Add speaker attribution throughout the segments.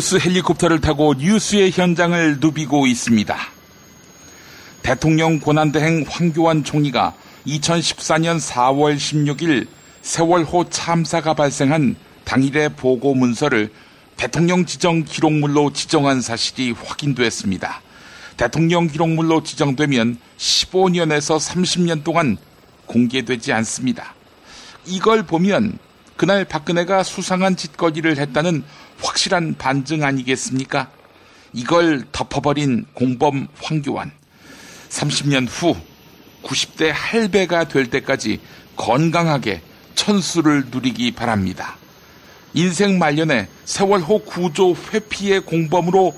Speaker 1: 뉴스 헬리콥터를 타고 뉴스의 현장을 누비고 있습니다. 대통령 고난대행 황교안 총리가 2014년 4월 16일 세월호 참사가 발생한 당일의 보고 문서를 대통령 지정 기록물로 지정한 사실이 확인됐습니다. 대통령 기록물로 지정되면 15년에서 30년 동안 공개되지 않습니다. 이걸 보면 그날 박근혜가 수상한 짓거리를 했다는 확실한 반증 아니겠습니까? 이걸 덮어버린 공범 황교안. 30년 후 90대 할배가 될 때까지 건강하게 천수를 누리기 바랍니다. 인생 말년에 세월호 구조 회피의 공범으로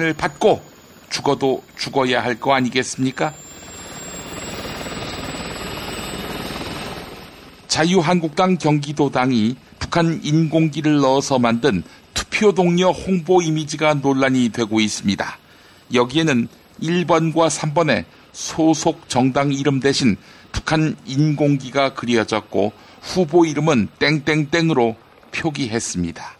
Speaker 1: 비난을 받고 죽어도 죽어야 할 거 아니겠습니까? 자유한국당 경기도당이 북한 인공기를 넣어서 만든 표동녀 홍보 이미지가 논란이 되고 있습니다. 여기에는 1번과 3번의 소속 정당 이름 대신 북한 인공기가 그려졌고 후보 이름은 땡땡땡으로 표기했습니다.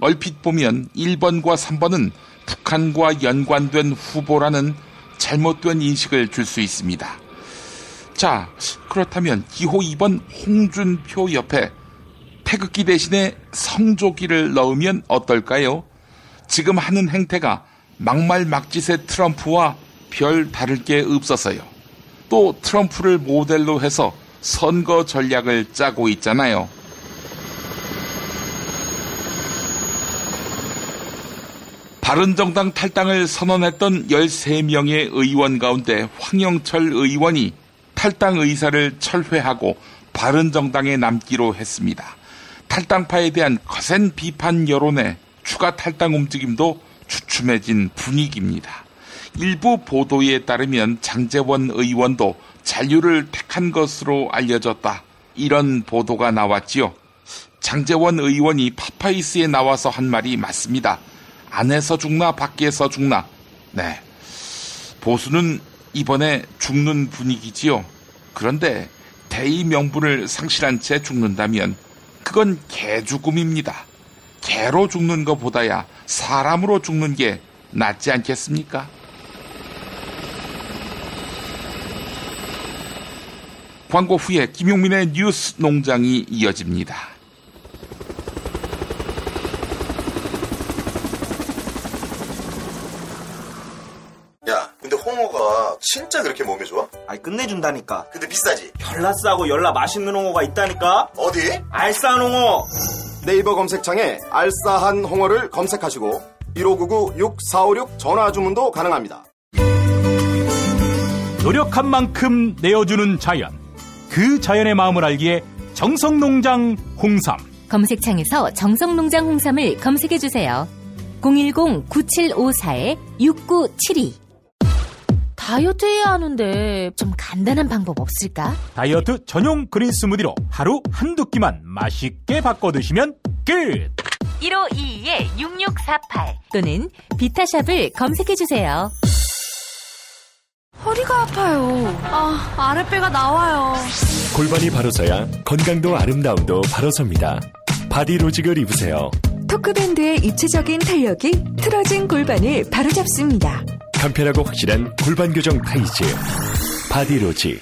Speaker 1: 얼핏 보면 1번과 3번은 북한과 연관된 후보라는 잘못된 인식을 줄 수 있습니다. 자, 그렇다면 기호 2번 홍준표 옆에 태극기 대신에 성조기를 넣으면 어떨까요? 지금 하는 행태가 막말 막짓의 트럼프와 별 다를 게 없어서요. 또 트럼프를 모델로 해서 선거 전략을 짜고 있잖아요. 바른정당 탈당을 선언했던 13명의 의원 가운데 황영철 의원이 탈당 의사를 철회하고 바른정당에 남기로 했습니다. 탈당파에 대한 거센 비판 여론에 추가 탈당 움직임도 주춤해진 분위기입니다. 일부 보도에 따르면 장재원 의원도 잔류를 택한 것으로 알려졌다. 이런 보도가 나왔지요. 장재원 의원이 파파이스에 나와서 한 말이 맞습니다. 안에서 죽나 밖에서 죽나. 네. 보수는 이번에 죽는 분위기지요. 그런데 대의 명분을 상실한 채 죽는다면 그건 개 죽음입니다. 개로 죽는 것보다야 사람으로 죽는 게 낫지 않겠습니까? 광고 후에 김용민의 뉴스 농장이 이어집니다.
Speaker 2: 진짜 그렇게 몸에 좋아? 아니 끝내준다니까 근데 비싸지?
Speaker 3: 열라 싸고 열라 맛있는 홍어가 있다니까 어디? 알싸한 홍어 네이버 검색창에 알싸한 홍어를 검색하시고 1599-6456 전화 주문도
Speaker 4: 가능합니다
Speaker 2: 노력한 만큼 내어주는 자연 그 자연의 마음을 알기에 정성농장 홍삼
Speaker 5: 검색창에서 정성농장 홍삼을 검색해주세요 010-9754-6972 다이어트 해야 하는데 좀 간단한 방법 없을까?
Speaker 2: 다이어트 전용 그린 스무디로 하루 한두 끼만 맛있게 바꿔 드시면 끝!
Speaker 5: 1522-6648 또는 비타샵을 검색해주세요. 허리가 아파요. 아, 아랫배가 나와요.
Speaker 2: 골반이 바로서야 건강도 아름다움도 바로섭니다. 바디로직을 입으세요.
Speaker 5: 토크밴드의 입체적인 탄력이 틀어진 골반을 바로잡습니다.
Speaker 2: 간편하고 확실한 골반 교정 타이즈 바디로지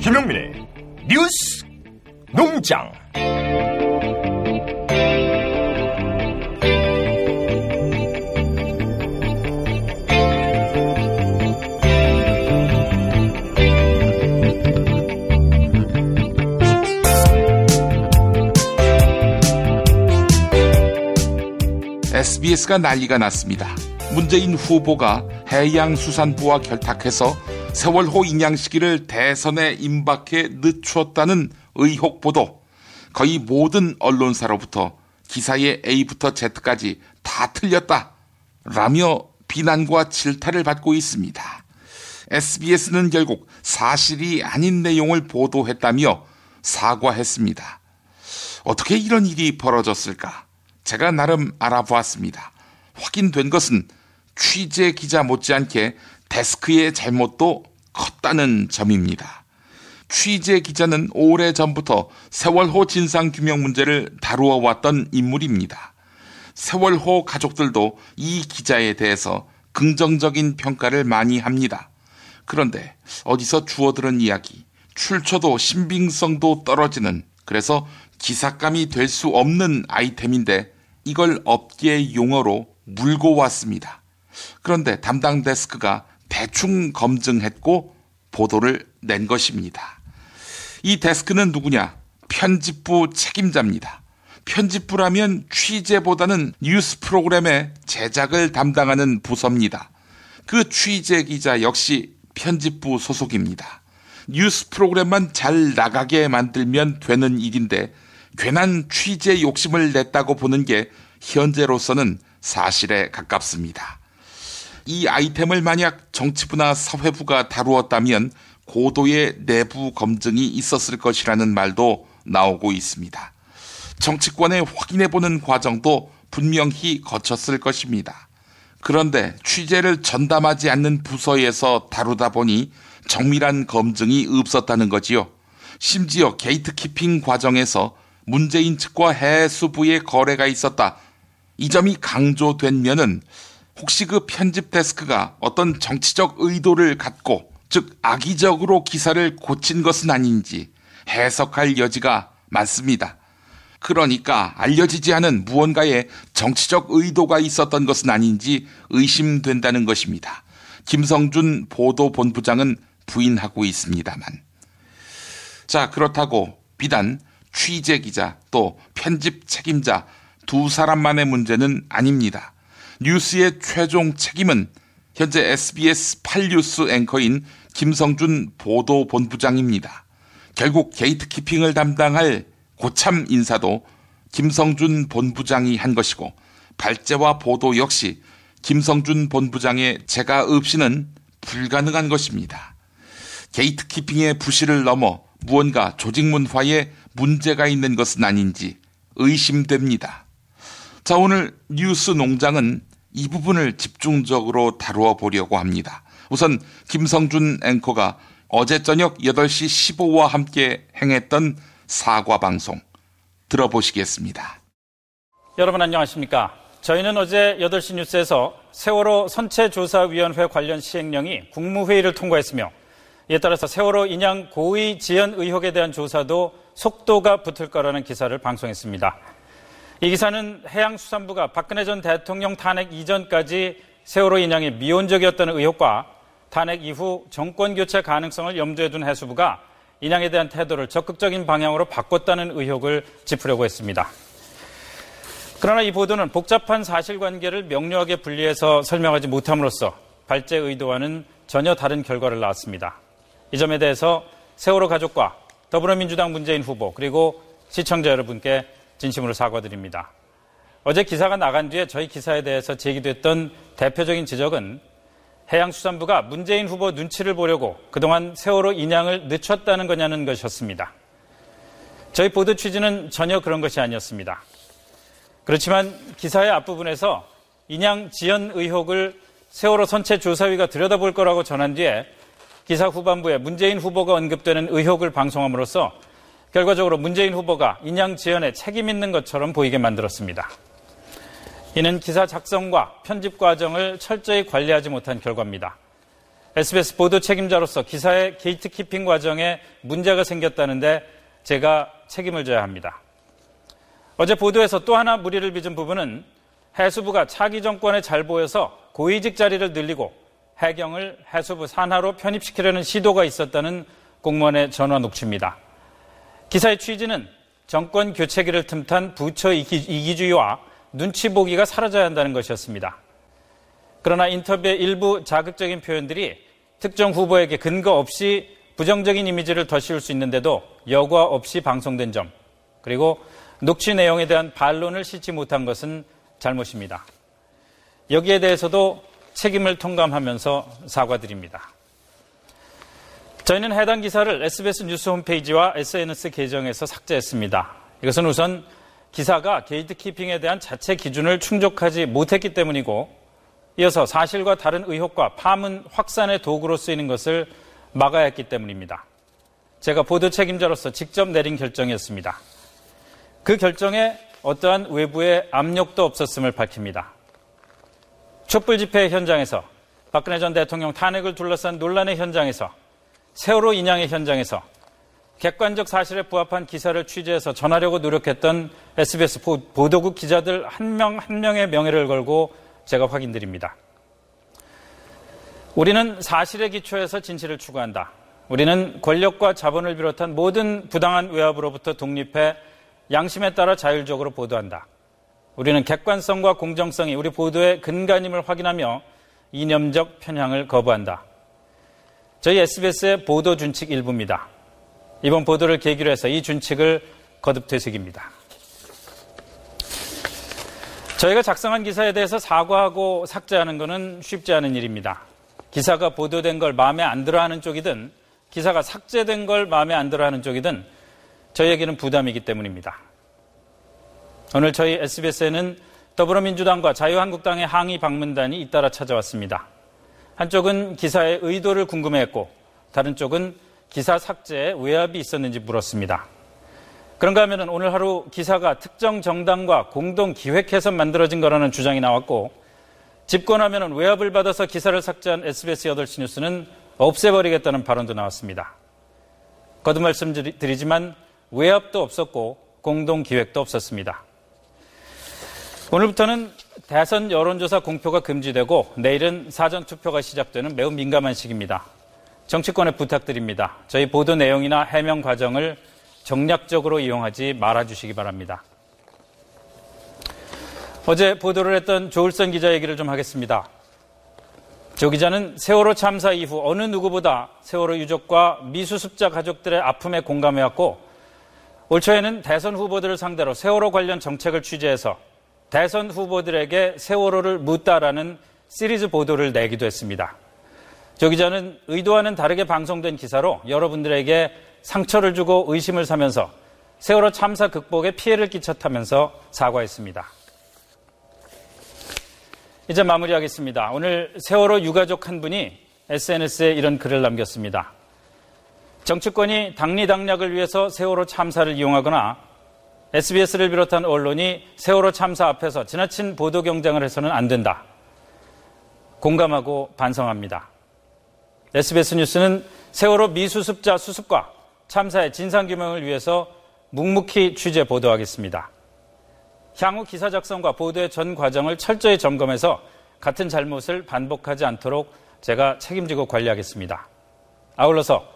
Speaker 2: 김용민의 뉴스 농장
Speaker 1: SBS가 난리가 났습니다. 문재인 후보가 해양수산부와 결탁해서 세월호 인양 시기를 대선에 임박해 늦추었다는 의혹 보도 거의 모든 언론사로부터 기사의 A부터 Z까지 다 틀렸다 라며 비난과 질타를 받고 있습니다. SBS는 결국 사실이 아닌 내용을 보도했다며 사과했습니다. 어떻게 이런 일이 벌어졌을까? 제가 나름 알아보았습니다. 확인된 것은 취재 기자 못지않게 데스크의 잘못도 컸다는 점입니다. 취재 기자는 오래 전부터 세월호 진상규명 문제를 다루어 왔던 인물입니다. 세월호 가족들도 이 기자에 대해서 긍정적인 평가를 많이 합니다. 그런데 어디서 주워들은 이야기, 출처도 신빙성도 떨어지는 그래서 기사감이될수 없는 아이템인데 이걸 업계 의 용어로 물고 왔습니다. 그런데 담당 데스크가 대충 검증했고 보도를 낸 것입니다. 이 데스크는 누구냐? 편집부 책임자입니다. 편집부라면 취재보다는 뉴스 프로그램의 제작을 담당하는 부서입니다. 그 취재 기자 역시 편집부 소속입니다. 뉴스 프로그램만 잘 나가게 만들면 되는 일인데 괜한 취재 욕심을 냈다고 보는 게 현재로서는 사실에 가깝습니다. 이 아이템을 만약 정치부나 사회부가 다루었다면 고도의 내부 검증이 있었을 것이라는 말도 나오고 있습니다. 정치권에 확인해보는 과정도 분명히 거쳤을 것입니다. 그런데 취재를 전담하지 않는 부서에서 다루다 보니 정밀한 검증이 없었다는 거지요. 심지어 게이트키핑 과정에서 문재인 측과 해수부의 거래가 있었다. 이 점이 강조된 면은 혹시 그 편집 데스크가 어떤 정치적 의도를 갖고 즉 악의적으로 기사를 고친 것은 아닌지 해석할 여지가 많습니다. 그러니까 알려지지 않은 무언가의 정치적 의도가 있었던 것은 아닌지 의심된다는 것입니다. 김성준 보도본부장은 부인하고 있습니다만. 자, 그렇다고 비단 취재 기자 또 편집 책임자 두 사람만의 문제는 아닙니다. 뉴스의 최종 책임은 현재 SBS 8뉴스 앵커인 김성준 보도본부장입니다. 결국 게이트키핑을 담당할 고참 인사도 김성준 본부장이 한 것이고 발제와 보도 역시 김성준 본부장의 제가 없이는 불가능한 것입니다. 게이트키핑의 부실을 넘어 무언가 조직문화의 문제가 있는 것은 아닌지 의심됩니다. 자, 오늘 뉴스 농장은 이 부분을 집중적으로 다루어 보려고 합니다. 우선 김성준 앵커가 어제 저녁 8시 15와 함께 행했던 사과 방송 들어보시겠습니다.
Speaker 6: 여러분 안녕하십니까? 저희는 어제 8시 뉴스에서 세월호 선체조사위원회 관련 시행령이 국무회의를 통과했으며 이에 따라서 세월호 인양 고의 지연 의혹에 대한 조사도 속도가 붙을 거라는 기사를 방송했습니다. 이 기사는 해양수산부가 박근혜 전 대통령 탄핵 이전까지 세월호 인양이 미온적이었다는 의혹과 탄핵 이후 정권 교체 가능성을 염두에 둔 해수부가 인양에 대한 태도를 적극적인 방향으로 바꿨다는 의혹을 짚으려고 했습니다. 그러나 이 보도는 복잡한 사실관계를 명료하게 분리해서 설명하지 못함으로써 발제 의도와는 전혀 다른 결과를 낳았습니다. 이 점에 대해서 세월호 가족과 더불어민주당 문재인 후보 그리고 시청자 여러분께 진심으로 사과드립니다. 어제 기사가 나간 뒤에 저희 기사에 대해서 제기됐던 대표적인 지적은 해양수산부가 문재인 후보 눈치를 보려고 그동안 세월호 인양을 늦췄다는 거냐는 것이었습니다. 저희 보도 취지는 전혀 그런 것이 아니었습니다. 그렇지만 기사의 앞부분에서 인양 지연 의혹을 세월호 선체 조사위가 들여다볼 거라고 전한 뒤에 기사 후반부에 문재인 후보가 언급되는 의혹을 방송함으로써 결과적으로 문재인 후보가 인양 지연에 책임 있는 것처럼 보이게 만들었습니다. 이는 기사 작성과 편집 과정을 철저히 관리하지 못한 결과입니다. SBS 보도 책임자로서 기사의 게이트키핑 과정에 문제가 생겼다는데 제가 책임을 져야 합니다. 어제 보도에서 또 하나 무리를 빚은 부분은 해수부가 차기 정권에 잘 보여서 고위직 자리를 늘리고 해경을 해수부 산하로 편입시키려는 시도가 있었다는 공무원의 전화 녹취입니다. 기사의 취지는 정권 교체기를 틈탄 부처 이기주의와 눈치 보기가 사라져야 한다는 것이었습니다. 그러나 인터뷰의 일부 자극적인 표현들이 특정 후보에게 근거 없이 부정적인 이미지를 덧 씌울 수 있는데도 여과 없이 방송된 점, 그리고 녹취 내용에 대한 반론을 싣지 못한 것은 잘못입니다. 여기에 대해서도 책임을 통감하면서 사과드립니다. 저희는 해당 기사를 SBS 뉴스 홈페이지와 SNS 계정에서 삭제했습니다. 이것은 우선 기사가 게이트키핑에 대한 자체 기준을 충족하지 못했기 때문이고 이어서 사실과 다른 의혹과 파문 확산의 도구로 쓰이는 것을 막아야 했기 때문입니다. 제가 보도 책임자로서 직접 내린 결정이었습니다. 그 결정에 어떠한 외부의 압력도 없었음을 밝힙니다. 촛불 집회 현장에서 박근혜 전 대통령 탄핵을 둘러싼 논란의 현장에서 세월호 인양의 현장에서 객관적 사실에 부합한 기사를 취재해서 전하려고 노력했던 SBS 보도국 기자들 한 명 한 명의 명예를 걸고 제가 확인드립니다. 우리는 사실의기초에서 진실을 추구한다. 우리는 권력과 자본을 비롯한 모든 부당한 외압으로부터 독립해 양심에 따라 자율적으로 보도한다. 우리는 객관성과 공정성이 우리 보도의 근간임을 확인하며 이념적 편향을 거부한다. 저희 SBS의 보도 준칙 일부입니다. 이번 보도를 계기로 해서 이 준칙을 거듭 되새깁니다. 저희가 작성한 기사에 대해서 사과하고 삭제하는 것은 쉽지 않은 일입니다. 기사가 보도된 걸 마음에 안 들어 하는 쪽이든 기사가 삭제된 걸 마음에 안 들어 하는 쪽이든 저희에게는 부담이기 때문입니다. 오늘 저희 SBS에는 더불어민주당과 자유한국당의 항의 방문단이 잇따라 찾아왔습니다. 한쪽은 기사의 의도를 궁금해했고 다른 쪽은 기사 삭제에 외압이 있었는지 물었습니다. 그런가 하면 오늘 하루 기사가 특정 정당과 공동 기획해서 만들어진 거라는 주장이 나왔고 집권하면 외압을 받아서 기사를 삭제한 SBS 8시 뉴스는 없애버리겠다는 발언도 나왔습니다. 거듭 말씀드리지만 외압도 없었고 공동 기획도 없었습니다. 오늘부터는 대선 여론조사 공표가 금지되고 내일은 사전투표가 시작되는 매우 민감한 시기입니다. 정치권에 부탁드립니다. 저희 보도 내용이나 해명 과정을 정략적으로 이용하지 말아주시기 바랍니다. 어제 보도를 했던 조을선 기자 얘기를 좀 하겠습니다. 조 기자는 세월호 참사 이후 어느 누구보다 세월호 유족과 미수습자 가족들의 아픔에 공감해왔고 올 초에는 대선 후보들을 상대로 세월호 관련 정책을 취재해서 대선 후보들에게 세월호를 묻다라는 시리즈 보도를 내기도 했습니다. 저 기자는 의도와는 다르게 방송된 기사로 여러분들에게 상처를 주고 의심을 사면서 세월호 참사 극복에 피해를 끼쳤다면서 사과했습니다. 이제 마무리하겠습니다. 오늘 세월호 유가족 한 분이 SNS에 이런 글을 남겼습니다. 정치권이 당리당략을 위해서 세월호 참사를 이용하거나 SBS를 비롯한 언론이 세월호 참사 앞에서 지나친 보도 경쟁을 해서는 안 된다. 공감하고 반성합니다. SBS 뉴스는 세월호 미수습자 수습과 참사의 진상규명을 위해서 묵묵히 취재 보도하겠습니다. 향후 기사 작성과 보도의 전 과정을 철저히 점검해서 같은 잘못을 반복하지 않도록 제가 책임지고 관리하겠습니다. 아울러서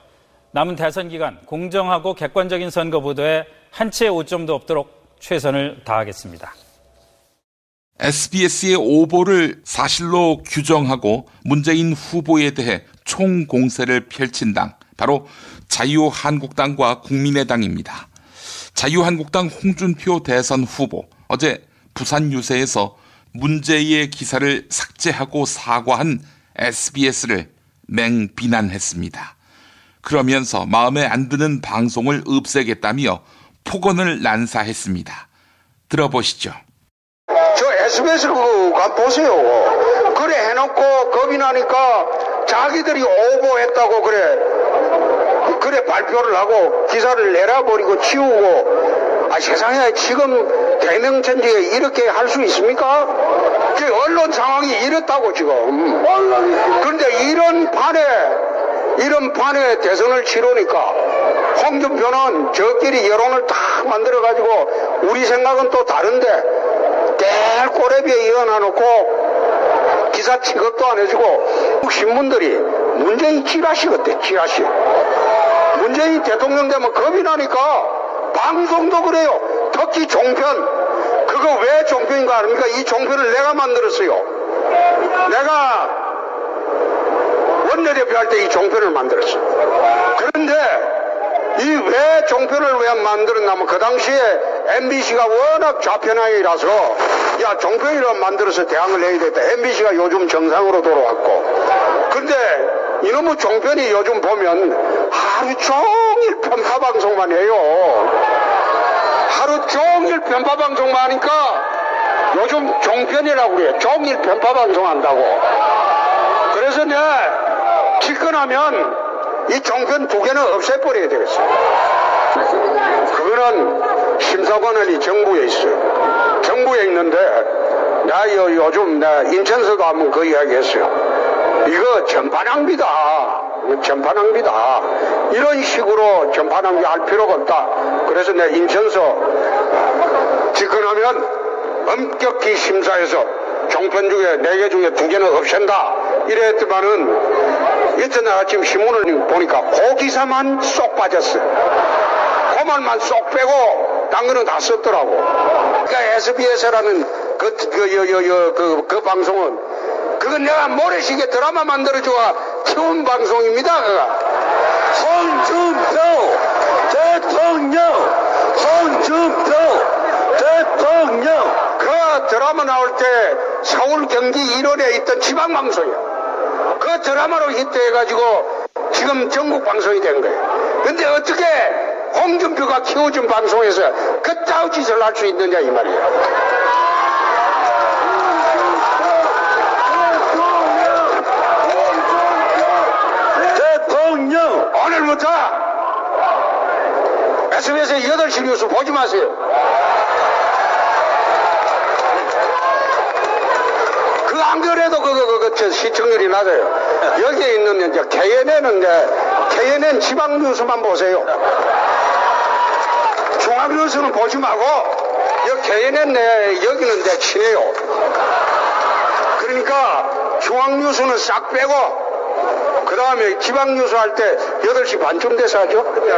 Speaker 6: 남은 대선 기간 공정하고 객관적인 선거 보도에 한치의 오점도 없도록 최선을 다하겠습니다.
Speaker 1: SBS의 오보를 사실로 규정하고 문재인 후보에 대해 총공세를 펼친 당, 바로 자유한국당과 국민의당입니다. 자유한국당 홍준표 대선 후보, 어제 부산 유세에서 문재희의 기사를 삭제하고 사과한 SBS를 맹비난했습니다. 그러면서 마음에 안 드는 방송을 없애겠다며 폭언을 난사했습니다. 들어보시죠.
Speaker 7: 저 s b s 가 보세요. 그래 해놓고 겁이 나니까 자기들이 오보했다고 그래. 그래 발표를 하고 기사를 내라버리고 치우고 아 세상에 지금 대명천지에 이렇게 할 수 있습니까? 언론 상황이 이렇다고 지금. 그런데 이런 판에 이런 판에 대선을 치르니까 홍준표는 저끼리 여론을 다 만들어가지고 우리 생각은 또 다른데 대 꼬레비에 이어놔놓고 기사 취급도 안 해주고 신문들이 문재인 찌라시 어때 찌라시 문재인 대통령 되면 겁이 나니까 방송도 그래요 특히 종편 그거 왜 종편인 거 아닙니까 이 종편을 내가 만들었어요 내가 원내대표 할때 이 종편을 만들었어. 그런데 이 왜 종편을 왜 만들었냐면 그 당시에 MBC가 워낙 좌편향이라서 야 종편이라 만들어서 대항을 해야 되겠다. MBC가 요즘 정상으로 돌아왔고 근데 이놈의 종편이 요즘 보면 하루 종일 편파 방송만 해요. 하루 종일 편파 방송만 하니까 요즘 종편이라고 그래요. 종일 편파 방송 한다고. 그래서 내 집권하면 이 종편 두 개는 없애버려야 되겠어요. 그거는 심사관은이 정부에 있어요. 정부에 있는데 나 요즘 나 인천서도 한번 그 이야기 했어요. 이거 전파 낭비다. 전파 낭비다. 이런 식으로 전파 낭비할 필요가 없다. 그래서 내 인천서 집권하면 엄격히 심사해서 종편 중에 네 개 중에 두 개는 없앤다. 이랬더만은 이튿날 아침 신문을 보니까 고 기사만 쏙 빠졌어요. 그 말만 쏙 빼고 딴 거는 다 썼더라고. 그러니까 SBS라는 그, 그, 여, 여, 여, 그, 그 방송은 그건 내가 모래시계 드라마 만들어줘야 키운 방송입니다. 그가. 홍준표 대통령 홍준표 대통령 그 드라마 나올 때 서울 경기 1월에 있던 지방방송이야. 그 드라마로 히트해가지고 지금 전국 방송이 된 거예요. 근데 어떻게 홍준표가 키워준 방송에서 그따위 짓을 할 수 있느냐 이 말이에요. 오늘부터 SBS 8시 뉴스 보지 마세요. 안 그래도 그거, 그거, 저 시청률이 낮아요. 여기에 있는, 이제, KNN은, 이제, KNN 지방뉴스만 보세요. 중앙뉴스는 보지 말고, 여 KNN 내, 여기는 내 친해요. 그러니까, 중앙뉴스는 싹 빼고, 그 다음에 지방뉴스 할 때 8시 반쯤 돼서 하죠? 네?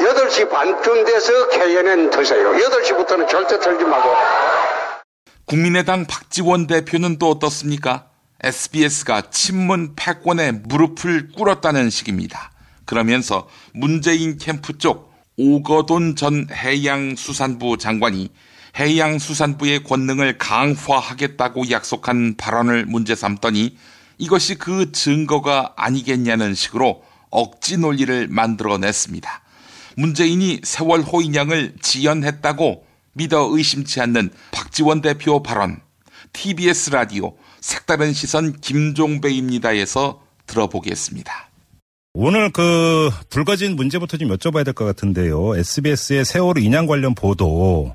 Speaker 7: 예? 8시 반쯤 돼서 KNN 드세요. 8시부터는 절대 틀지 말고.
Speaker 1: 국민의당 박지원 대표는 또 어떻습니까? SBS가 친문 패권에 무릎을 꿇었다는 식입니다. 그러면서 문재인 캠프 쪽 오거돈 전 해양수산부 장관이 해양수산부의 권능을 강화하겠다고 약속한 발언을 문제 삼더니 이것이 그 증거가 아니겠냐는 식으로 억지 논리를 만들어냈습니다. 문재인이 세월호 인양을 지연했다고 믿어 의심치 않는 박지원 대표 발언, TBS 라디오 색다른 시선 김종배입니다에서 들어보겠습니다.
Speaker 8: 오늘 그 불거진 문제부터 좀 여쭤봐야 될 것 같은데요. SBS의 세월호 인양 관련 보도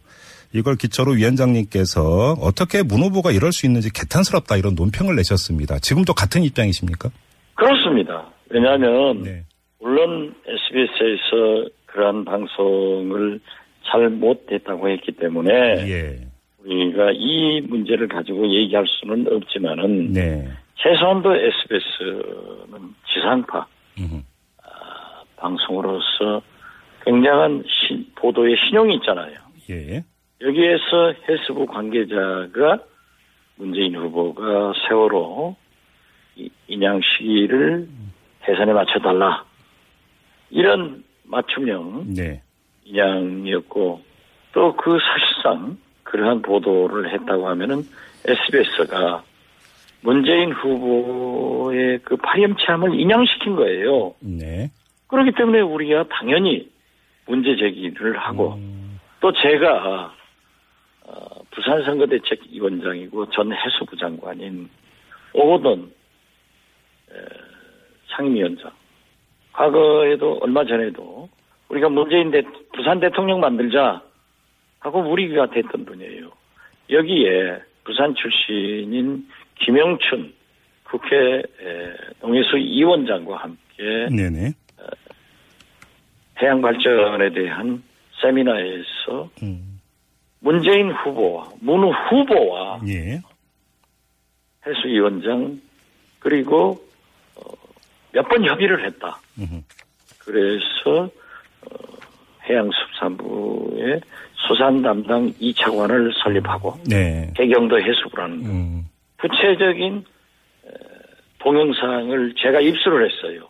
Speaker 8: 이걸 기초로 위원장님께서 어떻게 문호부가 이럴 수 있는지 개탄스럽다 이런 논평을 내셨습니다. 지금도 같은 입장이십니까?
Speaker 9: 그렇습니다. 왜냐하면 네. 물론 SBS에서 그러한 방송을 잘 못됐다고 했기 때문에 예. 우리가 이 문제를 가지고 얘기할 수는 없지만은 네. 최소한도 SBS는 지상파 음 방송으로서 굉장한 시, 보도의 신용이 있잖아요. 예. 여기에서 헬스부 관계자가 문재인 후보가 세월호 인양 시기를 해산에 음. 맞춰달라. 이런 맞춤형 네. 양이었고 또 그 사실상 그러한 보도를 했다고 하면은 SBS가 문재인 후보의 그 파렴치함을 인양시킨 거예요. 네. 그렇기 때문에 우리가 당연히 문제 제기를 하고 음. 또 제가 어, 부산 선거대책위원장이고 전 해수부 장관인 오거돈 상임위원장 과거에도 얼마 전에도 우리가 문재인 대 부산 대통령 만들자 하고 우리가 됐던 분이에요. 여기에 부산 출신인 김영춘 국회 농해수 이원장과 함께 네네. 어, 해양 발전에 대한 세미나에서 음. 문재인 후보와 문 후보와 예. 해수이원장 그리고 어, 몇번 협의를 했다. 음흠. 그래서 해양수산부의 수산 담당 2차관을 설립하고 음. 네. 해경도 해수부를 하는 음. 구체적인 동영상을 제가 입수를 했어요.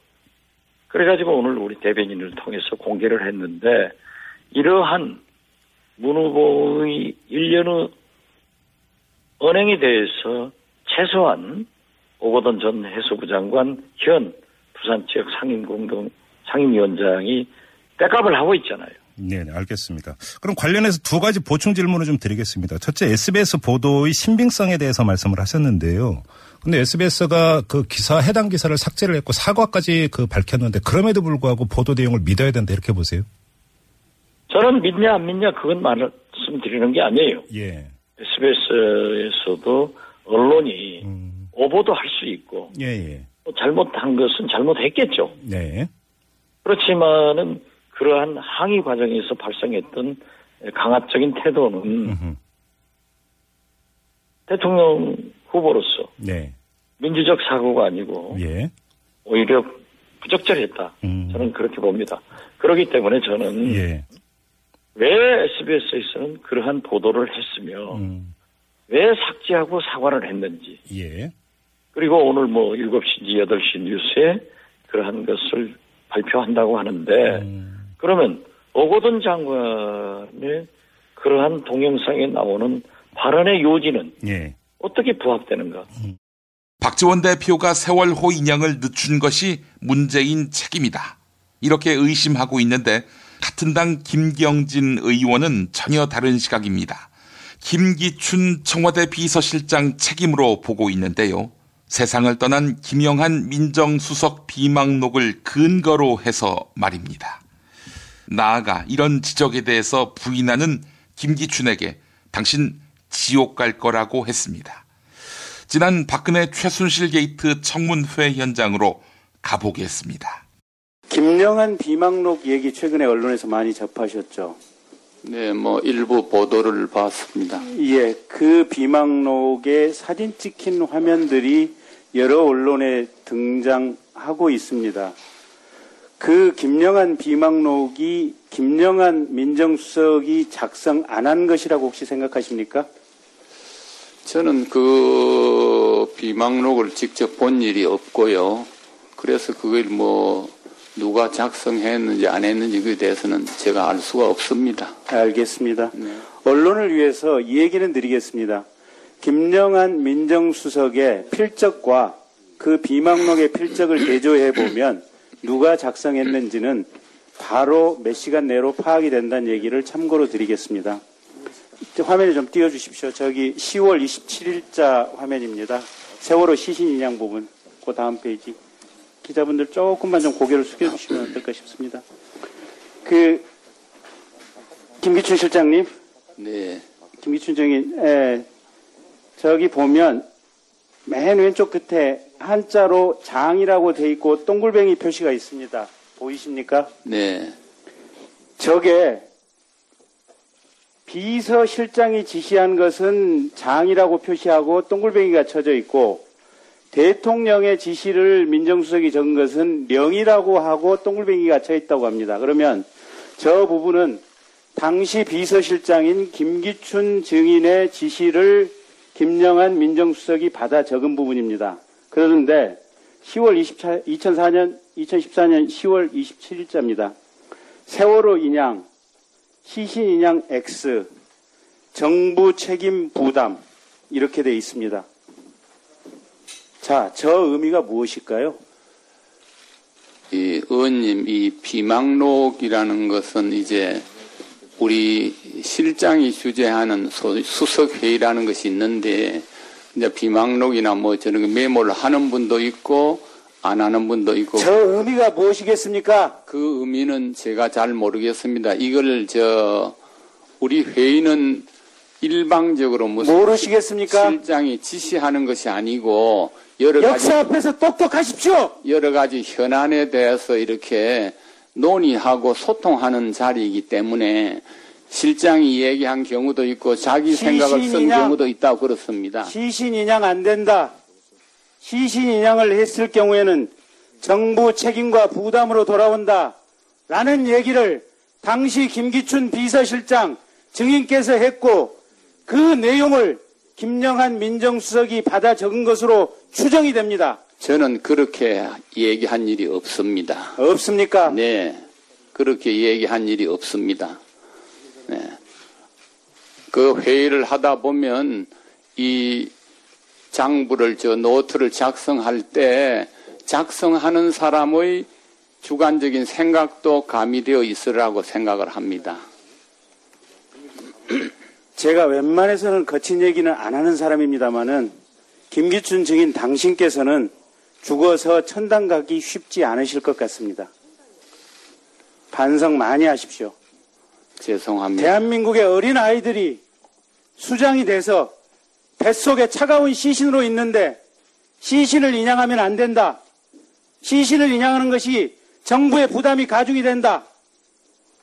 Speaker 9: 그래가지고 오늘 우리 대변인을 통해서 공개를 했는데 이러한 문 후보의 일련의 언행에 대해서 최소한 오거돈 전 해수부 장관 현 부산지역 상임공동 상임위원장이 백업을 하고 있잖아요.
Speaker 8: 네, 알겠습니다. 그럼 관련해서 두 가지 보충 질문을 좀 드리겠습니다. 첫째, SBS 보도의 신빙성에 대해서 말씀을 하셨는데요. 근데 SBS가 그 기사 해당 기사를 삭제를 했고 사과까지 그 밝혔는데 그럼에도 불구하고 보도 내용을 믿어야 된다 이렇게 보세요.
Speaker 9: 저는 믿냐 안 믿냐 그건 말씀드리는 게 아니에요. 예. SBS에서도 언론이 음. 오보도 할 수 있고 예, 예. 뭐 잘못한 것은 잘못했겠죠. 네. 그렇지만은 그러한 항의 과정에서 발생했던 강압적인 태도는 음 대통령 후보로서 네. 민주적 사고가 아니고 예. 오히려 부적절했다. 음. 저는 그렇게 봅니다. 그렇기 때문에 저는 예. 왜 SBS에서는 그러한 보도를 했으며 음. 왜 삭제하고 사과를 했는지 예. 그리고 오늘 뭐 7시인지 8시 뉴스에 그러한 것을 발표한다고 하는데 음. 그러면 오거돈 장관의 그러한 동영상에 나오는 발언의 요지는 예. 어떻게 부합되는가? 음.
Speaker 1: 박지원 대표가 세월호 인양을 늦춘 것이 문재인 책임이다. 이렇게 의심하고 있는데 같은 당 김경진 의원은 전혀 다른 시각입니다. 김기춘 청와대 비서실장 책임으로 보고 있는데요. 세상을 떠난 김영한 민정수석 비망록을 근거로 해서 말입니다. 나아가 이런 지적에 대해서 부인하는 김기춘에게 당신 지옥 갈 거라고 했습니다. 지난 박근혜 최순실 게이트 청문회 현장으로
Speaker 10: 가보겠습니다
Speaker 11: 김영한 비망록 얘기 최근에 언론에서 많이 접하셨죠?
Speaker 10: 네, 뭐 일부 보도를 봤습니다.
Speaker 11: 예, 그 비망록에 사진 찍힌 화면들이 여러 언론에 등장하고 있습니다. 그 김영한 비망록이 김영한 민정수석이 작성 안 한 것이라고 혹시 생각하십니까? 저는 그 비망록을 직접 본 일이 없고요.
Speaker 10: 그래서 그걸 뭐 누가 작성했는지 안 했는지 그에 대해서는 제가 알
Speaker 11: 수가 없습니다. 알겠습니다. 네. 언론을 위해서 이 얘기는 드리겠습니다. 김영한 민정수석의 필적과 그 비망록의 필적을 대조해 보면 누가 작성했는지는 바로 몇 시간 내로 파악이 된다는 얘기를 참고로 드리겠습니다. 화면을 좀 띄워주십시오. 저기 10월 27일자 화면입니다. 세월호 시신 인양 부분, 그 다음 페이지. 기자분들 조금만 좀 고개를 숙여주시면 어떨까 싶습니다. 그, 김기춘 실장님. 네. 김기춘 정인, 예, 저기 보면 맨 왼쪽 끝에 한자로 장이라고 돼 있고 동글뱅이 표시가 있습니다. 보이십니까? 네. 저게 비서실장이 지시한 것은 장이라고 표시하고 동글뱅이가 쳐져 있고 대통령의 지시를 민정수석이 적은 것은 명이라고 하고 동글뱅이가 쳐 있다고 합니다. 그러면 저 부분은 당시 비서실장인 김기춘 증인의 지시를 김영한 민정수석이 받아 적은 부분입니다. 그런데 10월 24, 2004년, 2014년 10월 27일자입니다. 세월호 인양, 시신 인양 X, 정부 책임 부담 이렇게 되어 있습니다. 자, 저 의미가 무엇일까요?
Speaker 10: 이 의원님, 이 비망록이라는 것은 이제 우리 실장이 주재하는 수석회의라는 것이 있는데 이제 비망록이나 뭐 저런 메모를 하는 분도 있고 안 하는 분도 있고 저 의미가 무엇이겠습니까? 그 의미는 제가 잘 모르겠습니다. 이걸 저 우리 회의는 일방적으로 무슨 모르시겠습니까? 실장이 지시하는 것이 아니고 여러 가지 역사 앞에서 똑똑하십시오. 여러 가지 현안에 대해서 이렇게 논의하고 소통하는 자리이기 때문에 실장이 얘기한 경우도 있고 자기 생각을 쓴 경우도 있다고 그렇습니다.
Speaker 11: 시신인양 안 된다. 시신인양을 했을 경우에는 정부 책임과 부담으로 돌아온다. 라는 얘기를 당시 김기춘 비서실장 증인께서 했고 그 내용을 김영한 민정수석이 받아 적은 것으로 추정이 됩니다.
Speaker 10: 저는 그렇게 얘기한 일이 없습니다. 없습니까? 네. 그렇게 얘기한 일이 없습니다. 네. 그 회의를 하다 보면 이 장부를 저 노트를 작성할 때 작성하는 사람의 주관적인 생각도 가미되어 있으라고 생각을 합니다.
Speaker 11: 제가 웬만해서는 거친 얘기는 안 하는 사람입니다만은 김기춘 증인 당신께서는 죽어서 천당 가기 쉽지 않으실 것 같습니다. 반성 많이 하십시오. 죄송합니다. 대한민국의 어린 아이들이 수장이 돼서 뱃속에 차가운 시신으로 있는데 시신을 인양하면 안 된다. 시신을 인양하는 것이 정부의 부담이 가중이 된다.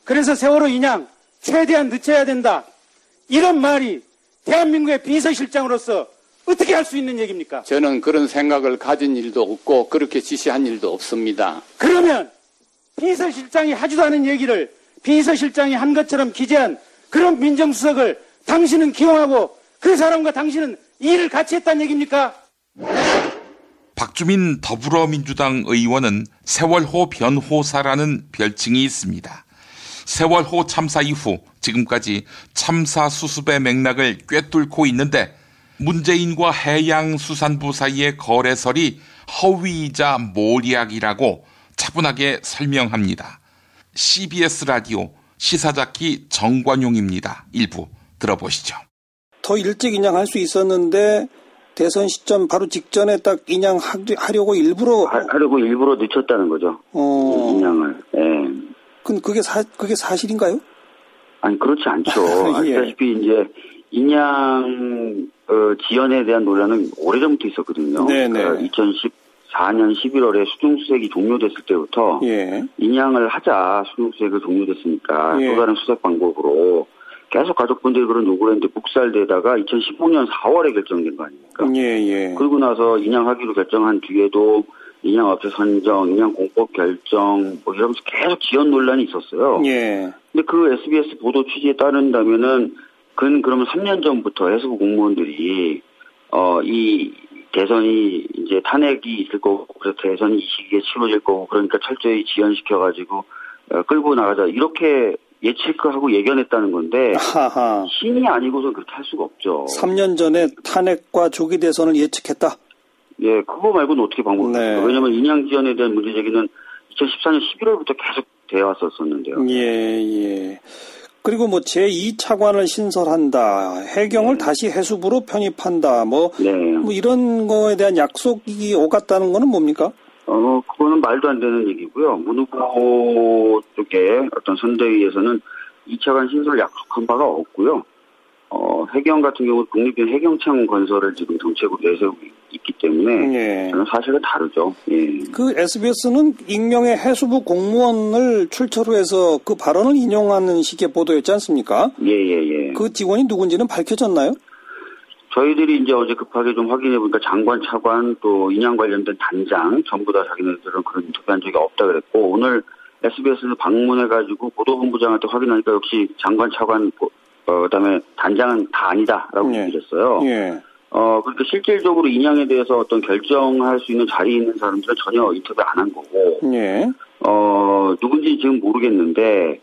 Speaker 11: 그래서 세월호 인양 최대한 늦춰야 된다. 이런 말이 대한민국의 비서실장으로서
Speaker 10: 어떻게 할 수 있는 얘기입니까? 저는 그런 생각을 가진 일도 없고 그렇게 지시한 일도 없습니다.
Speaker 11: 그러면 비서실장이 하지도 않은 얘기를 비서실장이 한 것처럼 기재한 그런 민정수석을 당신은 기용하고 그 사람과 당신은 일을 같이 했다는 얘기입니까?
Speaker 1: 박주민 더불어민주당 의원은 세월호 변호사라는 별칭이 있습니다. 세월호 참사 이후 지금까지 참사 수습의 맥락을 꿰뚫고 있는데 문재인과 해양수산부 사이의 거래설이 허위이자 몰약이라고 차분하게 설명합니다. CBS 라디오 시사자키 정관용입니다. 일부 들어보시죠.
Speaker 8: 더 일찍 인양할 수 있었는데 대선 시점 바로 직전에 딱 인양하려고 일부러 하, 아, 려고
Speaker 12: 일부러 늦췄다는 거죠.
Speaker 8: 어...
Speaker 12: 인양을. 예.
Speaker 8: 그 그게 사 그게 사실인가요?
Speaker 12: 아니 그렇지 않죠. 예. 아시다시피 이제 인양 어, 지연에 대한 논란은 오래전부터 있었거든요. 네네. 네. 그러니까 2014년 11월에 수중수색이 종료됐을 때부터 예. 인양을 하자 수중수색을 종료됐으니까 예. 또 다른 수색 방법으로 계속 가족분들이 그런 요구를 했는데 묵살되다가 2015년 4월에 결정된 거 아닙니까? 예, 예. 그리고 나서 인양하기로 결정한 뒤에도 인양업체 선정, 인양공법 결정, 뭐 이러면서 계속 지연 논란이 있었어요. 예. 근데 그 SBS 보도 취지에 따른다면은 그건 그러면 3년 전부터 해수부 공무원들이 어 이 대선이 이제 탄핵이 있을 거고 그래서 대선이 이 시기에 치러질 거고 그러니까 철저히 지연시켜 가지고 어, 끌고 나가자 이렇게 예측하고 예견했다는 건데 하하. 신이 아니고서 그렇게 할 수가 없죠.
Speaker 8: 3년 전에
Speaker 12: 탄핵과 조기 대선을 예측했다. 예, 그거 말고는 어떻게 방법이 네. 왜냐하면 인양 지연에 대한 문제 제기는 2014년 11월부터 계속 되어 왔었었는데요. 예, 예.
Speaker 8: 그리고 뭐 제2차관을 신설한다, 해경을 네. 다시 해수부로 편입한다,
Speaker 12: 뭐, 네. 뭐 이런 거에 대한 약속이 오갔다는 거는 뭡니까? 어, 그거는 말도 안 되는 얘기고요. 문후보 쪽에 어떤 선대위에서는 2차관 신설 약속한 바가 없고요. 어, 해경 같은 경우 국립형 해경청 건설을 지금 정책으로 내세우고 있고, 있기 때문에 예. 저는 사실은 다르죠. 예. 그
Speaker 8: SBS는 익명의 해수부 공무원을 출처로 해서 그 발언을 인용하는
Speaker 12: 식의 보도였지 않습니까? 예예예. 예, 예, 그
Speaker 8: 직원이 누군지는 밝혀졌나요?
Speaker 12: 저희들이 이제 어제 급하게 좀 확인해 보니까 장관, 차관 또 인양 관련된 단장 전부 다 자기네들은 그런 인터뷰한 적이 없다 그랬고 오늘 SBS를 방문해가지고 보도본부장한테 확인하니까 역시 장관, 차관, 어, 그다음에 단장은 다 아니다라고 예. 얘기했어요. 예. 어, 그렇게 그러니까 실질적으로 인양에 대해서 어떤 결정할 수 있는 자리에 있는 사람들은 전혀 인터뷰 안 한 거고, 예. 어, 누군지 지금 모르겠는데,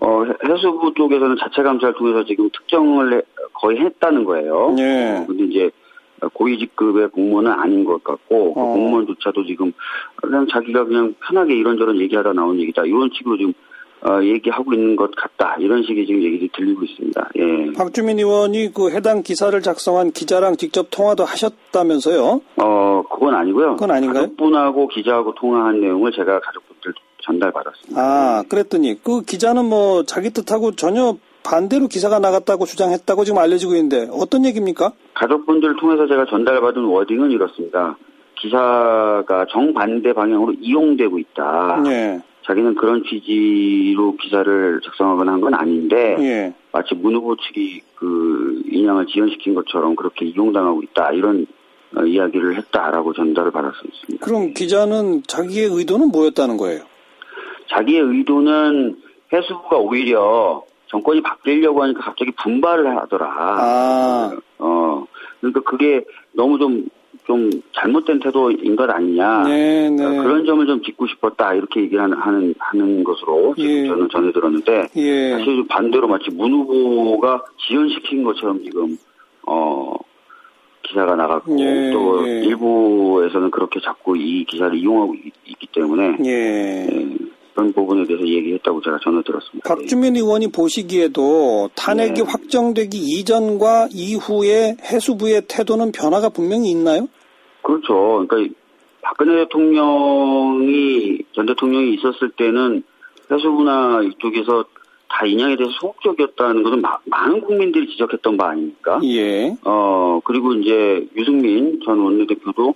Speaker 12: 어, 해수부 쪽에서는 자체 감찰를 통해서 지금 특정을 거의 했다는 거예요. 예. 근데 이제 고위직급의 공무원은 아닌 것 같고, 그 어. 그 공무원조차도 지금 그냥 자기가 그냥 편하게 이런저런 얘기하다 나온 얘기다. 이런 식으로 지금 어, 얘기하고 있는 것 같다. 이런 식의 지금 얘기들 들리고 있습니다. 예.
Speaker 8: 박주민 의원이 그 해당 기사를 작성한 기자랑 직접 통화도 하셨다면서요?
Speaker 12: 어, 그건 아니고요. 그건 아닌가요? 가족분하고 기자하고 통화한 내용을 제가 가족분들 전달받았습니다.
Speaker 8: 아, 그랬더니 그 기자는 뭐 자기 뜻하고 전혀 반대로 기사가 나갔다고 주장했다고 지금 알려지고 있는데 어떤 얘기입니까?
Speaker 12: 가족분들 통해서 제가 전달받은 워딩은 이렇습니다. 기사가 정반대 방향으로 이용되고 있다. 네. 자기는 그런 취지로 기사를 작성하거나 한 건 아닌데 예. 마치 문 후보 측이 그 인양을 지연시킨 것처럼 그렇게 이용당하고 있다 이런 어, 이야기를 했다라고 전달을 받았습니다.
Speaker 8: 그럼 기자는 자기의
Speaker 12: 의도는 뭐였다는 거예요? 자기의 의도는 해수부가 오히려 정권이 바뀌려고 하니까 갑자기 분발을 하더라. 아. 어, 그러니까 그게 너무 좀좀 잘못된 태도인 것 아니냐 네, 네. 그러니까 그런 점을 좀 짚고 싶었다 이렇게 얘기하는 하는, 하는 것으로 지금 예. 저는 전해 들었는데 예. 사실 반대로 마치 문 후보가 지연시킨 것처럼 지금 어 기사가 나갔고 예. 또 예. 일부에서는 그렇게 자꾸 이 기사를 이용하고 있기 때문에 예. 예, 그런 부분에 대해서 얘기했다고 제가 전해 들었습니다. 박주민 의원이
Speaker 8: 보시기에도 탄핵이 네. 확정되기 이전과 이후에 해수부의
Speaker 12: 태도는 변화가 분명히 있나요? 그렇죠. 그러니까 박근혜 대통령이 전 대통령이 있었을 때는 해수부나 이쪽에서 다 인양에 대해서 소극적이었다는 것은 마, 많은 국민들이 지적했던 바 아닙니까? 예. 어 그리고 이제 유승민 전 원내대표도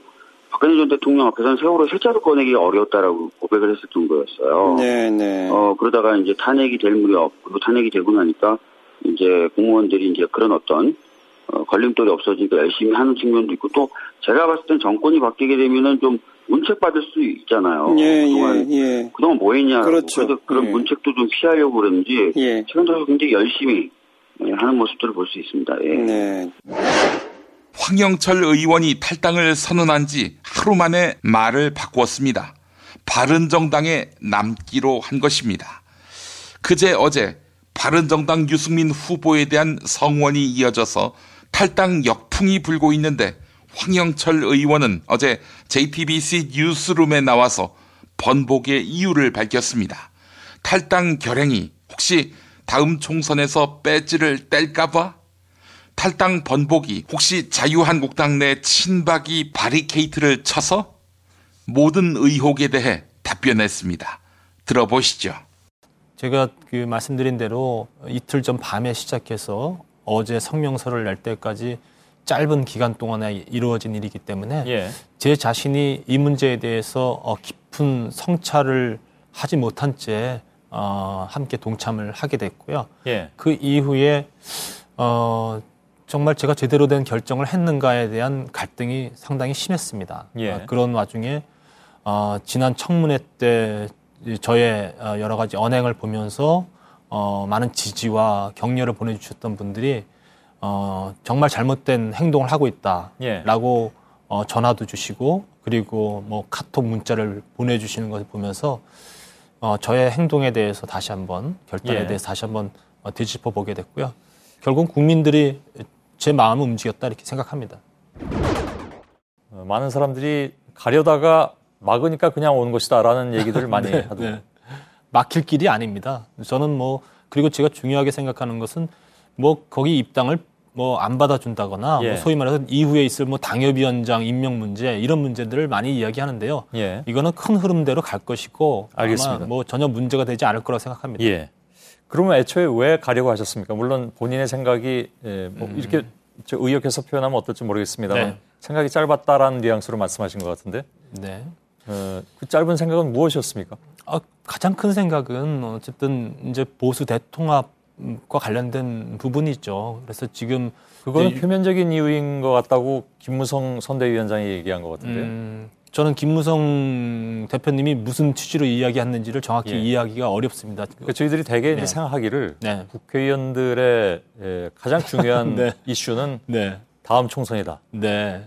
Speaker 12: 박근혜 전 대통령 앞에서는 세월호 실제로 꺼내기 어려웠다라고 고백을 했었던 거였어요.
Speaker 8: 네네. 어
Speaker 12: 그러다가 이제 탄핵이 될 무렵 그리고 탄핵이 되고 나니까 이제 공무원들이 이제 그런 어떤 어, 걸림돌이 없어지니까 열심히 하는 측면도 있고 또 제가 봤을 땐 정권이 바뀌게 되면은 좀 문책 받을 수 있잖아요. 예, 예, 그동안, 예, 그동안 뭐 했냐. 그렇죠. 그래서 그런 예. 문책도 좀 피하려고 그러는지 예. 최근 들어서 굉장히 열심히 예, 하는 모습들을 볼 수 있습니다. 예. 네.
Speaker 1: 황영철 의원이 탈당을 선언한 지 하루 만에 말을 바꾸었습니다. 바른정당에 남기로 한 것입니다. 그제 어제 바른정당 유승민 후보에 대한 성원이 이어져서 탈당 역풍이 불고 있는데 황영철 의원은 어제 JTBC 뉴스룸에 나와서 번복의 이유를 밝혔습니다. 탈당 결행이 혹시 다음 총선에서 배지를 뗄까봐? 탈당 번복이 혹시 자유한국당 내 친박이 바리케이트를 쳐서? 모든 의혹에 대해 답변했습니다. 들어보시죠.
Speaker 13: 제가 그 말씀드린 대로 이틀 전 밤에 시작해서 어제 성명서를 낼 때까지 짧은 기간 동안에 이루어진 일이기 때문에 예. 제 자신이 이 문제에 대해서 어, 깊은 성찰을 하지 못한 채 어, 함께 동참을 하게 됐고요. 예. 그 이후에 어, 정말 제가 제대로 된 결정을 했는가에 대한 갈등이 상당히 심했습니다. 예. 어, 그런 와중에 어, 지난 청문회 때 저의 어, 여러 가지 언행을 보면서 어, 많은 지지와 격려를 보내주셨던 분들이 어, 정말 잘못된 행동을 하고 있다라고 예. 어, 전화도 주시고 그리고 뭐 카톡 문자를 보내주시는 것을 보면서 어, 저의 행동에 대해서 다시 한번 결단에 예. 대해서 다시 한번 어, 뒤집어 보게 됐고요. 결국 국민들이 제 마음을 움직였다 이렇게 생각합니다. 어, 많은 사람들이 가려다가 막으니까 그냥 온 것이다라는 얘기들을 많이 네, 하더라고요. 네. 막힐 길이 아닙니다. 저는 뭐 그리고 제가 중요하게 생각하는 것은 뭐 거기 입당을 뭐 안 받아준다거나 뭐 예. 뭐 소위 말해서 이후에 있을 뭐 당협위원장 임명 문제 이런 문제들을 많이 이야기하는데요. 예. 이거는 큰 흐름대로 갈 것이고 알겠습니다. 아마 뭐 전혀 문제가 되지 않을 거라고 생각합니다. 예. 그러면 애초에 왜 가려고 하셨습니까? 물론 본인의 생각이 예, 뭐 음. 이렇게 의역해서 표현하면 어떨지 모르겠습니다만 네. 생각이 짧았다라는 뉘앙스로 말씀하신 것 같은데. 네. 어, 그 짧은 생각은 무엇이었습니까? 아, 가장 큰 생각은 어쨌든 이제 보수 대통합과 관련된 부분이죠. 그래서 지금 그거는 표면적인 이유인 것 같다고 김무성 선대위원장이 얘기한 것 같은데요. 음, 저는 김무성 대표님이 무슨 취지로 이야기했는지를 정확히 예. 이해하기가 어렵습니다. 그러니까 저희들이 대개 네. 이제 생각하기를 네. 국회의원들의 예, 가장 중요한 네. 이슈는 네. 다음 총선이다. 네.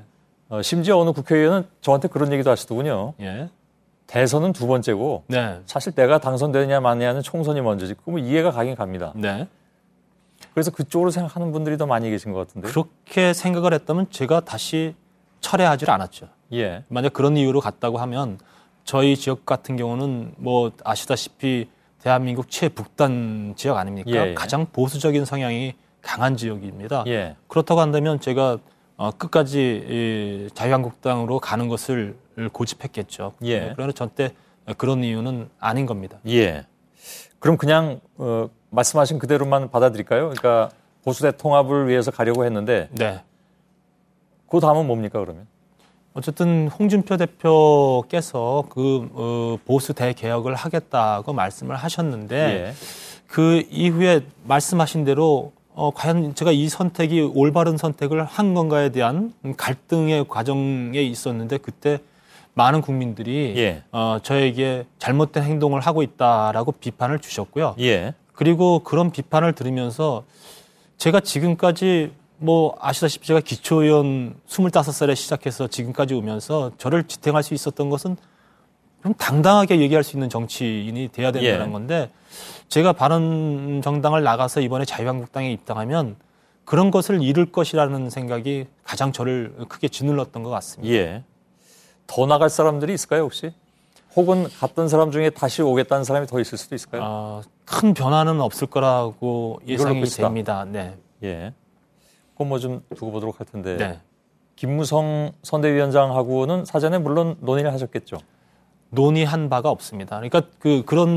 Speaker 13: 어, 심지어 어느 국회의원은 저한테 그런 얘기도 하시더군요. 예. 대선은 두 번째고 네. 사실 내가 당선되느냐 마느냐는 총선이 먼저지. 그러면 이해가 가긴 갑니다. 네. 그래서 그쪽으로 생각하는 분들이 더 많이 계신 것 같은데. 그렇게 생각을 했다면 제가 다시 철회하지를 않았죠. 예. 만약 그런 이유로 갔다고 하면 저희 지역 같은 경우는 뭐 아시다시피 대한민국 최북단 지역 아닙니까? 예. 예. 가장 보수적인 성향이 강한 지역입니다. 예. 그렇다고 한다면 제가 어, 끝까지 이 자유한국당으로 가는 것을 고집했겠죠. 예. 네, 그러나 전때 그런 이유는 아닌 겁니다. 예. 그럼 그냥 어, 말씀하신 그대로만 받아들일까요? 그러니까 보수대 통합을 위해서 가려고 했는데. 네. 그 다음은 뭡니까 그러면? 어쨌든 홍준표 대표께서 그 어, 보수 대개혁을 하겠다고 말씀을 하셨는데 예. 그 이후에 말씀하신 대로 어, 과연 제가 이 선택이 올바른 선택을 한 건가에 대한 갈등의 과정에 있었는데 그때 많은 국민들이 예. 어, 저에게 잘못된 행동을 하고 있다라고 비판을 주셨고요. 예. 그리고 그런 비판을 들으면서 제가 지금까지 뭐 아시다시피 제가 기초의원 25살에 시작해서 지금까지 오면서 저를 지탱할 수 있었던 것은 좀 당당하게 얘기할 수 있는 정치인이 돼야 된다는 예. 건데 제가 바른 정당을 나가서 이번에 자유한국당에 입당하면 그런 것을 잃을 것이라는 생각이 가장 저를 크게 짓눌렀던 것 같습니다. 예. 더 나갈 사람들이 있을까요, 혹시? 혹은 갔던 사람 중에 다시 오겠다는 사람이 더 있을 수도 있을까요? 아, 큰 변화는 없을 거라고 예상이 됩니다. 네. 예. 그건 뭐좀 두고 보도록 할 텐데. 네. 김무성 선대위원장하고는 사전에 물론 논의를 하셨겠죠. 논의한 바가 없습니다. 그러니까 그 그런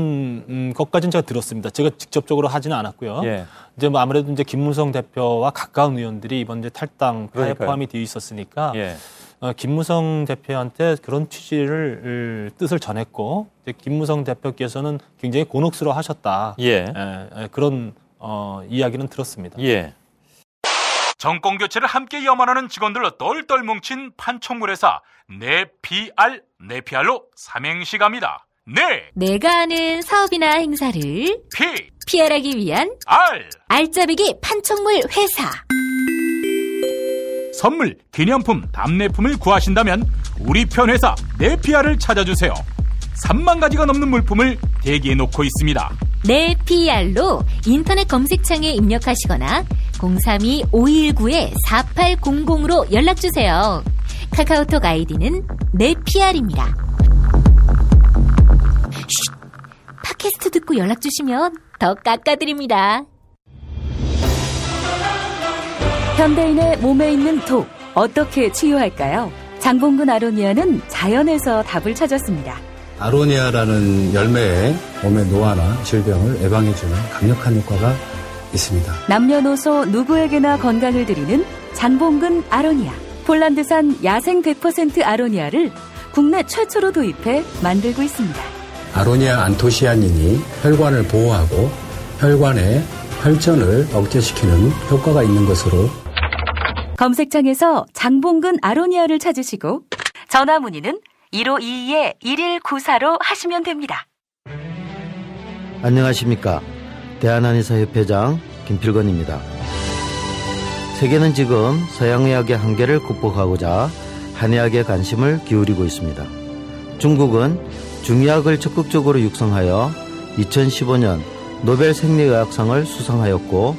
Speaker 13: 음, 것까지는 제가 들었습니다. 제가 직접적으로 하지는 않았고요. 예. 이제 뭐 아무래도 이제 김무성 대표와 가까운 의원들이 이번 이제 탈당 파에 포함이 되어 있었으니까 예. 어, 김무성 대표한테 그런 취지를 뜻을 전했고 이제 김무성 대표께서는 굉장히 곤혹스러워하셨다. 예. 에, 예, 에, 예, 그런 어, 이야기는 들었습니다. 예.
Speaker 2: 정권 교체를 함께 염원하는 직원들로 똘똘 뭉친 판촉물회사 네피알네피알로 삼행시 갑니다.
Speaker 5: 네. 내가 아는 사업이나 행사를 피 피하기 위한 알 알짜배기 판촉물 회사. 선물,
Speaker 2: 기념품, 답례품을 구하신다면 우리 편 회사 네피알을 찾아주세요. 3만 가지가 넘는 물품을 대기해 놓고 있습니다.
Speaker 5: 네피알로 인터넷 검색창에 입력하시거나 032-519-4800으로 연락주세요. 카카오톡 아이디는 내PR입니다. 팟캐스트 듣고 연락주시면 더 깎아드립니다. 현대인의 몸에 있는 톡, 어떻게 치유할까요? 장봉근 아로니아는 자연에서 답을 찾았습니다.
Speaker 10: 아로니아라는 열매에 몸의 노화나 질병을 예방해주는 강력한 효과가
Speaker 5: 있습니다. 남녀노소 누구에게나 건강을 드리는 장봉근 아로니아. 폴란드산 야생 100% 아로니아를 국내 최초로 도입해 만들고 있습니다.
Speaker 4: 아로니아 안토시아닌이 혈관을 보호하고 혈관의
Speaker 11: 혈전을 억제시키는 효과가 있는 것으로
Speaker 5: 검색창에서 장봉근 아로니아를 찾으시고 전화 문의는 1522-1194로 하시면 됩니다.
Speaker 9: 안녕하십니까. 대한한의사 협회장 김필건입니다. 세계는 지금 서양의학의 한계를 극복하고자 한의학에 관심을 기울이고 있습니다. 중국은 중의학을 적극적으로 육성하여 2015년 노벨 생리의학상을 수상하였고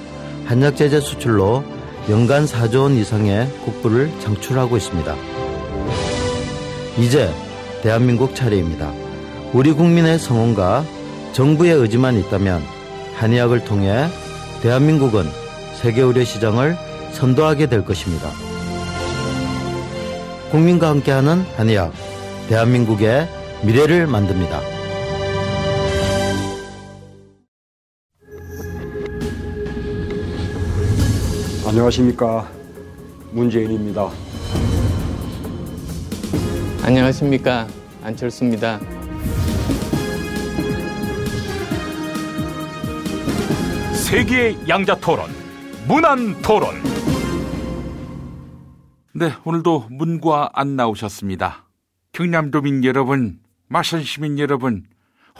Speaker 9: 한약제재 수출로 연간 4조 원 이상의 국부를 창출하고 있습니다. 이제 대한민국 차례입니다. 우리 국민의 성원과 정부의 의지만 있다면 한의학을 통해 대한민국은 세계 의료 시장을 선도하게 될 것입니다. 국민과 함께하는 한의학, 대한민국의 미래를 만듭니다.
Speaker 10: 안녕하십니까. 문재인입니다. 안녕하십니까. 안철수입니다.
Speaker 2: 세계의
Speaker 1: 양자토론 문안토론 네 오늘도 문과 안 나오셨습니다 경남도민 여러분 마산 시민 여러분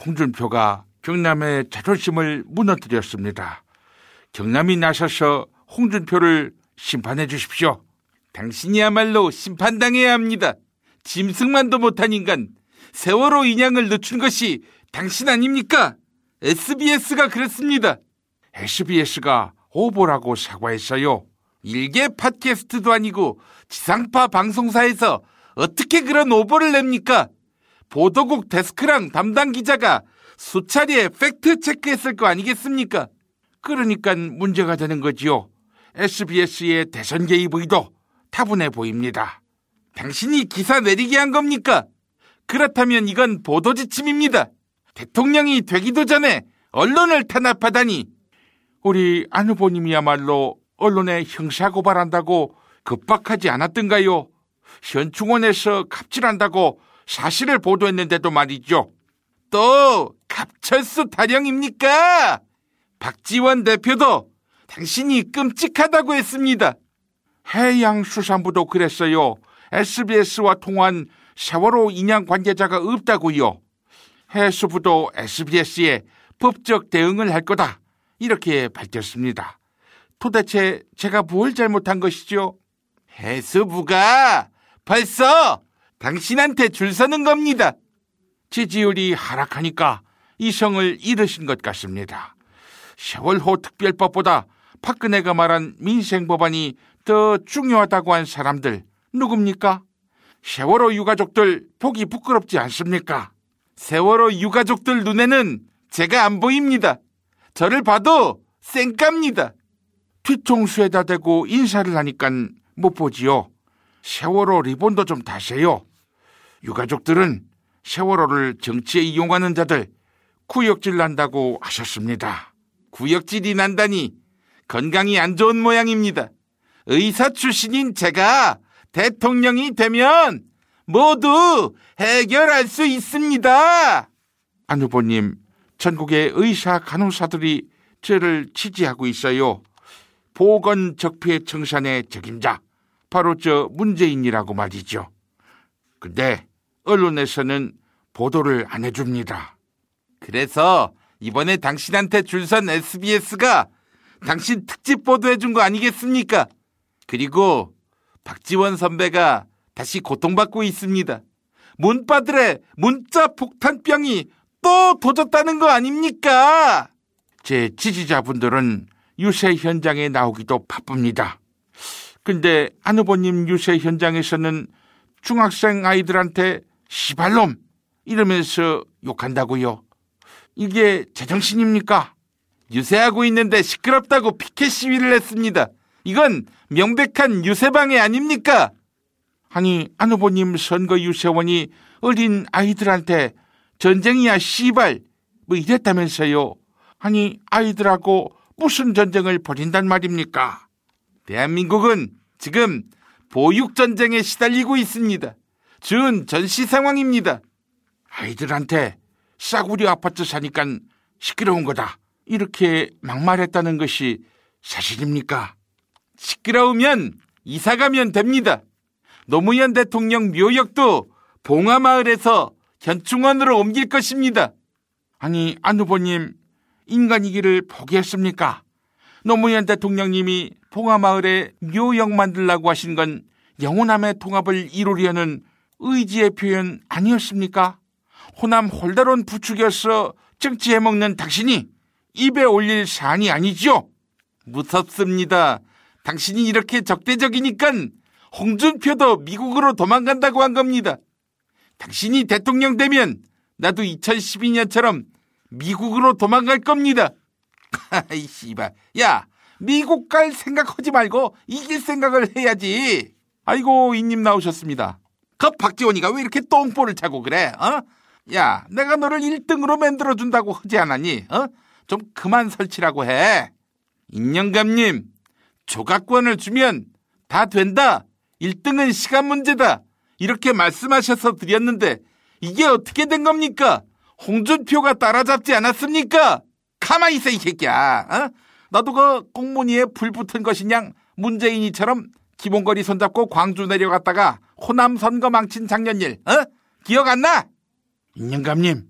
Speaker 1: 홍준표가 경남의 자존심을 무너뜨렸습니다 경남이 나서서 홍준표를 심판해 주십시오 당신이야말로 심판당해야 합니다 짐승만도 못한 인간 세월호 인양을 늦춘 것이 당신 아닙니까? SBS가 그랬습니다. SBS가 오보라고 사과했어요. 일개 팟캐스트도 아니고 지상파 방송사에서 어떻게 그런 오보를 냅니까? 보도국 데스크랑 담당 기자가 수차례 팩트 체크했을 거 아니겠습니까? 그러니까 문제가 되는 거지요. SBS의 대선 개입 의도 타분해 보입니다. 당신이 기사 내리게 한 겁니까? 그렇다면 이건 보도 지침입니다. 대통령이 되기도 전에 언론을 탄압하다니 우리 안 후보님이야말로 언론에 형사고발한다고 급박하지 않았던가요? 현충원에서 갑질한다고 사실을 보도했는데도 말이죠. 또 갑철수 타령입니까? 박지원 대표도 당신이 끔찍하다고 했습니다. 해양수산부도 그랬어요. SBS와 통한 세월호 인양 관계자가 없다고요. 해수부도 SBS에 법적 대응을 할 거다. 이렇게 밝혔습니다. 도대체 제가 뭘 잘못한 것이죠? 해수부가 벌써 당신한테 줄 서는 겁니다. 지지율이 하락하니까 이성을 잃으신 것 같습니다. 세월호 특별법보다 박근혜가 말한 민생법안이 더 중요하다고 한 사람들 누굽니까? 세월호 유가족들 보기 부끄럽지 않습니까? 세월호 유가족들 눈에는 제가 안 보입니다. 저를 봐도 쌩깝니다. 뒤통수에다 대고 인사를 하니깐 못 보지요. 세월호 리본도 좀 다세요. 유가족들은 세월호를 정치에 이용하는 자들 구역질 난다고 하셨습니다. 구역질이 난다니 건강이 안 좋은 모양입니다. 의사 출신인 제가 대통령이 되면 모두 해결할 수 있습니다. 안 후보님 전국의 의사 간호사들이 저를 지지하고 있어요. 보건 적폐 청산의 책임자 바로 저 문재인이라고 말이죠. 근데 언론에서는 보도를 안 해줍니다. 그래서 이번에 당신한테 줄선 SBS가 당신 특집 보도해준 거 아니겠습니까? 그리고 박지원 선배가 다시 고통받고 있습니다. 문바들의 문자 폭탄병이 또 도졌다는 거 아닙니까? 제 지지자분들은 유세 현장에 나오기도 바쁩니다. 근데 안 후보님 유세 현장에서는 중학생 아이들한테 시발놈 이러면서 욕한다고요. 이게 제정신입니까? 유세하고 있는데 시끄럽다고 피켓 시위를 했습니다. 이건 명백한 유세방해 아닙니까? 아니 안 후보님 선거 유세원이 어린 아이들한테 전쟁이야 씨발 뭐 이랬다면서요. 아니 아이들하고 무슨 전쟁을 벌인단 말입니까? 대한민국은 지금 보육 전쟁에 시달리고 있습니다. 준 전시 상황입니다. 아이들한테 싸구려 아파트 사니깐 시끄러운 거다. 이렇게 막말했다는 것이 사실입니까? 시끄러우면 이사 가면 됩니다. 노무현 대통령 묘역도 봉화마을에서 견충원으로 옮길 것입니다. 아니, 안 후보님, 인간이기를 포기했습니까? 노무현 대통령님이 봉화마을에 묘역 만들라고 하신 건 영호남의 통합을 이루려는 의지의 표현 아니었습니까? 호남 홀다론 부추겨서 정치해 먹는 당신이 입에 올릴 사안이 아니지요. 무섭습니다. 당신이 이렇게 적대적이니까 홍준표도 미국으로 도망간다고 한 겁니다. 당신이 대통령 되면 나도 2012년처럼 미국으로 도망갈 겁니다. 아이 씨발. 야, 미국 갈 생각하지 말고 이길 생각을 해야지. 아이고, 이님 나오셨습니다. 그 박지원이가 왜 이렇게 똥볼을 차고 그래? 어? 야, 내가 너를 1등으로 만들어 준다고 하지 않았니? 어? 좀 그만 설치라고 해. 인영감님 조각권을 주면 다 된다. 1등은 시간 문제다. 이렇게 말씀하셔서 드렸는데 이게 어떻게 된 겁니까? 홍준표가 따라잡지 않았습니까? 가만히 있어 이 새끼야. 어? 나도 그 꽁무니에 불 붙은 것이냐 문재인이처럼 기본거리 손잡고 광주 내려갔다가 호남 선거 망친 작년 일. 어? 기억 안 나? 인영감님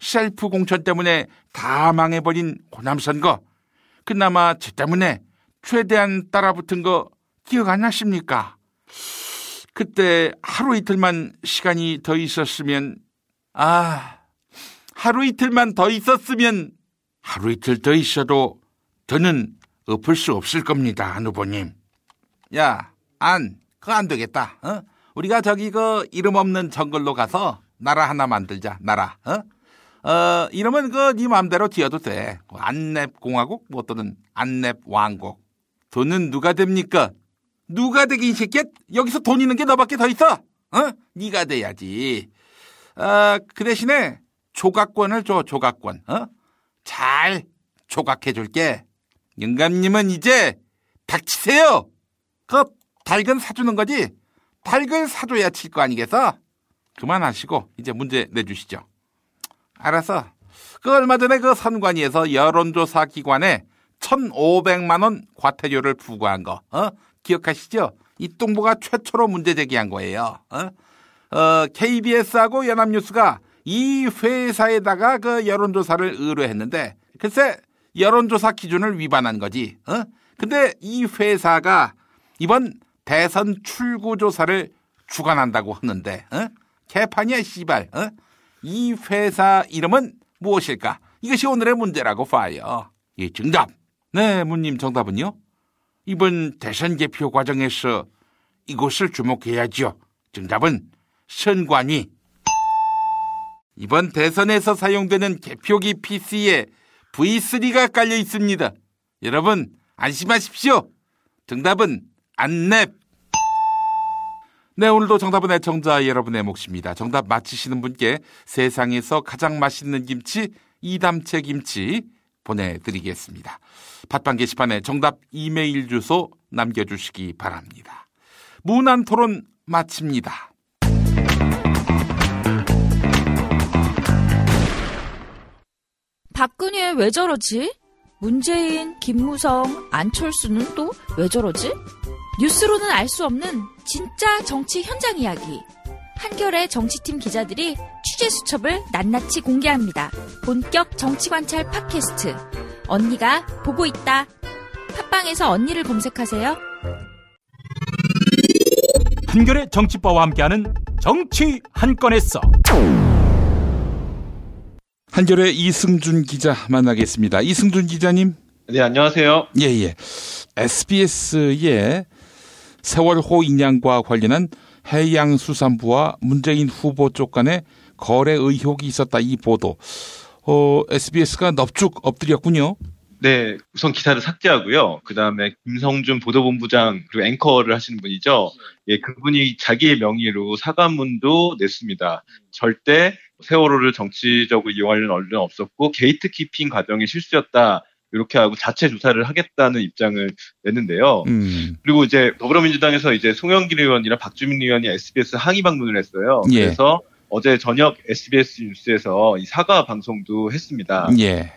Speaker 1: 셀프 공천 때문에 다 망해버린 호남 선거. 그나마 저 때문에 최대한 따라붙은 거 기억 안 나십니까? 그때 하루 이틀만 시간이 더 있었으면, 아, 하루 이틀만 더 있었으면, 하루 이틀 더 있어도 더는 엎을 수 없을 겁니다, 한 후보님. 야, 안, 그거 안 되겠다, 어? 우리가 저기 그 이름 없는 정글로 가서 나라 하나 만들자, 나라, 어? 어, 이름은 그 네 마음대로 지어도 돼. 그 안랩공화국, 뭐 또는 안랩왕국. 돈은 누가 됩니까? 누가 되긴 새끼야? 여기서 돈 있는 게 너밖에 더 있어. 어? 네가 돼야지. 아, 그 대신에 조각권을 줘, 조각권. 어? 잘 조각해 줄게. 영감님은 이제 닥치세요. 그 달근 사주는 거지. 달근 사줘야 칠 거 아니겠어? 그만하시고 이제 문제 내주시죠. 알았어. 그 얼마 전에 그 선관위에서 여론조사 기관에 1,500만 원 과태료를 부과한 거. 어? 기억하시죠? 이 똥보가 최초로 문제 제기한 거예요. 어? 어, KBS하고 연합뉴스가 이 회사에다가 그 여론조사를 의뢰했는데 글쎄 여론조사 기준을 위반한 거지. 어? 근데 이 회사가 이번 대선 출구조사를 주관한다고 하는데 어? 개판이야 씨발. 어? 이 회사 이름은 무엇일까? 이것이 오늘의 문제라고 봐요. 이 예, 정답. 네, 문님 정답은요? 이번 대선 개표 과정에서 이곳을 주목해야지요. 정답은 선관위. 이번 대선에서 사용되는 개표기 PC에 V3가 깔려 있습니다. 여러분 안심하십시오. 정답은 안랩. 네, 오늘도 정답은 애청자 여러분의 몫입니다. 정답 맞히시는 분께 세상에서 가장 맛있는 김치 이담채 김치 보내드리겠습니다. 팟빵 게시판에 정답 이메일 주소 남겨주시기 바랍니다. 무난 토론 마칩니다.
Speaker 5: 박근혜 왜 저러지? 문재인, 김무성, 안철수는 또 왜 저러지? 뉴스로는 알 수 없는 진짜 정치 현장 이야기. 한겨레 정치팀 기자들이 취재 수첩을 낱낱이 공개합니다. 본격 정치관찰 팟캐스트. 언니가 보고 있다. 팟빵에서 언니를 검색하세요.
Speaker 2: 한겨레
Speaker 1: 정치바와 함께하는 정치 한 건에 써. 한겨레 이승준 기자 만나겠습니다. 이승준 기자님. 네, 안녕하세요. 예, 예. SBS의 세월호 인양과 관련한 해양수산부와 문재인 후보 쪽 간의 거래 의혹이 있었다 이 보도. 어, SBS가 넙죽 엎드렸군요.
Speaker 3: 네, 우선 기사를 삭제하고요. 그 다음에 김성준 보도본부장 그리고 앵커를 하시는 분이죠. 예, 그분이 자기의 명의로 사과문도 냈습니다. 절대 세월호를 정치적으로 이용하려는 언론 없었고 게이트키핑 과정이 실수였다. 이렇게 하고 자체 조사를 하겠다는 입장을 냈는데요. 음. 그리고 이제 더불어민주당에서 이제 송영길 의원이랑 박주민 의원이 SBS 항의 방문을 했어요. 예. 그래서 어제 저녁 SBS 뉴스에서 이 사과 방송도 했습니다. 예.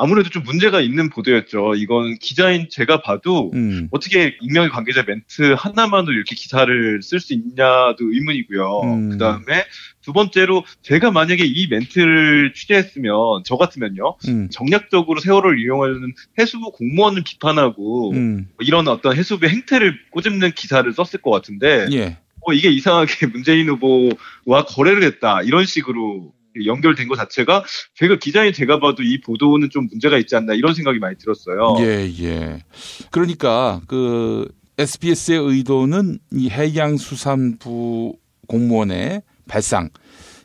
Speaker 3: 아무래도 좀 문제가 있는 보도였죠. 이건 기자인 제가 봐도 음. 어떻게 익명의 관계자 멘트 하나만으로 이렇게 기사를 쓸 수 있냐도 의문이고요. 음. 그 다음에 두 번째로 제가 만약에 이 멘트를 취재했으면 저 같으면요 음. 정략적으로 세월을 이용하는 해수부 공무원을 비판하고 음. 뭐 이런 어떤 해수부 행태를 꼬집는 기사를 썼을 것 같은데 예. 어, 이게 이상하게 문재인 후보와 거래를 했다 이런 식으로 연결된 것 자체가 제가 기자인 제가 봐도 이 보도는 좀 문제가 있지 않나 이런 생각이 많이 들었어요. 예,
Speaker 1: 예. 그러니까 그 SBS의 의도는 이 해양수산부 공무원의 발상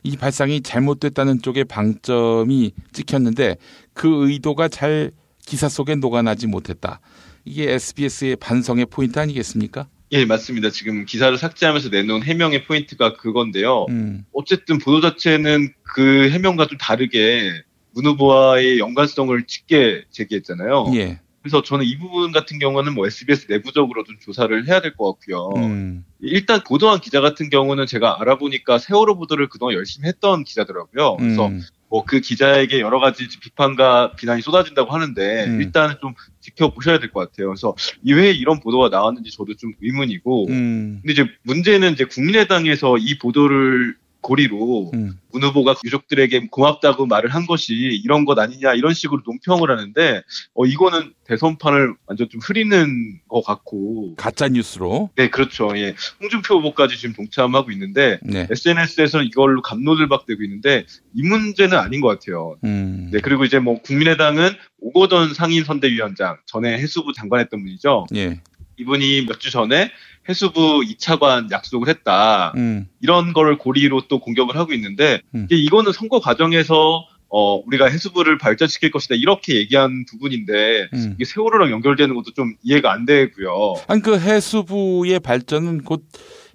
Speaker 1: 이 발상이 잘못됐다는 쪽의 방점이 찍혔는데 그 의도가 잘 기사 속에 녹아나지 못했다. 이게 SBS의 반성의 포인트 아니겠습니까?
Speaker 3: 예, 맞습니다. 지금 기사를 삭제하면서 내놓은 해명의 포인트가 그건데요. 음. 어쨌든 보도 자체는 그 해명과 좀 다르게 문 후보와의 연관성을 짙게 제기했잖아요. 예. 그래서 저는 이 부분 같은 경우는 뭐 SBS 내부적으로 도 조사를 해야 될 것 같고요. 음. 일단 보도한 기자 같은 경우는 제가 알아보니까 세월호 보도를 그동안 열심히 했던 기자더라고요. 그래서 음. 뭐그 기자에게 여러 가지 비판과 비난이 쏟아진다고 하는데 음. 일단은 좀 지켜보셔야 될 것 같아요. 그래서 이왜 이런 보도가 나왔는지 저도 좀 의문이고, 음. 근데 이제 문제는 이제 국민의당에서 이 보도를 고리로 음. 문 후보가 유족들에게 고맙다고 말을 한 것이 이런 것 아니냐 이런 식으로 논평을 하는데 어 이거는 대선판을 완전 좀 흐리는 것 같고 가짜 뉴스로 네 그렇죠 예 홍준표 후보까지 지금 동참하고 있는데 네. SNS에서는 이걸로 감노들박되고 있는데 이 문제는 아닌 것 같아요 음. 네 그리고 이제 뭐 국민의당은 오거돈 상임선대위원장 전에 해수부 장관했던 분이죠 예. 이분이 몇 주 전에 해수부 2차관 약속을 했다. 음. 이런 걸 고리로 또 공격을 하고 있는데 음. 이거는 선거 과정에서 어, 우리가 해수부를 발전시킬 것이다. 이렇게 얘기한 부분인데, 음. 이게 세월호랑 연결되는 것도 좀 이해가 안 되고요.
Speaker 1: 아니, 그 해수부의 발전은 곧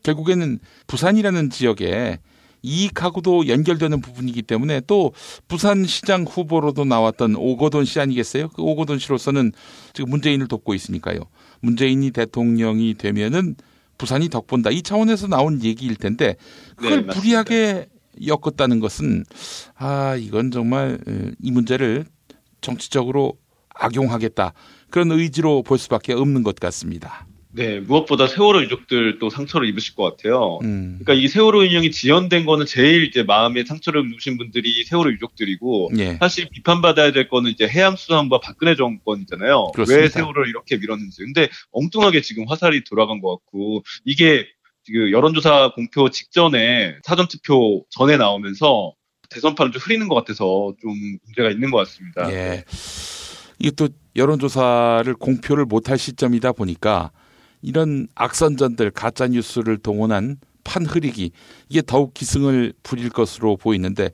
Speaker 1: 결국에는 부산이라는 지역에 이익하고도 연결되는 부분이기 때문에 또 부산시장 후보로도 나왔던 오거돈 씨 아니겠어요? 그 오거돈 씨로서는 지금 문재인을 돕고 있으니까요. 문재인이 대통령이 되면은 부산이 덕본다 이 차원에서 나온 얘기일 텐데 네, 그걸 네, 불리하게 엮었다는 것은 아 이건 정말 어, 이 문제를 정치적으로 악용하겠다 그런 의지로 볼 수밖에 없는 것 같습니다.
Speaker 3: 네, 무엇보다 세월호 유족들 또 상처를 입으실 것 같아요. 음. 그러니까 이 세월호 인형이 지연된 거는 제일 이제 마음에 상처를 입으신 분들이 세월호 유족들이고 예. 사실 비판받아야 될 거는 이제 해양수산부와 박근혜 정권이잖아요. 그렇습니다. 왜 세월호를 이렇게 밀었는지. 근데 엉뚱하게 지금 화살이 돌아간 것 같고 이게 그 여론조사 공표 직전에 사전투표 전에 나오면서 대선판을 좀 흐리는 것 같아서 좀 문제가 있는 것 같습니다. 예.
Speaker 1: 이게 또 여론조사를 공표를 못할 시점이다 보니까 이런 악선전들 가짜 뉴스를 동원한 판흐리기 이게 더욱 기승을 부릴 것으로 보이는데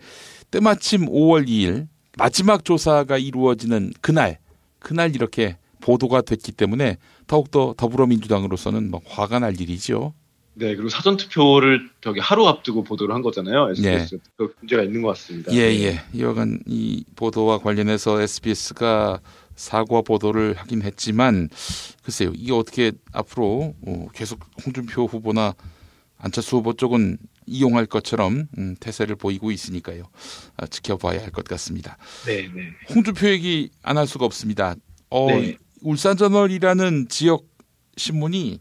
Speaker 1: 때마침 5월 2일 마지막 조사가 이루어지는 그날 그날 이렇게 보도가 됐기 때문에 더욱더 더불어민주당으로서는 막 화가 날 일이죠.
Speaker 3: 네, 그리고 사전 투표를 저기 하루 앞두고 보도를 한 거잖아요. SBS 예. 네. 그 문제가 있는 것 같습니다. 예, 예.
Speaker 1: 여간 이 보도와 관련해서 SBS가 사과 보도를 하긴 했지만 글쎄요 이게 어떻게 앞으로 어, 계속 홍준표 후보나 안철수 후보 쪽은 이용할 것처럼 음, 태세를 보이고 있으니까요 아, 지켜봐야 할 것 같습니다. 네, 네. 홍준표 얘기 안 할 수가 없습니다. 어, 네. 울산저널이라는 지역 신문이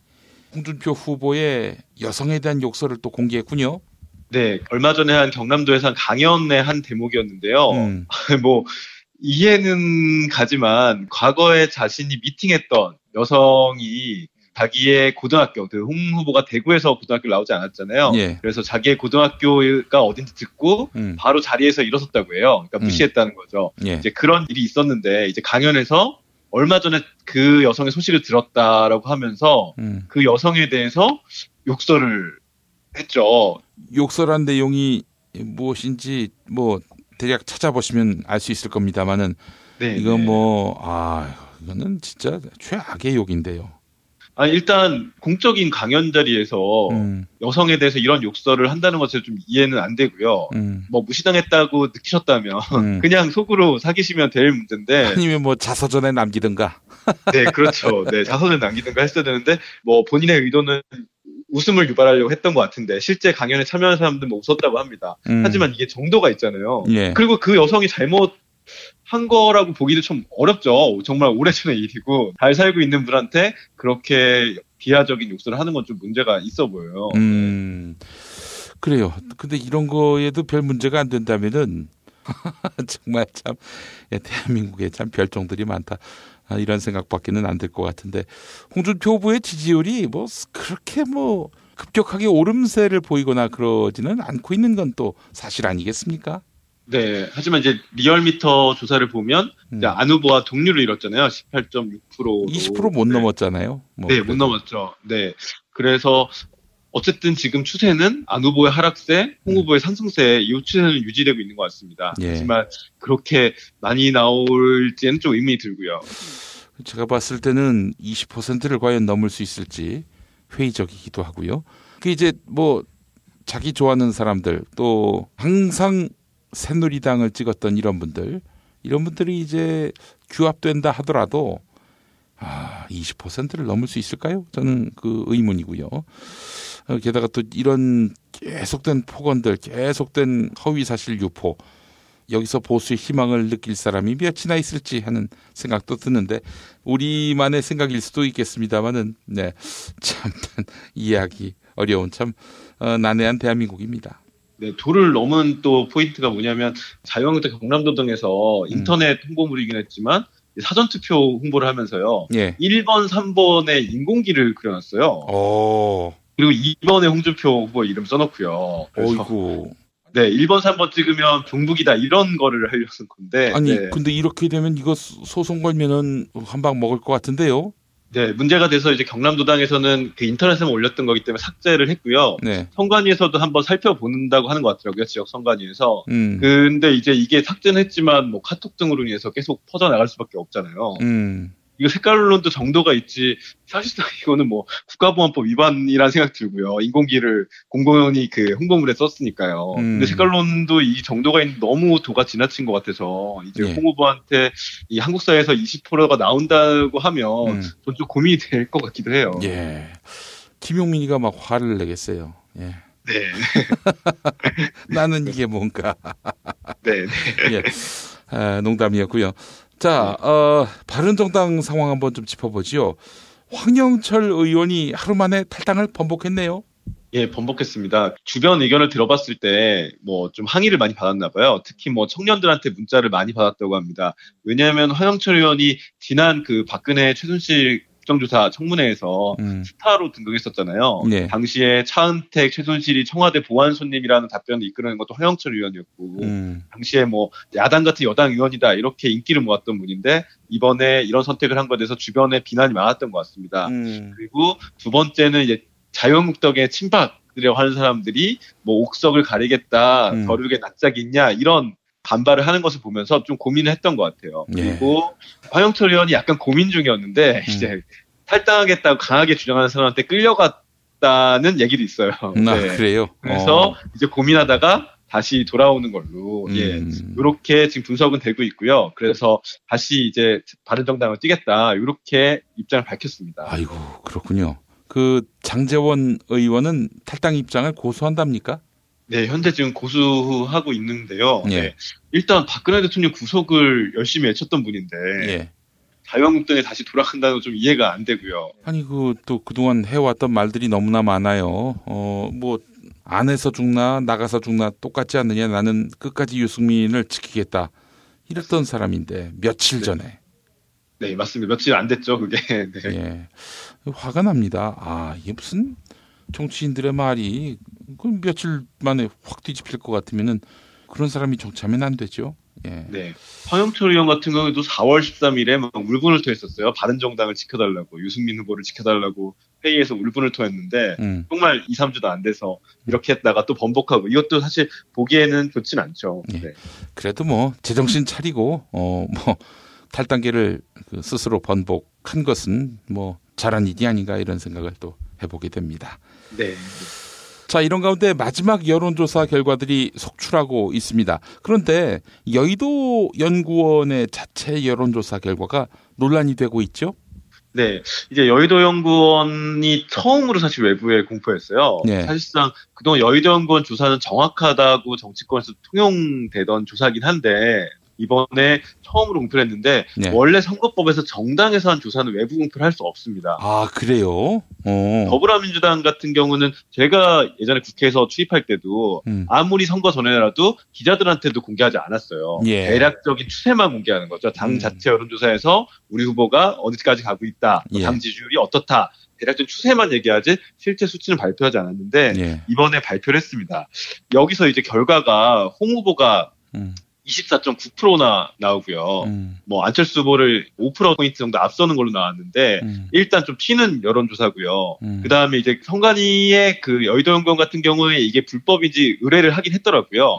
Speaker 1: 홍준표 후보의 여성에 대한
Speaker 3: 욕설을 또 공개했군요. 네, 얼마 전에 한 경남도에서 한 강연의 한 대목이었는데요. 음. 뭐 이해는 가지만 과거에 자신이 미팅했던 여성이 자기의 고등학교, 그홍 후보가 대구에서 고등학교 나오지 않았잖아요. 예. 그래서 자기의 고등학교가 어딘지 듣고 음. 바로 자리에서 일어섰다고 해요. 그러니까 음. 무시했다는 거죠. 예. 이제 그런 일이 있었는데 이제 강연에서 얼마 전에 그 여성의 소식을 들었다라고 하면서 음. 그 여성에 대해서 욕설을
Speaker 1: 했죠. 욕설한 내용이 무엇인지 뭐 대략 찾아보시면 알 수 있을 겁니다만은 네, 이건 네. 뭐아 이거는 진짜
Speaker 3: 최악의 욕인데요. 아 일단 공적인 강연 자리에서 음. 여성에 대해서 이런 욕설을 한다는 것을 좀 이해는 안 되고요. 음. 뭐 무시당했다고 느끼셨다면 음. 그냥 속으로 사귀시면 될 문제인데 아니면
Speaker 1: 뭐 자서전에
Speaker 3: 남기든가. 네, 그렇죠. 네, 자서전에 남기든가 했어야 되는데 뭐 본인의 의도는 웃음을 유발하려고 했던 것 같은데 실제 강연에 참여한 사람들 뭐 웃었다고 합니다. 음. 하지만 이게 정도가 있잖아요. 예. 그리고 그 여성이 잘못 한 거라고 보기도 좀 어렵죠. 정말 오래전의 일이고 잘 살고 있는 분한테 그렇게 비하적인 욕설을 하는 건 좀 문제가 있어 보여요. 음.
Speaker 1: 그래요. 근데 이런 거에도 별 문제가 안 된다면은 정말 참 예, 대한민국에 참 별종들이 많다. 아, 이런 생각밖에는 안 될 것 같은데 홍준표 후보의 지지율이 뭐 그렇게 뭐 급격하게 오름세를 보이거나 그러지는 않고 있는 건 또 사실 아니겠습니까?
Speaker 3: 네. 하지만 이제 리얼미터 조사를 보면 음. 안 후보와 동률을 잃었잖아요. 18.6%로 20%못
Speaker 1: 네. 넘었잖아요.
Speaker 3: 뭐 네, 그래도. 못 넘었죠. 네. 그래서 어쨌든 지금 추세는 안 후보의 하락세, 홍 네. 후보의 상승세 이 추세는 유지되고 있는 것 같습니다. 예. 하지만 그렇게 많이 나올지는 좀 의미 들고요. 제가 봤을 때는
Speaker 1: 20%를 과연 넘을 수 있을지 회의적이기도 하고요.
Speaker 3: 그 이제 뭐
Speaker 1: 자기 좋아하는 사람들 또 항상 새누리당을 찍었던 이런 분들 이런 분들이 이제 규합된다 하더라도 아, 20%를 넘을 수 있을까요? 저는 그 의문이고요. 어, 게다가 또 이런 계속된 폭언들, 계속된 허위 사실 유포, 여기서 보수의 희망을 느낄 사람이 몇이나 있을지 하는 생각도 드는데 우리만의 생각일 수도 있겠습니다만은 네, 참 이해하기 어려운 참 어, 난해한 대한민국입니다.
Speaker 3: 네, 도를 넘은 또 포인트가 뭐냐면 자유한국당 경남도 등에서 음. 인터넷 음. 홍보물이긴 했지만 사전 투표 홍보를 하면서요. 예. 1번, 3번에 인공기를 그려놨어요. 오.
Speaker 6: 어. 그리고
Speaker 3: 2번에 홍준표 후보 이름 써놓고요. 어이구. 네, 1번, 3번 찍으면 종북이다 이런 거를 하려는 건데. 아니, 네. 근데
Speaker 1: 이렇게 되면 이거 소송 걸면은 한 방 먹을 것 같은데요?
Speaker 3: 네, 문제가 돼서 이제 경남도당에서는 그 인터넷에 올렸던 거기 때문에 삭제를 했고요. 네. 선관위에서도 한번 살펴본다고 하는 것 같더라고요. 지역 선관위에서. 음. 근데 이제 이게 삭제는 했지만 뭐 카톡 등으로 인해서 계속 퍼져나갈 수밖에 없잖아요. 음. 이거 색깔론도 정도가 있지 사실상 이거는 뭐 국가보안법 위반이라는 생각 들고요. 인공기를 공공연히 그 홍보물에 썼으니까요. 음. 근데 색깔론도 이 정도가 있는 너무 도가 지나친 것 같아서 이제 예. 홍 후보한테 이 한국사에서 회 20%가 나온다고 하면 음. 전좀 고민이 될 것 같기도 해요.
Speaker 1: 예. 김용민이가 막 화를 내겠어요. 예.
Speaker 14: 네.
Speaker 1: 나는 이게 뭔가. 네. 네. 예. 아, 농담이었고요. 자, 어, 바른정당 상황 한번 좀 짚어보지요. 황영철 의원이 하루 만에 탈당을 번복했네요.
Speaker 3: 예, 번복했습니다. 주변 의견을 들어봤을 때 뭐 좀 항의를 많이 받았나 봐요. 특히 뭐 청년들한테 문자를 많이 받았다고 합니다. 왜냐하면 황영철 의원이 지난 그 박근혜 최순실 국정조사 청문회에서 음. 스타로 등극했었잖아요. 네. 당시에 차은택, 최순실이 청와대 보안 손님이라는 답변을 이끌어낸 것도 허영철 의원이었고, 음. 당시에 뭐 야당 같은 여당 의원이다 이렇게 인기를 모았던 분인데 이번에 이런 선택을 한 것에 대해서 주변에 비난이 많았던 것 같습니다. 음. 그리고 두 번째는 이제 자유한국당의 친박 들이라고 하는 사람들이 뭐 옥석을 가리겠다, 거룩의 낯작이 있냐 이런 반발을 하는 것을 보면서 좀 고민을 했던 것 같아요. 예. 그리고 예. 화영철 의원이 약간 고민 중이었는데 음. 이제 탈당하겠다고 강하게 주장하는 사람한테 끌려갔다는 얘기도 있어요. 음. 아, 네. 그래요. 그래서 어. 이제 고민하다가 다시 돌아오는 걸로 음. 예 이렇게 지금 분석은 되고 있고요. 그래서 다시 이제 바른정당을 뛰겠다 이렇게 입장을 밝혔습니다. 아이고
Speaker 1: 그렇군요. 그 장재원 의원은
Speaker 3: 탈당 입장을
Speaker 1: 고수한답니까?
Speaker 3: 네, 현재 지금 고수하고 있는데요. 예. 네, 일단 박근혜 대통령 구속을 열심히 외쳤던 분인데 예. 자유한국당에 다시 돌아간다는 좀 이해가 안 되고요.
Speaker 1: 아니 그 또 그동안 해왔던 말들이 너무나 많아요. 어 뭐 안에서 죽나 나가서 죽나 똑같지 않느냐 나는 끝까지 유승민을 지키겠다 이랬던 사람인데 며칠 네. 전에
Speaker 3: 네 맞습니다 며칠 안 됐죠 그게 네. 예
Speaker 1: 화가 납니다 아 이게 무슨 정치인들의 말이 그 며칠 만에 확 뒤집힐 것 같으면은 그런 사람이 정치하면 안 되죠.
Speaker 3: 예. 네. 황영철 의원 같은 경우도 4월 13일에 막 울분을 토했었어요. 바른정당을 지켜달라고 유승민 후보를 지켜달라고 회의에서 울분을 토했는데 음. 정말 2, 3주도 안 돼서 이렇게 했다가 또 번복하고 이것도 사실 보기에는 좋진 않죠. 예. 네.
Speaker 1: 그래도 뭐 제정신 차리고 어뭐 탈단계를 그 스스로 번복한 것은 뭐 잘한 일이 아닌가 이런 생각을 또 해보게 됩니다. 네. 자, 이런 가운데 마지막 여론조사 결과들이 속출하고 있습니다. 그런데 여의도 연구원의 자체 여론조사 결과가 논란이 되고 있죠?
Speaker 3: 네, 이제 여의도 연구원이 처음으로 사실 외부에 공포했어요. 네. 사실상 그동안 여의도 연구원 조사는 정확하다고 정치권에서 통용되던 조사긴 한데 이번에 처음으로 공표를 했는데 네. 원래 선거법에서 정당에서 한 조사는 외부 공표를 할 수 없습니다. 아
Speaker 1: 그래요? 오. 어.
Speaker 3: 더불어민주당 같은 경우는 제가 예전에 국회에서 출입할 때도 음. 아무리 선거 전에라도 기자들한테도 공개하지 않았어요. 예. 대략적인 추세만 공개하는 거죠. 당 음. 자체 여론조사에서 우리 후보가 어디까지 가고 있다, 예. 당 지지율이 어떻다. 대략적인 추세만 얘기하지 실제 수치는 발표하지 않았는데 예. 이번에 발표를 했습니다. 여기서 이제 결과가 홍 후보가 음. 24.9%나 나오고요. 음. 뭐 안철수 후보를 5%포인트 정도 앞서는 걸로 나왔는데 음. 일단 좀 튀는 여론조사고요. 음. 그다음에 이제 선관위의그 여의도 연구원 같은 경우에 이게 불법인지 의뢰를 하긴 했더라고요.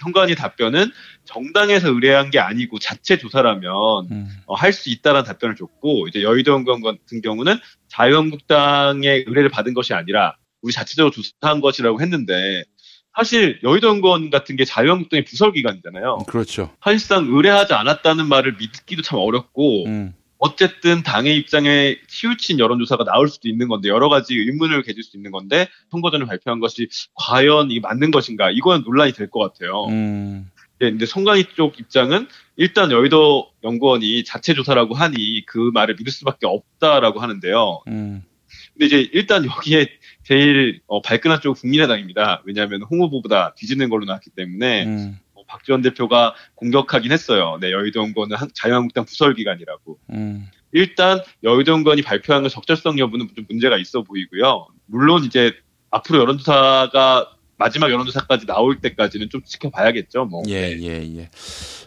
Speaker 3: 선관위 음. 답변은 정당에서 의뢰한 게 아니고 자체 조사라면 음. 어, 할수 있다라는 답변을 줬고 이제 여의도 연구원 같은 경우는 자유한국당의 의뢰를 받은 것이 아니라 우리 자체적으로 조사한 것이라고 했는데 사실 여의도연구원 같은 게 자유한국당의 부설기관이잖아요. 그렇죠. 사실상 의뢰하지 않았다는 말을 믿기도 참 어렵고 음. 어쨌든 당의 입장에 치우친 여론조사가 나올 수도 있는 건데 여러 가지 의문을 가질 수 있는 건데 선거전을 발표한 것이 과연 이 맞는 것인가 이건 논란이 될 것 같아요. 음. 네, 근데 송강희 쪽 입장은 일단 여의도 연구원이 자체 조사라고 하니 그 말을 믿을 수밖에 없다라고 하는데요. 음. 근데 이제 일단 여기에 제일 어, 발끈한 쪽은 국민의당입니다. 왜냐하면 홍 후보보다 뒤지는 걸로 나왔기 때문에 음. 어, 박지원 대표가 공격하긴 했어요. 네, 여의도 연구은 자유한국당 부설 기관이라고. 음. 일단 여의도 연구이 발표한 건 적절성 여부는 좀 문제가 있어 보이고요. 물론 이제 앞으로 여론조사가 마지막 여론조사까지 나올 때까지는 좀 지켜봐야겠죠. 뭐. 예, 네. 예, 예.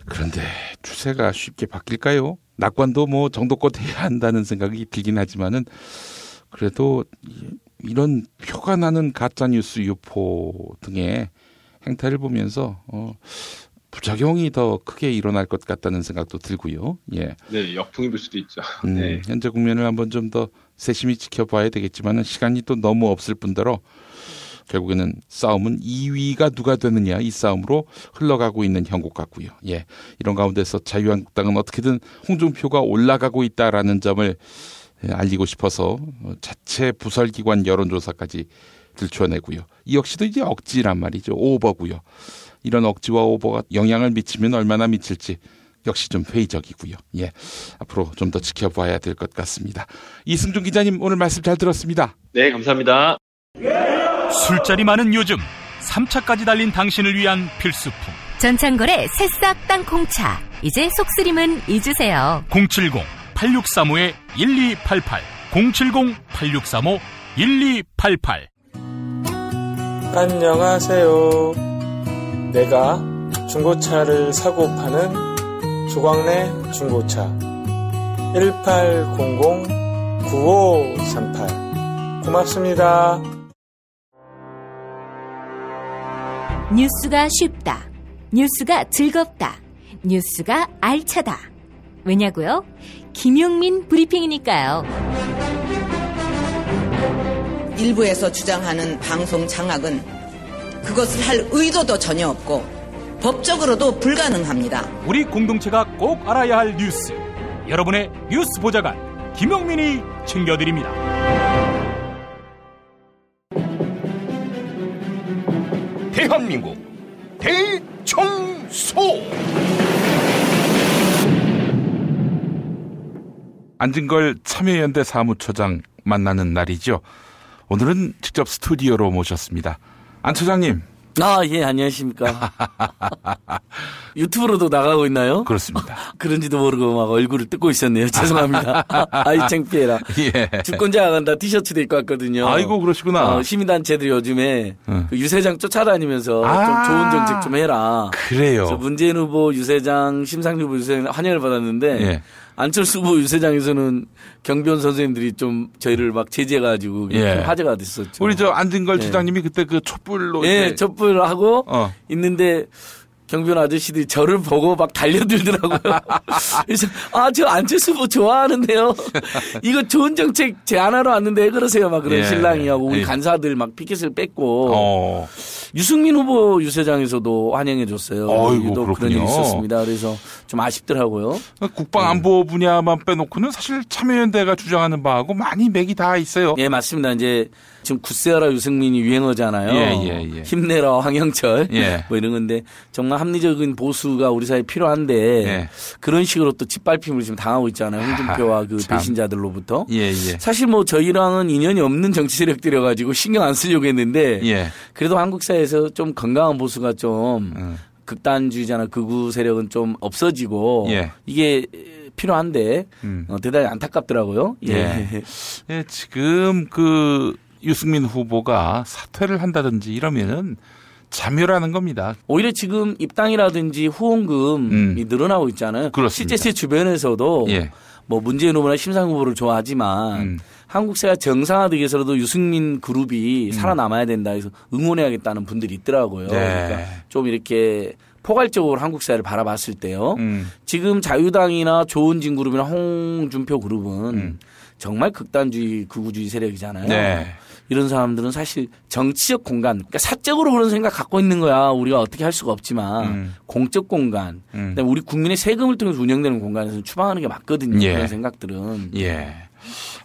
Speaker 1: 그런데 추세가 쉽게 바뀔까요? 낙관도 뭐 정도껏 해야 한다는 생각이 들긴 하지만은 그래도 이런 표가 나는 가짜 뉴스 유포 등의 행태를 보면서 어 부작용이 더 크게 일어날 것 같다는 생각도 들고요. 예.
Speaker 3: 네, 역풍이 불 수도 있죠. 음, 네.
Speaker 1: 현재 국면을 한번 좀 더 세심히 지켜봐야 되겠지만은 시간이 또 너무 없을 뿐더러 결국에는 싸움은 2위가 누가 되느냐 이 싸움으로 흘러가고 있는 형국 같고요. 예. 이런 가운데서 자유한국당은 어떻게든 홍준표가 올라가고 있다라는 점을 예, 알리고 싶어서 자체 부설기관 여론조사까지 들춰내고요. 이 역시도 이제 억지란 말이죠. 오버고요. 이런 억지와 오버가 영향을 미치면 얼마나 미칠지 역시 좀 회의적이고요. 예, 앞으로 좀 더 지켜봐야 될 것 같습니다. 이승준 기자님 오늘 말씀 잘 들었습니다. 네, 감사합니다. 술자리
Speaker 2: 많은 요즘 3차까지 달린 당신을 위한 필수품.
Speaker 5: 전창걸의 새싹 땅콩차. 이제 속쓰림은 잊으세요. 070
Speaker 15: 안녕하세요. 내가 중고차를 사고 파는 조광래 중고차 1800-9538 고맙습니다.
Speaker 5: 뉴스가 쉽다. 뉴스가 즐겁다. 뉴스가 알차다. 왜냐고요? 김용민 브리핑이니까요. 일부에서 주장하는 방송 장악은 그것을 할 의도도 전혀 없고 법적으로도 불가능합니다.
Speaker 2: 우리 공동체가 꼭 알아야 할 뉴스. 여러분의 뉴스 보좌관 김용민이 챙겨드립니다.
Speaker 7: 대한민국 대청소
Speaker 1: 안진걸 참여연대 사무처장 만나는 날이죠. 오늘은 직접 스튜디오로 모셨습니다.
Speaker 16: 안 처장님. 아, 예, 안녕하십니까. 유튜브로도 나가고 있나요? 그렇습니다. 그런지도 모르고 막 얼굴을 뜯고 있었네요. 죄송합니다. 아이, 창피해라. 예. 주권자 간다 티셔츠도 입고 왔거든요. 아이고, 그러시구나. 어, 시민단체들 요즘에 응. 그 유세장 쫓아다니면서 아~ 좀 좋은 정책 좀 해라. 그래요. 그래서 문재인 후보 유세장, 심상정 후보 유세장 환영을 받았는데 예. 안철수 후보 유세장에서는 경비원 선생님들이 좀 저희를 막 제재가지고 예. 화제가 됐었죠. 우리 저 안진걸 예. 주장님이 그때 그 촛불로 예, 촛불하고 어. 있는데 정변 아저씨들이 저를 보고 막 달려들더라고요. 그래서 아저 안철수 뭐 좋아하는데요. 이거 좋은 정책 제안하러 왔는데 그러세요? 막 그런 예. 신랑이하고 우리 예. 간사들 막 피켓을 뺐고 어. 유승민 후보 유세장에서도 환영해 줬어요. 어이고, 그런 일이 있었습니다. 그래서 좀 아쉽더라고요. 국방 예. 안보 분야만 빼놓고는 사실 참여연대가 주장하는 바하고 많이 맥이 다 있어요. 예 맞습니다. 이제 지금 구세아라 유승민이 유행어잖아요. 예, 예, 예. 힘내라 황영철 예. 뭐 이런 건데 정말 합리적인 보수가 우리 사회에 필요한데 예. 그런 식으로 또 짓밟힘을 지금 당하고 있잖아요. 홍준표와 그 참. 배신자들로부터.
Speaker 1: 예, 사실
Speaker 16: 뭐 저희랑은 인연이 없는 정치 세력들여 가지고 신경 안 쓰려고 했는데 그래도 한국 사회에서 좀 건강한 보수가 좀 음. 극단주의자나 극우 세력은 좀 없어지고 이게 필요한데 음. 어, 대단히 안타깝더라고요. 예. 예.
Speaker 1: 예. 지금 그 유승민 후보가 사퇴를 한다든지
Speaker 16: 이러면은 자멸하는 겁니다. 오히려 지금 입당이라든지 후원금이 음. 늘어나고 있잖아요. 그렇습니다. 실제 제 주변에서도 예. 뭐 문재인 후보나 심상 후보를 좋아하지만 음. 한국사가 정상화되기 위해서라도 유승민 그룹이 음. 살아남아야 된다 해서 응원해야겠다는 분들이 있더라고요. 네. 그러니까 좀 이렇게 포괄적으로 한국사를 바라봤을 때요. 음. 지금 자유당이나 조은진 그룹이나 홍준표 그룹은 음. 정말 극단주의 극우주의 세력이잖아요. 네. 이런 사람들은 사실 정치적 공간, 그러니까 사적으로 그런 생각 갖고 있는 거야. 우리가 어떻게 할 수가 없지만 음. 공적 공간, 음. 우리 국민의 세금을 통해서 운영되는 공간에서 추방하는 게 맞거든요. 예. 그런 생각들은. 예.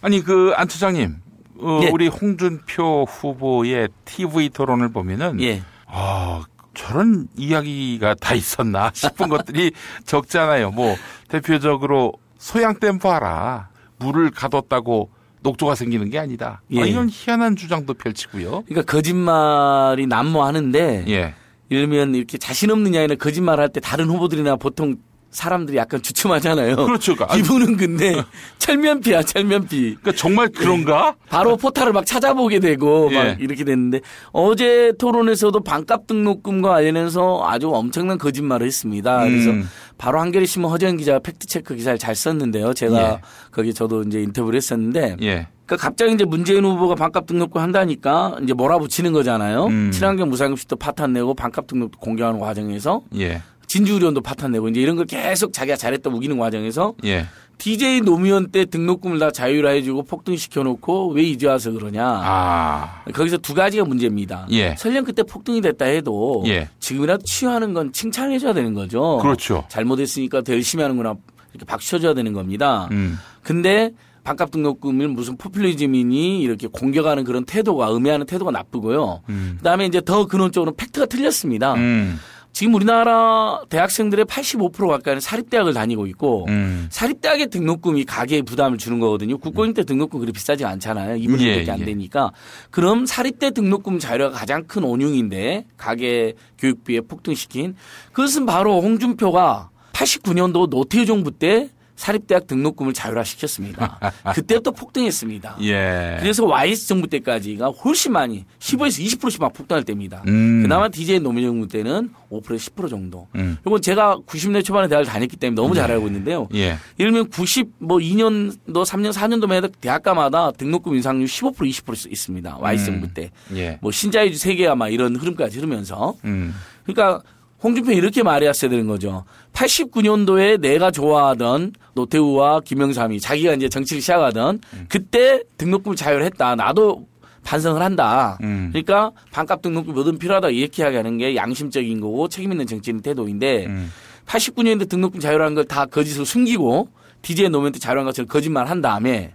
Speaker 1: 아니 그안처장님 어, 예. 우리 홍준표 후보의 TV 토론을 보면은 예. 아 저런 이야기가 다 있었나 싶은 것들이 적잖아요. 뭐 대표적으로 소양 댐프 하라 물을 가뒀다고
Speaker 16: 녹조가 생기는 게 아니다. 아, 예. 이런 희한한 주장도 펼치고요. 그러니까 거짓말이 난무하는데 뭐 예. 이러면 이렇게 자신 없느냐이나 거짓말할 때 다른 후보들이나 보통 사람들이 약간 주춤하잖아요. 그렇죠. 그러니까. 이분은 근데 철면피야, 철면피. 그러니까 정말 네. 그런가? 바로 포탈을 막 찾아보게 되고 예. 막 이렇게 됐는데 어제 토론에서도 반값 등록금과 관련해서 아주 엄청난 거짓말을 했습니다. 음. 그래서 바로 한겨레 신문 허재영 기자가 팩트 체크 기사를 잘 썼는데요. 제가 예. 거기 저도 이제 인터뷰를 했었는데 예. 그니까 갑자기 이제 문재인 후보가 반값 등록금 한다니까 이제 몰아붙이는 거잖아요. 음. 친환경 무상급식도 파탄 내고 반값 등록도 공개하는 과정에서 예. 진주의료원도 파탄내고 이제 이런 걸 계속 자기가 잘했다 우기는 과정에서 예. DJ 노무현 때 등록금을 다 자율화해주고 폭등시켜놓고 왜 이제 와서 그러냐. 아. 거기서 두 가지가 문제입니다. 예. 설령 그때 폭등이 됐다 해도 예. 지금이라도 치유하는 건 칭찬해줘야 되는 거죠. 그렇죠. 잘못했으니까 더 열심히 하는구나 이렇게 박수쳐줘야 되는 겁니다. 음. 근데 반값 등록금을 무슨 포퓰리즘이니 이렇게 공격하는 그런 태도가 음해하는 태도가 나쁘고요. 음. 그다음에 이제 더 근원적으로 팩트가 틀렸습니다. 음. 지금 우리나라 대학생들의 85% 가까이는 사립대학을 다니고 있고 음. 사립대학의 등록금이 가계에 부담을 주는 거거든요. 국공립 대 등록금 그리 비싸지 않잖아요. 2분의 1밖에 예, 안 예. 되니까. 예. 그럼 사립대 등록금 자료가 가장 큰 원흉인데 가계 교육비에 폭등시킨 그것은 바로 홍준표가 89년도 노태우 정부 때 사립대학 등록금을 자율화시켰습니다. 그때부터 폭등했습니다.
Speaker 2: 예. 그래서
Speaker 16: YS 정부 때까지가 훨씬 많이 15에서 20%씩 막 폭등할 때입니다. 음. 그나마 DJ 노무현 정부 때는 5%에서 10% 정도. 음. 이건 제가 90년 초반에 대학을 다녔기 때문에 너무 잘 네. 알고 있는데요. 예. 예를 들면 90 뭐 2년도 3년 4년도만 해도 대학가마다 등록금 인상률 15% 20% 있습니다. YS 음. 정부 때. 예. 뭐 신자유주 세계야 막 이런 흐름까지 흐르면서. 음. 그러니까 홍준표 이렇게 말해왔어야 되는 거죠. 89년도에 내가 좋아하던 노태우와 김영삼이 자기가 이제 정치를 시작하던 음. 그때 등록금을 자율했다. 나도 반성을 한다. 음. 그러니까 반값 등록금 뭐든 필요하다 이렇게 기하는게 양심적인 거고 책임 있는 정치인 태도인데 음. 8 9년도 등록금 자율하는 걸 다 거짓으로 숨기고 DJ 노멘트 자율한 것처럼 거짓말 한 다음에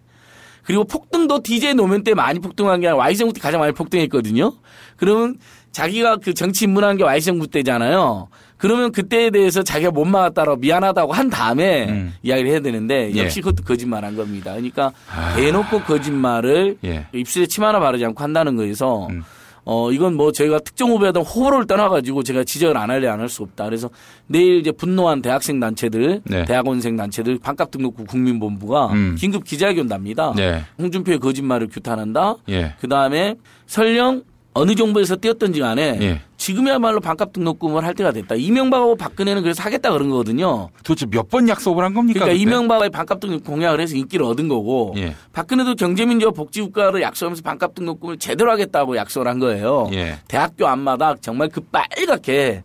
Speaker 16: 그리고 폭등도 DJ 노멘 때 많이 폭등한 게 아니라 Y정부 때 가장 많이 폭등했거든요. 그러면 자기가 그 정치 입문한 게 YC 정부 때잖아요. 그러면 그때에 대해서 자기가 못 막았다라고 미안하다고 한 다음에 음. 이야기를 해야 되는데 예. 역시 예. 그것도 거짓말한 겁니다. 그러니까 아. 대놓고 거짓말을 예. 입술에 침 하나 바르지 않고 한다는 거에서 음. 어 이건 뭐 저희가 특정 후배든 호불호를 떠나가지고 제가 지적을 안 할래 안 할 수 없다. 그래서 내일 이제 분노한 대학생 단체들, 네. 대학원생 단체들 반값 등록국 국민본부가 음. 긴급 기자회견 납니다. 네. 홍준표의 거짓말을 규탄한다. 예. 그 다음에 설령 어느 정부에서 뛰었던지 간에 예. 지금이야말로 반값 등록금을 할 때가 됐다. 이명박하고 박근혜는 그래서 하겠다 그런 거거든요. 도대체 몇 번 약속을 한 겁니까? 그러니까 이명박의 반값 등록 공약을 해서 인기를 얻은 거고 예. 박근혜도 경제민주화 복지국가를 약속하면서 반값 등록금을 제대로 하겠다고 약속을 한 거예요. 예. 대학교 앞마다 정말 그 빨갛게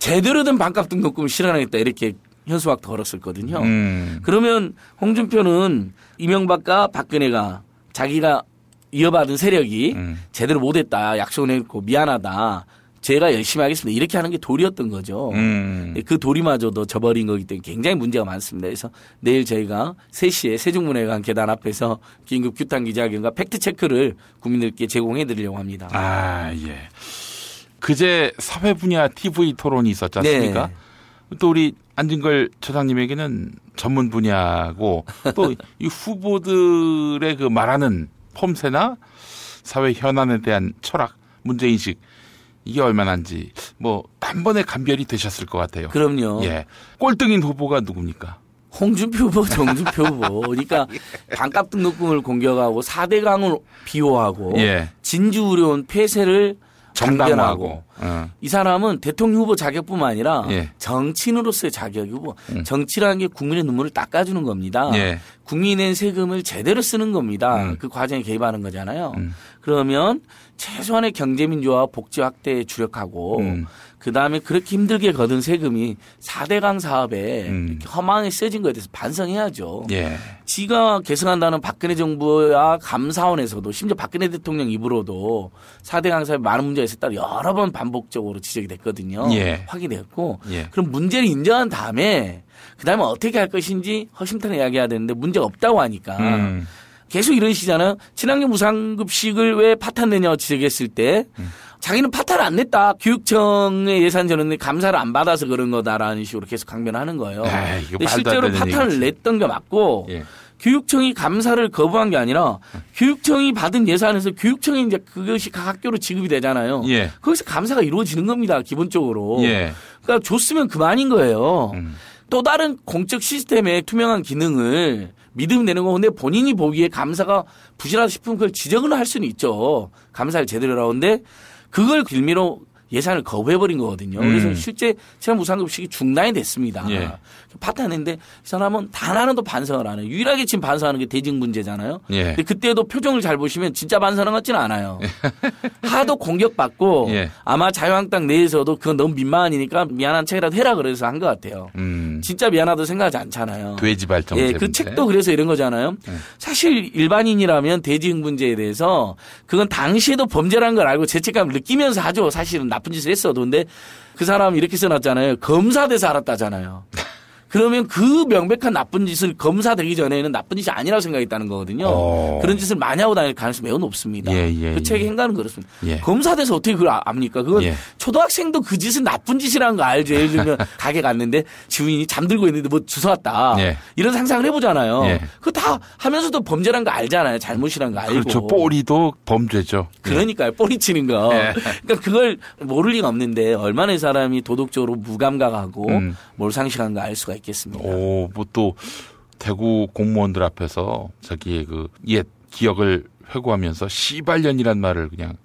Speaker 16: 제대로 된 반값 등록금을 실현하겠다 이렇게 현수막 걸었었거든요. 음. 그러면 홍준표는 이명박과 박근혜가 자기가 이어받은 세력이 음. 제대로 못했다 약속을 했고 미안하다 제가 열심히 하겠습니다 이렇게 하는 게 도리였던 거죠. 음. 그 도리마저도 저버린 거기 때문에 굉장히 문제가 많습니다. 그래서 내일 저희가 3시에 세종문화회관 계단 앞에서 긴급 규탄 기자회견과 팩트 체크를 국민들께 제공해드리려고 합니다. 아 예.
Speaker 1: 그제 사회 분야 TV 토론이 있었지 않습니까?
Speaker 16: 네. 또 우리 안진걸
Speaker 1: 처장님에게는 전문 분야고 또 이 후보들의 그 말하는 폼새나 사회 현안에 대한 철학, 문제인식, 이게 얼마나인지, 뭐, 단번에 감별이 되셨을 것 같아요. 그럼요. 예. 꼴등인
Speaker 16: 후보가 누굽니까? 홍준표 후보, 정준표 후보. 그러니까 예. 반값 등록금을 공격하고 4대강을 비호하고 예. 진주 의료원 폐쇄를 정변하고 어. 이 사람은 대통령 후보 자격뿐만 아니라 예. 정치인으로서의 자격이 고 음. 정치라는 게 국민의 눈물을 닦아주는 겁니다. 예. 국민의 세금을 제대로 쓰는 겁니다. 음. 그 과정에 개입하는 거잖아요. 음. 그러면 최소한의 경제민주화 복지 확대에 주력하고 음. 그 다음에 그렇게 힘들게 거둔 세금이 4대강 사업에 음. 허망하게 쓰여진 것에 대해서 반성해야죠. 예. 지가 개선한다는 박근혜 정부와 감사원에서도 심지어 박근혜 대통령 입으로도 4대강 사업에 많은 문제가 있었다고 여러 번 반복적으로 지적이 됐거든요. 예. 확인됐고 예. 그럼 문제를 인정한 다음에 그 다음에 어떻게 할 것인지 허심탄회 이야기해야 되는데 문제가 없다고 하니까 음. 계속 이런 시잖아요 친환경 무상급식을 왜 파탄내냐 고 지적했을 때 음. 자기는 파탄 을안 냈다. 교육청의 예산 전원이 감사를 안 받아서 그런 거다라는 식으로 계속 강변하는 거예요. 에이, 아, 근데 실제로 파탄을 냈던 게 맞고 예. 교육청이 감사를 거부한 게 아니라 교육청이 받은 예산에서 교육청이 이제 그것이 각 학교로 지급이 되잖아요. 예. 거기서 감사가 이루어지는 겁니다. 기본적으로. 예. 그러니까 줬으면 그만인 거예요. 음. 또 다른 공적 시스템의 투명한 기능을 믿음이 되는 건 근데 본인이 보기에 감사가 부실하다 싶으면 그걸 지적을 할 수는 있죠. 감사를 제대로 하는데 그걸 빌미로 예산을 거부해버린 거거든요. 음. 그래서 실제 제가 무상급식이 중단이 됐습니다. 예. 파탄했는데 이 사람은 단 하나도 반성을 안 해요. 유일하게 지금 반성하는 게 대증문제잖아요. 예. 근데 그때도 표정을 잘 보시면 진짜 반성한 것 같지는 않아요. 예. 하도 공격받고 예. 아마 자유한국당 내에서도 그건 너무 민망하니까 미안한 책이라도 해라 그래서 한 것 같아요. 음. 진짜 미안하다고 생각하지 않잖아요.
Speaker 1: 돼지 발정 예, 그 책도 그래서
Speaker 16: 이런 거잖아요. 예. 사실 일반인이라면 대증문제에 대해서 그건 당시에도 범죄라는 걸 알고 죄책감을 느끼면서 하죠. 사실은 나쁜 짓을 했어도 근데 그 사람 이렇게 써놨잖아요. 검사 돼서 알았다잖아요. 그러면 그 명백한 나쁜 짓을 검사 되기 전에는 나쁜 짓이 아니라고 생각했다는 거거든요. 어. 그런 짓을 많이 하고 다닐 가능성이 매우 높습니다. 예, 예, 그 책의 예. 행간은 그렇습니다. 예. 검사 돼서 어떻게 그걸 아, 압니까? 그건 예. 초등학생도 그 짓은 나쁜 짓이라는 거 알죠. 예를 들면 가게 갔는데 지훈이 잠들고 있는데 뭐 주워 왔다. 이런 상상을 해보잖아요. 그거 다 하면서도 범죄라는거 알잖아요. 잘못이라는거 알고. 그렇죠. 뽀리도
Speaker 1: 범죄죠. 그러니까요.
Speaker 16: 뽀리 치는 거. 그러니까 그걸 모를 리가 없는데 얼마나 이 사람이 도덕적으로 무감각하고 음. 몰상식한가 알 수가
Speaker 1: 있겠습니다. 오, 뭐또 대구 공무원들 앞에서 자기의 그옛 기억을 회고하면서 시발년이란 말을 그냥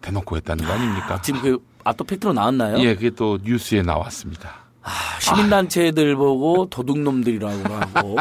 Speaker 1: 대놓고 했다는 거 아, 아닙니까? 아, 지금
Speaker 16: 그 아토 팩트로 나왔나요? 예,
Speaker 1: 그게 또 뉴스에 나왔습니다.
Speaker 16: 아, 시민단체들 아. 보고 도둑놈들이라고 하고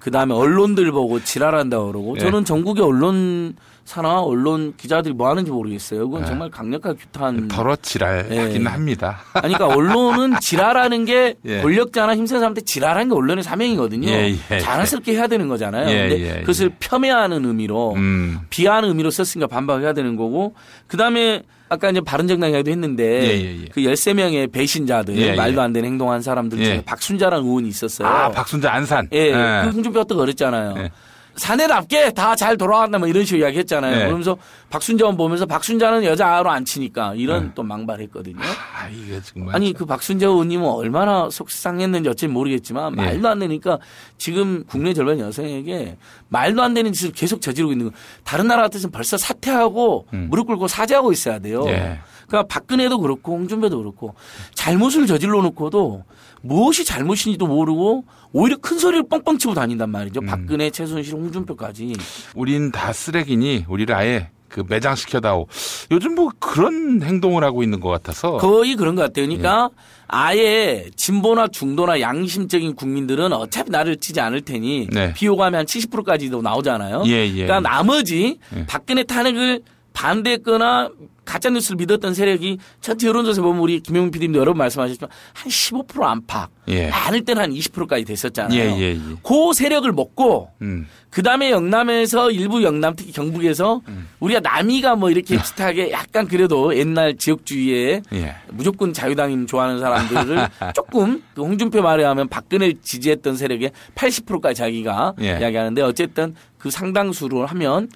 Speaker 16: 그 다음에 언론들 보고 지랄한다 그러고 저는 예. 전국의 언론 사나 언론 기자들이 뭐 하는지 모르겠어요. 그건 네. 정말 강력한 규탄. 더러
Speaker 1: 지랄이긴 예. 네. 합니다. 아니, 그러니까
Speaker 16: 언론은 지랄하는 게 예. 권력자나 힘센 사람한테 지랄하는 게 언론의 사명이거든요. 예, 예, 예, 자연스럽게 해야 되는 거잖아요. 예, 근데 그것을 폄훼하는 의미로 음. 비하하는 의미로 썼으니까 반박해야 되는 거고 그다음에 아까 이제 바른정당 이야기도 했는데 예, 예, 예. 그 13명의 배신자들 말도 안 되는 행동한 사람들 중에 박순자라는 의원이 있었어요. 아, 박순자 안산. 예. 예. 그 홍준표 같은 거 그랬잖아요. 사내답게 다 잘 돌아왔나 뭐 이런 식으로 이야기했잖아요. 네. 그러면서 박순자만 보면서 박순자는 여자로 안 치니까 이런 네. 또 망발했거든요. 아, 이게 정말 아니 그 박순자 의원님은 얼마나 속상했는지 어찌 모르겠지만 네. 말도 안 되니까 지금 국내 절반 여성에게 말도 안 되는 짓을 계속 저지르고 있는 거. 다른 나라 같으면 벌써 사퇴하고 음. 무릎 꿇고 사죄하고 있어야 돼요. 네. 그러니까 박근혜도 그렇고 홍준표도 그렇고 잘못을 저질러 놓고도 무엇이 잘못인지도 모르고 오히려 큰 소리를 뻥뻥 치고 다닌단 말이죠. 음. 박근혜, 최순실, 홍준표까지.
Speaker 1: 우린 다 쓰레기니 우리를 아예 그 매장시켜다오. 요즘 뭐 그런 행동을 하고 있는 것 같아서. 거의
Speaker 16: 그런 것 같아요. 그러니까 예. 아예 진보나 중도나 양심적인 국민들은 어차피 나를 치지 않을 테니 네. 비호감이 한 70%까지도 나오잖아요. 예, 예. 그러니까 나머지 예. 박근혜 탄핵을 반대했거나 가짜 뉴스를 믿었던 세력이 전체 여론조사 보면 우리 김용민 PD님도 여러 번 말씀하셨지만 한 15% 안팎, 예. 많을 때는 한 20%까지 됐었잖아요. 예, 예, 예. 그 세력을 먹고 음. 그 다음에 영남에서 일부 영남 특히 경북에서 음. 우리가 남이가 뭐 이렇게 비슷하게 약간 그래도 옛날 지역주의에 예. 무조건 자유당이 좋아하는 사람들을 조금 그 홍준표 말에 하면 박근혜 지지했던 세력의 80%까지 자기가 예. 이야기하는데 어쨌든 그 상당수로 하면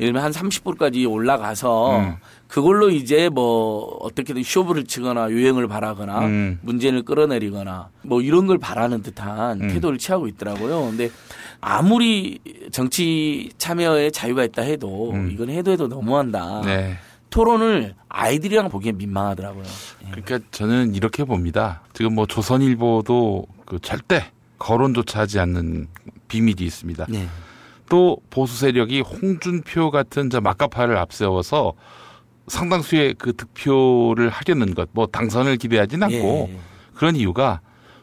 Speaker 16: 예를 들면 한 30불까지 올라가서 음. 그걸로 이제 뭐 어떻게든 쇼부를 치거나 유행을 바라거나 음. 문제를 끌어내리거나 뭐 이런 걸 바라는 듯한 음. 태도를 취하고 있더라고요. 근데 아무리 정치 참여에 자유가 있다 해도 음. 이건 해도 해도 너무한다. 네. 토론을 아이들이랑 보기엔 민망하더라고요.
Speaker 1: 예. 그러니까 저는 이렇게 봅니다. 지금 뭐 조선일보도 그 절대 거론조차 하지 않는 비밀이 있습니다. 네. 또 보수 세력이 홍준표 같은 저 막가파를 앞세워서 상당수의 그 득표를 하려는 것, 뭐 당선을 기대하진 예, 않고 예. 그런 이유가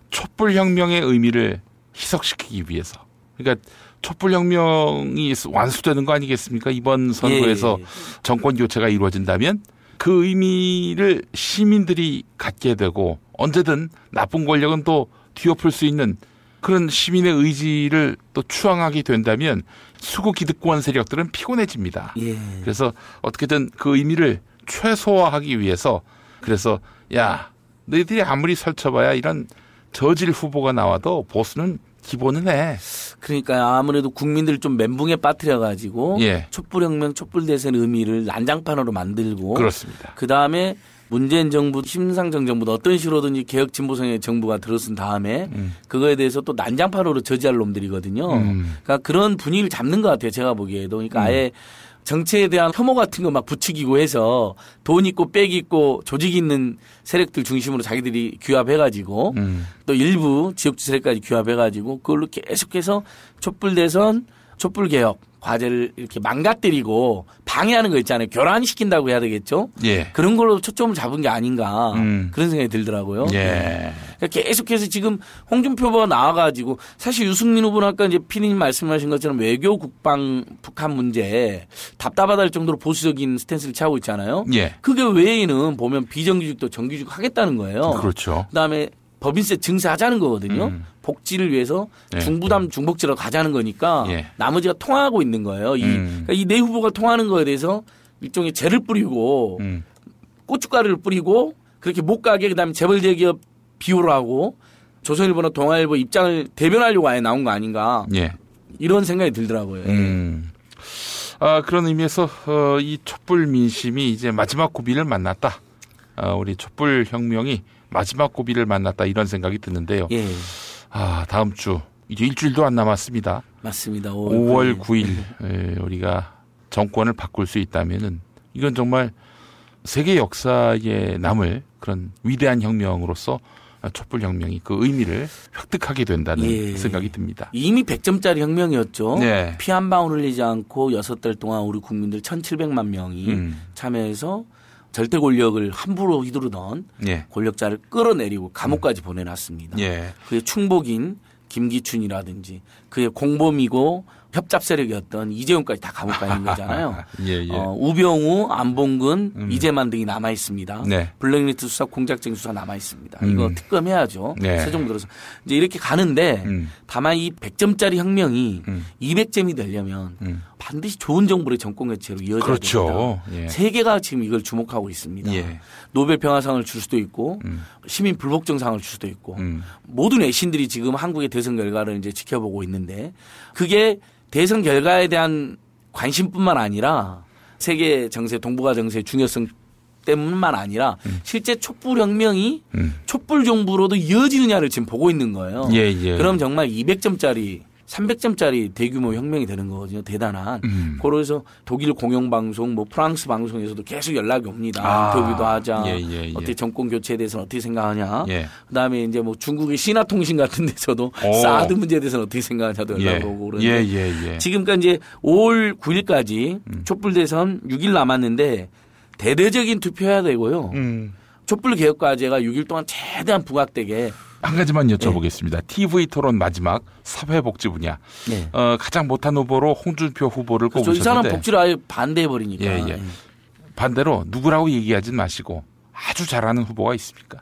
Speaker 1: 촛불 혁명의 의미를 희석시키기 위해서. 그러니까 촛불 혁명이 완수되는 거 아니겠습니까? 이번 선거에서 예, 예, 예. 정권 교체가 이루어진다면 그 의미를 시민들이 갖게 되고 언제든 나쁜 권력은 또 뒤엎을 수 있는 그런 시민의 의지를 또 추앙하게 된다면 수구 기득권 세력들은 피곤해집니다. 예. 그래서 어떻게든 그 의미를 최소화하기 위해서 그래서 야 너희들이 아무리 설쳐봐야 이런 저질 후보가
Speaker 16: 나와도 보수는 기본은 해. 그러니까 아무래도 국민들 좀 멘붕에 빠뜨려 가지고 예. 촛불혁명 촛불 대선 의미를 난장판으로 만들고 그렇습니다. 그 다음에 문재인 정부, 심상정 정부도 어떤 식으로든지 개혁 진보성의 정부가 들어선 다음에 음. 그거에 대해서 또 난장판으로 저지할 놈들이거든요. 음. 그러니까 그런 분위기를 잡는 것 같아요. 제가 보기에도. 그러니까 음. 아예 정치에 대한 혐오 같은 거 막 부추기고 해서 돈 있고 빽 있고 조직 있는 세력들 중심으로 자기들이 규합해 가지고 음. 또 일부 지역지 세력까지 규합해 가지고 그걸로 계속해서 촛불 대선 촛불 개혁 과제를 이렇게 망가뜨리고 방해하는 거 있잖아요. 교란시킨다고 해야 되겠죠. 예. 그런 걸로 초점을 잡은 게 아닌가 음. 그런 생각이 들더라고요. 예. 그 계속해서 지금 홍준표 후보가 나와가지고 사실 유승민 후보는 아까 이제 피디님 말씀하신 것처럼 외교 국방 북한 문제 답답하다 할 정도로 보수적인 스탠스를 취하고 있잖아요. 예. 그게 외에는 보면 비정규직도 정규직 하겠다는 거예요. 그렇죠. 그다음에 법인세 증세하자는 거거든요. 음. 복지를 위해서 예. 중부담 중복지로 가자는 거니까 예. 나머지가 통하고 있는 거예요. 이, 음. 그러니까 이네 후보가 통하는 거에 대해서 일종의 죄를 뿌리고 음. 고춧가루를 뿌리고 그렇게 못 가게 그다음에 재벌제기업 비호를 하고 조선일보나 동아일보 입장을 대변하려고 아예 나온 거 아닌가 예. 이런 생각이 들더라고요. 예. 음.
Speaker 1: 아, 그런 의미에서 어, 이 촛불 민심이 이제 마지막 고비를 만났다. 어, 우리 촛불 혁명이 마지막 고비를 만났다 이런 생각이 드는데요. 예. 아 다음 주 이제 일주일도 안 남았습니다.
Speaker 16: 맞습니다. 5월, 5월 9일
Speaker 1: 예, 우리가 정권을 바꿀 수 있다면은 이건 정말 세계 역사에 남을 그런 위대한 혁명으로서 촛불 혁명이 그 의미를 획득하게 된다는 예. 생각이 듭니다.
Speaker 16: 이미 100점짜리 혁명이었죠. 네. 피한 방울 흘리지 않고 6달 동안 우리 국민들 1,700만 명이 음. 참여해서 절대 권력을 함부로 휘두르던 예. 권력자를 끌어내리고 감옥까지 음. 보내놨습니다. 예. 그의 충복인 김기춘이라든지 그의 공범이고 협잡 세력이었던 이재용까지 다 감옥 가는 거잖아요. 예, 예. 어, 우병우, 안봉근, 음. 이재만 등이 남아 있습니다. 네. 블랙리스트 수사, 공작쟁 수사 남아 있습니다. 음. 이거 특검해야죠. 네. 세종 들어서 이제 이렇게 가는데 음. 다만 이 100점짜리 혁명이 200점이 음. 되려면 음. 반드시 좋은 정부를 정권 교체로 이어져야 그렇죠. 됩니다. 예. 세계가 지금 이걸 주목하고 있습니다. 예. 노벨 평화상을 줄 수도 있고 음. 시민 불복종상을 줄 수도 있고 음. 모든 애신들이 지금 한국의 대선 결과를 이제 지켜보고 있는데 그게 대선 결과에 대한 관심뿐만 아니라 세계 정세 동북아 정세의 중요성 때문만 아니라 음. 실제 촛불혁명이 음. 촛불 정부로도 이어지느냐를 지금 보고 있는 거예요. 예, 예. 그럼 정말 200점짜리 300점짜리 대규모 혁명이 되는 거거든요. 대단한. 음. 그래서 독일 공영방송, 뭐 프랑스 방송에서도 계속 연락이 옵니다. 아. 인터뷰도 하자. 예, 예, 예. 어떻게 정권 교체에 대해서는 어떻게 생각하냐. 예. 그다음에 이제 뭐 중국의 신화통신 같은 데서도 오. 사드 문제에 대해서는 어떻게 생각하냐도 예. 연락 오고 그러는데 예, 지금까지 이제 5월 9일까지 음. 촛불 대선 6일 남았는데 대대적인 투표해야 되고요. 음. 촛불 개혁과제가 6일 동안 최대한 부각되게
Speaker 1: 한 가지만 예. 여쭤보겠습니다. 네. TV 토론 마지막 사회복지 분야. 예. 네. 어, 가장 못한 후보로 홍준표 후보를 꼽으셨는데. 그렇죠. 이 사람 복지를 아예 반대해 버리니까. 예, 예, 예. 반대로 누구라고 얘기하진 마시고
Speaker 16: 아주 잘하는 후보가 있습니까?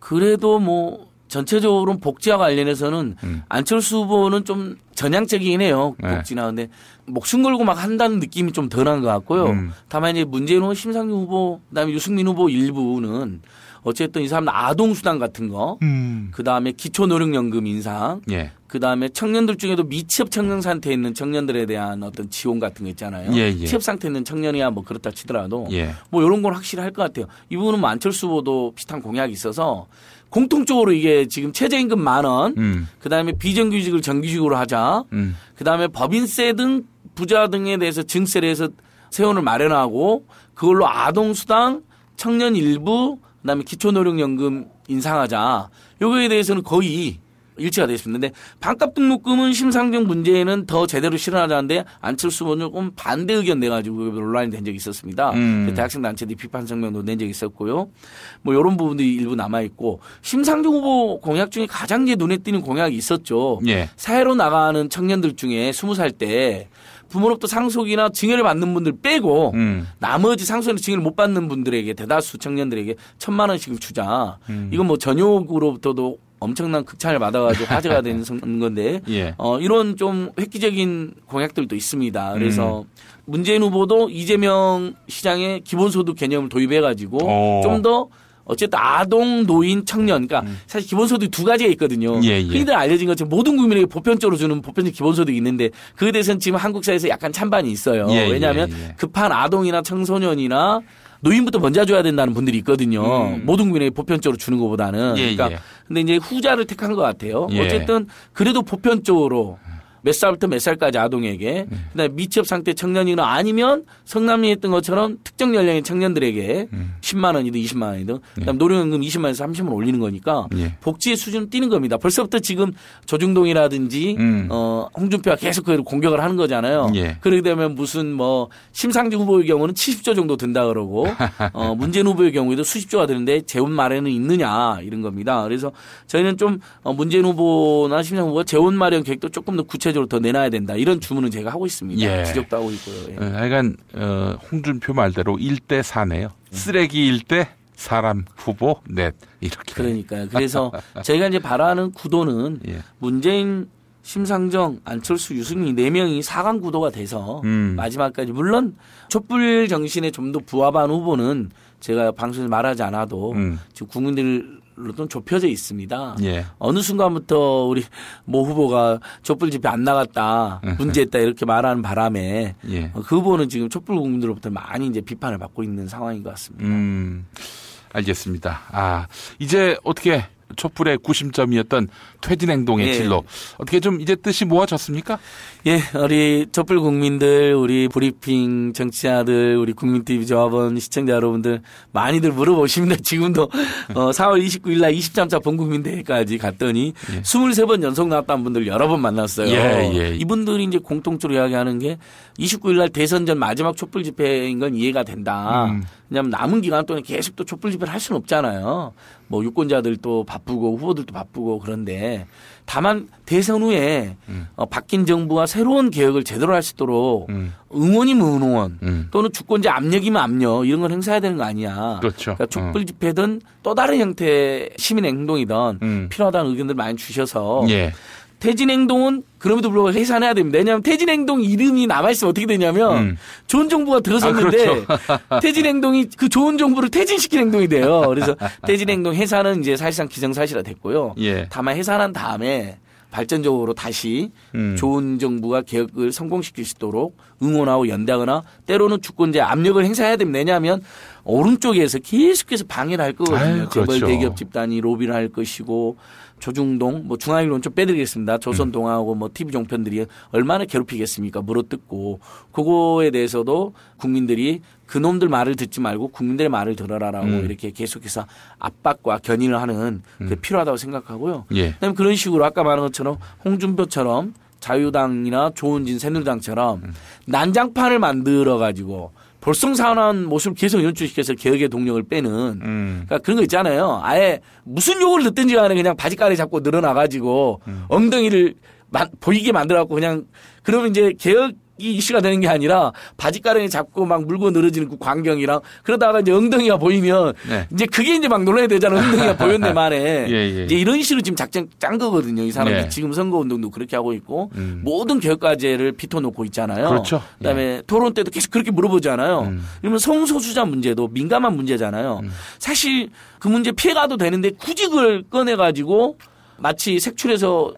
Speaker 16: 그래도 뭐 전체적으로 복지와 관련해서는 음. 안철수 후보는 좀 전향적이긴 해요. 네. 복지나. 네. 근데 목숨 걸고 막 한다는 느낌이 좀 덜한 것 같고요. 음. 다만 이제 문재인 후보, 심상정 후보, 그다음에 유승민 후보 일부는 어쨌든 이 사람들 아동수당 같은 거, 음. 그 다음에 기초노령연금 인상, 예. 그 다음에 청년들 중에도 미취업 청년 상태에 있는 청년들에 대한 어떤 지원 같은 거 있잖아요. 예, 예. 취업 상태 에 있는 청년이야 뭐 그렇다 치더라도 예. 뭐 이런 건 확실히 할 것 같아요. 이 부분은 만철수 뭐 보도 비슷한 공약이 있어서 공통적으로 이게 지금 최저임금 만 원, 음. 그 다음에 비정규직을 정규직으로 하자, 음. 그 다음에 법인세 등 부자 등에 대해서 증세를 해서 세원을 마련하고 그걸로 아동수당, 청년 일부, 그다음에 기초노령연금 인상하자 요거에 대해서는 거의 일치가 되어 있습니다. 근데 반값 등록금은 심상정 문제에는 더 제대로 실현하자는데 안철수 의원 조금 반대 의견 내가지고 논란이 된 적이 있었습니다. 음. 대학생 단체들이 비판 성명도 낸 적이 있었고요. 뭐 이런 부분도 일부 남아 있고 심상정 후보 공약 중에 가장 제 눈에 띄는 공약이 있었죠. 예. 사회로 나가는 청년들 중에 스무 살때 부모로부터 상속이나 증여를 받는 분들 빼고 음. 나머지 상속이나 증여를 못 받는 분들에게 대다수 청년들에게 천만 원씩 주자. 음. 이건 뭐 전역으로부터도 엄청난 극찬을 받아가지고 화제가 되는 건데 예. 어, 이런 좀 획기적인 공약들도 있습니다. 그래서 음. 문재인 후보도 이재명 시장의 기본소득 개념을 도입해가지고 어. 좀더 어쨌든 아동, 노인, 청년, 그러니까 음. 사실 기본소득 두 가지가 있거든요. 예, 예. 흔히들 알려진 것처럼 모든 국민에게 보편적으로 주는 보편적 기본소득이 있는데 그에 대해서는 지금 한국 사회에서 약간 찬반이 있어요. 예, 예 왜냐하면 예, 예. 급한 아동이나 청소년이나 노인부터 먼저 줘야 된다는 분들이 있거든요. 음. 모든 국민에게 보편적으로 주는 것보다는. 그러니까 근데 이제 후자를 택한 것 같아요. 어쨌든 그래도 보편적으로 몇 살부터 몇 살까지 아동에게 음. 그다음에 미취업 상태 청년이나 아니면 성남이 했던 것처럼 특정 연령의 청년들에게 음. 10만 원이든 20만 원이든 네. 그다음 예. 노령연금 20만 원에서 30만 원 올리는 거니까 예. 복지의 수준 뛰는 겁니다. 벌써부터 지금 조중동이라든지 음. 어 홍준표가 계속 그걸 공격을 하는 거잖아요. 예. 그러게 되면 무슨 뭐 심상정 후보의 경우는 70조 정도 든다 그러고 어 문재인 후보의 경우에도 수십 조가 되는데 재원 마련은 있느냐 이런 겁니다. 그래서 저희는 좀 어, 문재인 후보나 심상 후보 가 재원 마련 계획도 조금 더 구체 구체적으로 더 내놔야 된다 이런 주문은 제가 하고 있습니다. 예. 지적도 하고 있고요. 예.
Speaker 1: 어, 하여간 어, 홍준표 말대로 1대 4네요. 쓰레기 1대 사람 후보 넷 이렇게. 그러니까요. 그래서
Speaker 16: 제가 이제 바라는 구도는 예. 문재인 심상정, 안철수, 유승민 네 명이 4강 구도가 돼서 음. 마지막까지 물론 촛불 정신에 좀 더 부합한 후보는 제가 방송에서 말하지 않아도 음. 지금 국민들 좀 좁혀져 있습니다. 예. 어느 순간부터 우리 모 후보가 촛불 집회 안 나갔다 음. 문제있다 이렇게 말하는 바람에 예. 어, 그 후보는 지금 촛불 국민들로부터 많이 이제 비판을 받고 있는 상황인 것 같습니다.
Speaker 1: 음, 알겠습니다. 아 이제 어떻게 촛불의 구심점이었던
Speaker 16: 퇴진 행동의 예. 진로 어떻게 좀 이제 뜻이 모아졌습니까? 예, 우리 촛불 국민들, 우리 브리핑 정치자들, 우리 국민 TV 조합원 시청자 여러분들 많이들 물어보십니다. 지금도 어, 4월 29일 날 23차 본국민 대회까지 갔더니 예. 23번 연속 나왔던 분들 여러 번 만났어요. 예, 예, 이분들이 이제 공통적으로 이야기하는 게 29일 날 대선 전 마지막 촛불 집회인 건 이해가 된다. 음. 왜냐하면 남은 기간 동안 계속 또 촛불 집회를 할 수는 없잖아요. 뭐 유권자들도 바쁘고 후보들도 바쁘고 그런데 다만 대선 후에 음. 어, 바뀐 정부가 새로운 개혁을 제대로 할 수 있도록 음. 응원이면 응원 음. 또는 주권자 압력이면 압력 이런 걸 행사해야 되는 거 아니냐. 그렇죠. 그러니까 촛불 어. 집회든 또 다른 형태의 시민 행동이든 음. 필요하다는 의견들 많이 주셔서 예. 태진행동은 그럼에도 불구하고 해산해야 됩니다. 왜냐하면 태진행동 이름이 남아있으면 어떻게 되냐면 음. 좋은 정부가 들어섰는데 아, 그렇죠. 태진행동이 그 좋은 정부를 퇴진시킨 행동이 돼요. 그래서 태진행동 해산은 이제 사실상 기정사실화 됐고요. 예. 다만 해산한 다음에 발전적으로 다시 음. 좋은 정부가 개혁을 성공시킬 수 있도록 응원하고 연대하거나 때로는 주권제 압력을 행사해야 됩니다. 왜냐하면 오른쪽에서 계속해서 방해를 할 거거든요. 그렇죠. 재벌 대기업 집단이 로비를 할 것이고 조중동 뭐 중앙일보는 좀 빼드리겠습니다. 조선동하고 음. 뭐 TV 종편들이 얼마나 괴롭히겠습니까? 물어뜯고 그거에 대해서도 국민들이 그놈들 말을 듣지 말고 국민들의 말을 들어라라고 음. 이렇게 계속해서 압박과 견인을 하는 그 음. 필요하다고 생각하고요. 예. 그다음에 그런 식으로 아까 말한 것처럼 홍준표처럼 자유당이나 조은진 새누리당처럼 음. 난장판을 만들어 가지고 볼썽사나 모습을 계속 연출시켜서 개혁의 동력을 빼는 음. 그러니까 그런 거 있잖아요. 아예 무슨 욕을 듣든지 간에 그냥 바지가리 잡고 늘어나가지고 음. 엉덩이를 마, 보이게 만들어갖고 그냥 그러면 이제 개혁 이 이슈가 되는 게 아니라 바지가랑이 잡고 막 물고 늘어지는 그 광경이랑 그러다가 이제 엉덩이가 보이면 네. 이제 그게 이제 막 놀라야 되잖아. 엉덩이가 보였네 말에 예, 예, 예. 이제 이런 식으로 지금 작전 짠 거거든요. 이사람이 예. 네. 지금 선거운동도 그렇게 하고 있고 음. 모든 교육과제를 비토놓고 있잖아요. 그렇죠. 그다음에 예. 토론 때도 계속 그렇게 물어보잖아요. 음. 그러면 성소수자 문제도 민감한 문제잖아요. 음. 사실 그 문제 피해가도 되는데 굳이 그걸 꺼내가지고 마치 색출해서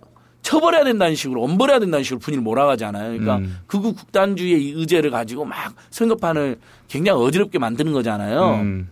Speaker 16: 처벌해야 된다는 식으로 엄벌해야 된다는 식으로 분위기를 몰아가잖아요. 그러니까 음. 극우 국단주의의 의제를 가지고 막 선거판을 굉장히 어지럽게 만드는 거잖아요. 음.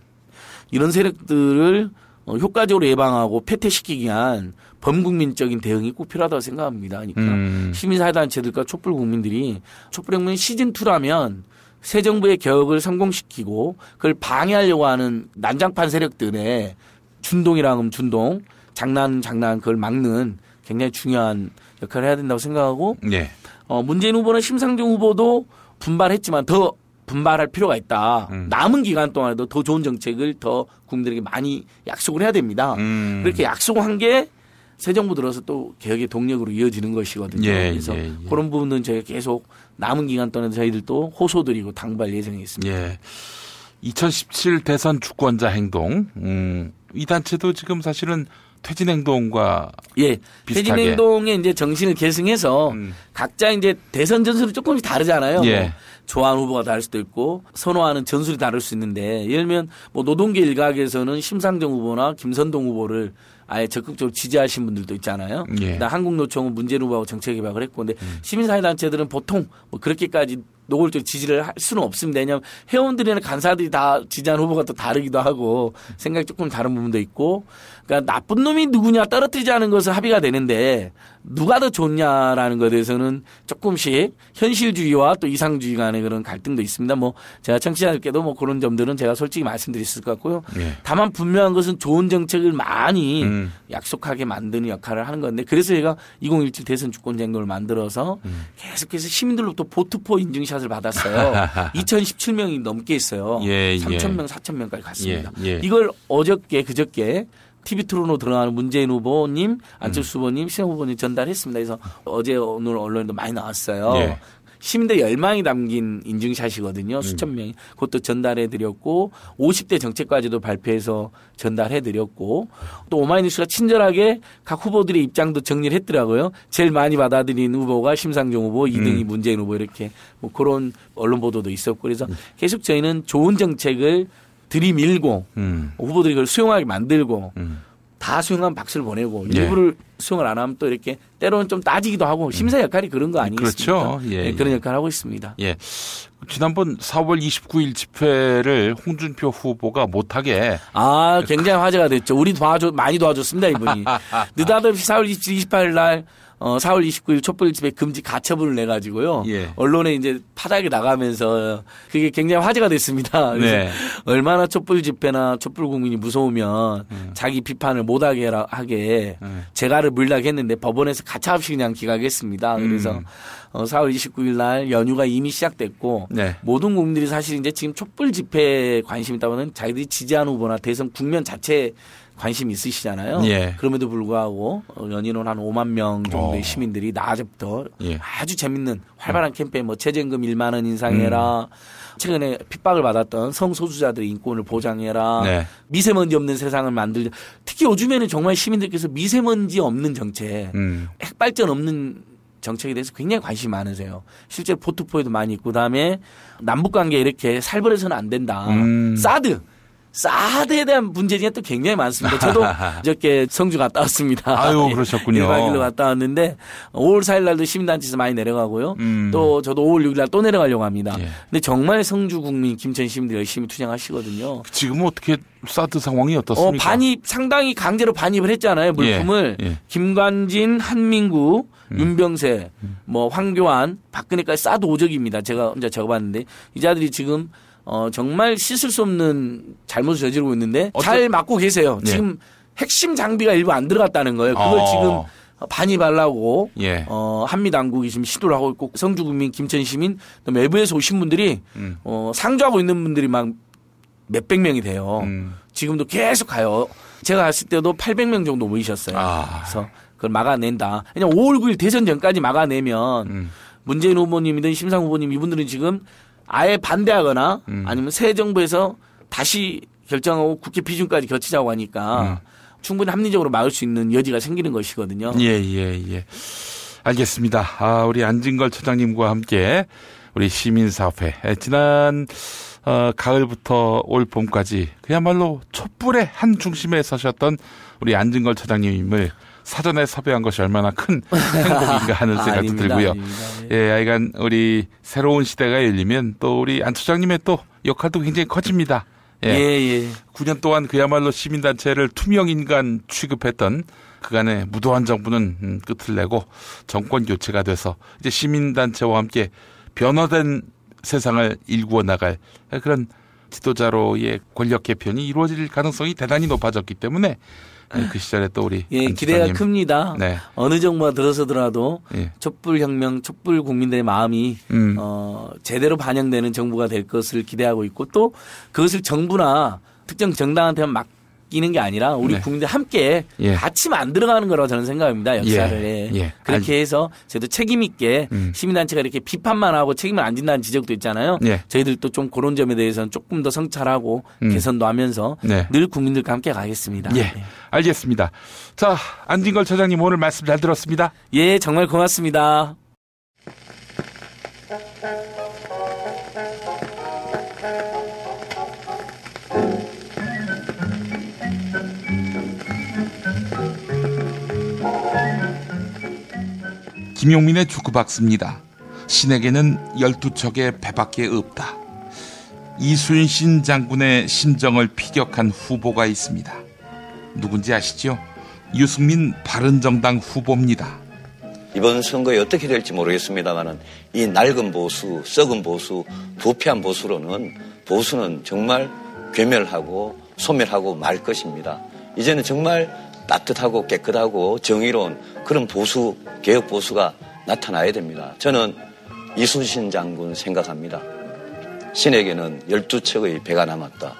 Speaker 16: 이런 세력들을 어, 효과적으로 예방하고 폐퇴시키기 위한 범국민적인 대응이 꼭 필요하다고 생각합니다. 그러니까 음. 시민사회단체들과 촛불국민들이 촛불혁명 시즌2라면 새 정부의 개혁을 성공시키고 그걸 방해하려고 하는 난장판 세력들의 준동이라 하면 준동 장난 장난 그걸 막는 굉장히 중요한 역할을 해야 된다고 생각하고 네. 어, 문재인 후보는 심상정 후보도 분발했지만 더 분발할 필요가 있다. 음. 남은 기간 동안에도 더 좋은 정책을 더 국민들에게 많이 약속을 해야 됩니다. 음. 그렇게 약속한 게 새 정부 들어서 또 개혁의 동력으로 이어지는 것이거든요. 예, 그래서 예, 예. 그런 부분은 저희가 계속 남은 기간 동안에도 저희들도 호소드리고 당발 예정이 있습니다.
Speaker 1: 예. 2017 대선 주권자 행동 음, 이 단체도 지금 사실은 퇴진 행동과 예 퇴진 행동에
Speaker 16: 이제 정신을 계승해서 음. 각자 이제 대선 전술이 조금씩 다르잖아요. 예. 뭐 좋아하는 후보가 다를 수도 있고 선호하는 전술이 다를 수 있는데 예를 들면 뭐 노동계 일각에서는 심상정 후보나 김선동 후보를 아예 적극적으로 지지하신 분들도 있잖아요. 예. 한국노총은 문재인 후보하고 정책 개박을 했고 근데 음. 시민사회단체들은 보통 뭐 그렇게까지 노골적으로 지지를 할 수는 없습니다. 왜냐하면 회원들이나 간사들이 다 지지한 후보가 또 다르기도 하고 생각이 조금 다른 부분도 있고 그러니까 나쁜 놈이 누구냐 떨어뜨리자는 것은 합의가 되는데 누가 더 좋냐라는 것에 대해서는 조금씩 현실주의와 또 이상주의 간의 그런 갈등도 있습니다. 뭐 제가 청취자들께도 뭐 그런 점들은 제가 솔직히 말씀드릴 수 있을 것 같고요. 네. 다만 분명한 것은 좋은 정책을 많이 음. 약속하게 만드는 역할을 하는 건데 그래서 제가 2017 대선 주권쟁를 만들어서 음. 계속해서 시민들로부터 보트포 인증샷 다섯을 받았어요. 2017명이 넘게 있어요. 예, 3,000명, 예. 4,000명까지 갔습니다. 예, 예. 이걸 어저께 그저께 TV 토론으로 드러나는 문재인 후보님, 안철수 음. 후보님, 신영 후보님 전달했습니다. 그래서 어제 오늘 언론에도 많이 나왔어요. 시민들의 열망이 담긴 인증샷이거든요. 음. 수천 명이. 그것도 전달해 드렸고 50대 정책까지도 발표해서 전달해 드렸고 또 오마이뉴스가 친절하게 각 후보들의 입장도 정리를 했더라고요. 제일 많이 받아들인 후보가 심상정 후보, 2등이 음. 문재인 후보 이렇게 뭐 그런 언론 보도도 있었고 그래서 음. 계속 저희는 좋은 정책을 들이밀고 음. 후보들이 그걸 수용하게 만들고 음. 다수용한 박수를 보내고 예. 일부를 수용을 안 하면 또 이렇게 때로는 좀 따지기도 하고 음. 심사 역할이 그런 거 아니겠습니까? 그렇죠. 예. 네, 예. 그런 역할을 하고 있습니다. 예. 지난번 4월 29일 집회를 홍준표 후보가 못하게 아 굉장히 화제가 됐죠. 우리 도와줘 많이 도와줬습니다 이분이 느닷없이 4월 28일 날어 4월 29일 촛불 집회 금지 가처분을 내 가지고요. 예. 언론에 이제 파닥이 나가면서 그게 굉장히 화제가 됐습니다. 네. 그래서 네. 얼마나 촛불 집회나 촛불 국민이 무서우면 음. 자기 비판을 못 하게 하게 음. 제가를 물락 했는데 법원에서 가차없이 그냥 기각했습니다. 음. 그래서 음. 어 4월 29일 날 연휴가 이미 시작됐고 네. 모든 국민들이 사실 이제 지금 촛불 집회에 관심 있다 보면 자기들이 지지하는 후보나 대선 국면 자체 관심 있으시잖아요. 예. 그럼에도 불구하고 연인은 한 5만 명 정도의 오. 어. 시민들이 낮부터 예. 아주 재밌는 활발한 음. 캠페인 뭐 최저임금 1만 원 인상해라. 음. 최근에 핍박을 받았던 성소수자들의 인권을 보장해라. 네. 미세먼지 없는 세상을 만들자. 특히 요즘에는 정말 시민들께서 미세먼지 없는 정책, 음. 핵발전 없는 정책에 대해서 굉장히 관심이 많으세요. 실제 포트폴리오도 많이 있고 그다음에 남북 관계 이렇게 살벌해서는 안 된다. 음. 사드 사드에 대한 문제가 또 굉장히 많습니다. 저도 저게 성주 갔다
Speaker 1: 왔습니다. 아유 네. 그러셨군요. 1박 일로
Speaker 16: 갔다 왔는데 5월 4일 날도 시민단체에서 많이 내려가고요. 음. 또 저도 5월 6일 날또 내려가려고 합니다. 예. 근데 정말 성주 국민 김천 시민들 열심히 투쟁하시거든요. 지금 어떻게 사드 상황이 어떻습니까? 어, 반입 상당히 강제로 반입을 했잖아요. 물품을 예. 예. 김관진, 한민구, 음. 윤병세, 음. 뭐 황교안, 박근혜까지 사드 오적입니다. 제가 혼자 적어봤는데 이 자들이 지금 어, 정말 씻을 수 없는 잘못을 저지르고 있는데 잘 막고 계세요. 네. 지금 핵심 장비가 일부 안 들어갔다는 거예요. 그걸 어. 지금 반이 발라고 예. 어, 한미 당국이 지금 시도를 하고 있고 성주 국민, 김천 시민, 또 외부에서 오신 분들이 음. 어, 상주하고 있는 분들이 막 몇백 명이 돼요. 음. 지금도 계속 가요. 제가 갔을 때도 800명 정도 모이셨어요. 아. 그래서 그걸 막아낸다. 그냥 5월 9일 대선 전까지 막아내면 음. 문재인 후보님이든 심상 후보님 이분들은 지금 아예 반대하거나 음. 아니면 새 정부에서 다시 결정하고 국회 비준까지 거치자고 하니까 음. 충분히 합리적으로 막을 수 있는 여지가 생기는 것이거든요. 예,
Speaker 1: 예, 예. 알겠습니다. 아, 우리 안진걸 처장님과 함께 우리 시민사회 지난 어, 가을부터 올 봄까지 그야말로 촛불의 한 중심에 서셨던 우리 안진걸 처장님을 사전에 섭외한 것이 얼마나 큰 행복인가 하는 생각도 아닙니다, 들고요. 아닙니다, 아닙니 예. 예, 하여간 우리 새로운 시대가 열리면 또 우리 안 처장님의 또 역할도 굉장히 커집니다. 예, 예. 예. 9년 동안 그야말로 시민단체를 투명인간 취급했던 그간의 무도한 정부는 음, 끝을 내고 정권 교체가 돼서 이제 시민단체와 함께 변화된 세상을 일구어 나갈 그런 지도자로의 권력 개편이 이루어질
Speaker 16: 가능성이 대단히 높아졌기 때문에 그 시절에 또 우리 예, 기대가 큽니다. 네. 어느 정부가 들어서더라도 예. 촛불 혁명, 촛불 국민들의 마음이 음. 어, 제대로 반영되는 정부가 될 것을 기대하고 있고 또 그것을 정부나 특정 정당한테만 막 맡기는 게 아니라 우리 네. 국민들 함께 예. 같이 만들어가는 거라고 저는 생각합니다. 역사를. 예. 예. 예. 그렇게 알... 해서 저희도 책임 있게 음. 시민단체가 이렇게 비판만 하고 책임을 안 진다는 지적도 있잖아요. 예. 저희들도 좀 그런 점에 대해서는 조금 더 성찰하고 음. 개선도 하면서 네. 늘 국민들과 함께 가겠습니다. 예. 네. 알겠습니다. 자, 안진걸 처장님 오늘 말씀 잘 들었습니다. 예, 정말 고맙습니다.
Speaker 1: 김용민의 축구박스입니다. 신에게는 12척의 배밖에 없다. 이순신 장군의 심정을 피격한 후보가 있습니다. 누군지 아시죠? 유승민 바른정당 후보입니다.
Speaker 9: 이번 선거에 어떻게 될지 모르겠습니다만은 이 낡은 보수, 썩은 보수, 부패한 보수로는 보수는 정말 괴멸하고 소멸하고 말 것입니다. 이제는 정말 따뜻하고 깨끗하고 정의로운 그런 보수, 개혁 보수가 나타나야 됩니다. 저는 이순신 장군 생각합니다. 신에게는 12척의 배가 남았다.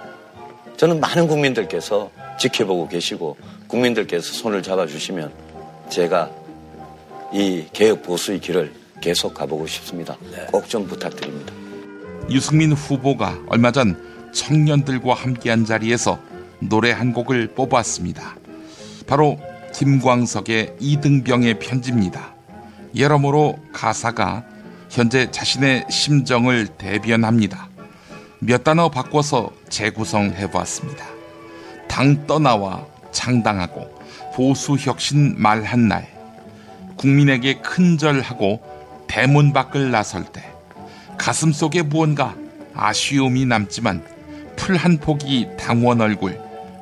Speaker 9: 저는 많은 국민들께서 지켜보고 계시고 국민들께서 손을 잡아주시면 제가 이 개혁 보수의 길을 계속 가보고 싶습니다. 네. 꼭좀 부탁드립니다.
Speaker 1: 유승민 후보가 얼마 전 청년들과 함께한 자리에서 노래 한 곡을 뽑았습니다. 바로 김광석의 이등병의 편지입니다. 여러모로 가사가 현재 자신의 심정을 대변합니다. 몇 단어 바꿔서 재구성해 보았습니다. 당 떠나와 창당하고 보수 혁신 말한 날 국민에게 큰절하고 대문 밖을 나설 때 가슴 속에 무언가 아쉬움이 남지만 풀 한 포기 당원 얼굴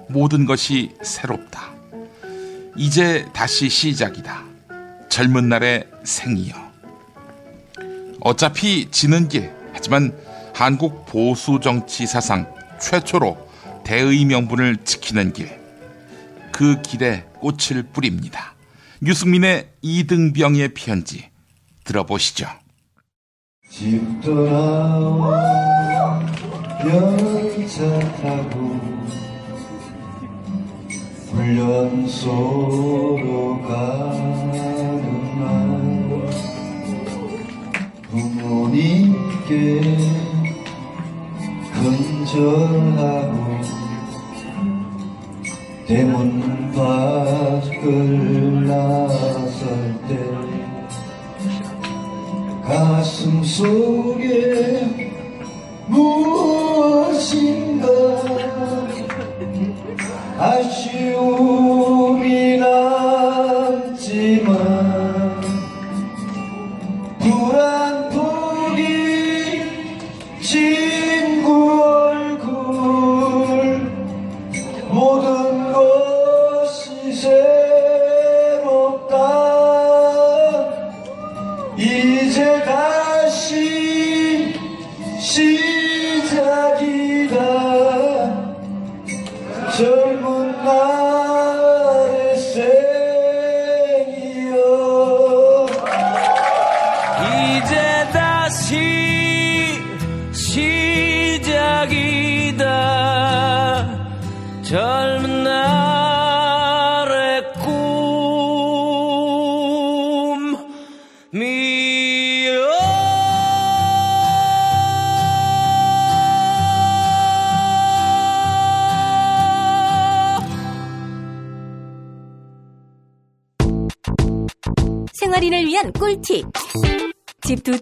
Speaker 1: 모든 것이 새롭다. 이제 다시 시작이다. 젊은 날의 생이여. 어차피 지는 게 하지만 한국 보수 정치 사상 최초로 대의 명분을 지키는 길. 그 길에 꽃을 뿌립니다. 유승민의 이등병의 편지 들어보시죠.
Speaker 3: 집
Speaker 9: 돌아와 차 타고
Speaker 12: 훈련소로 가는 날 부모님께 근절하고
Speaker 17: 대문 밖을 나설 때 가슴 속에 무엇인가 아쉬움이 남지만 불안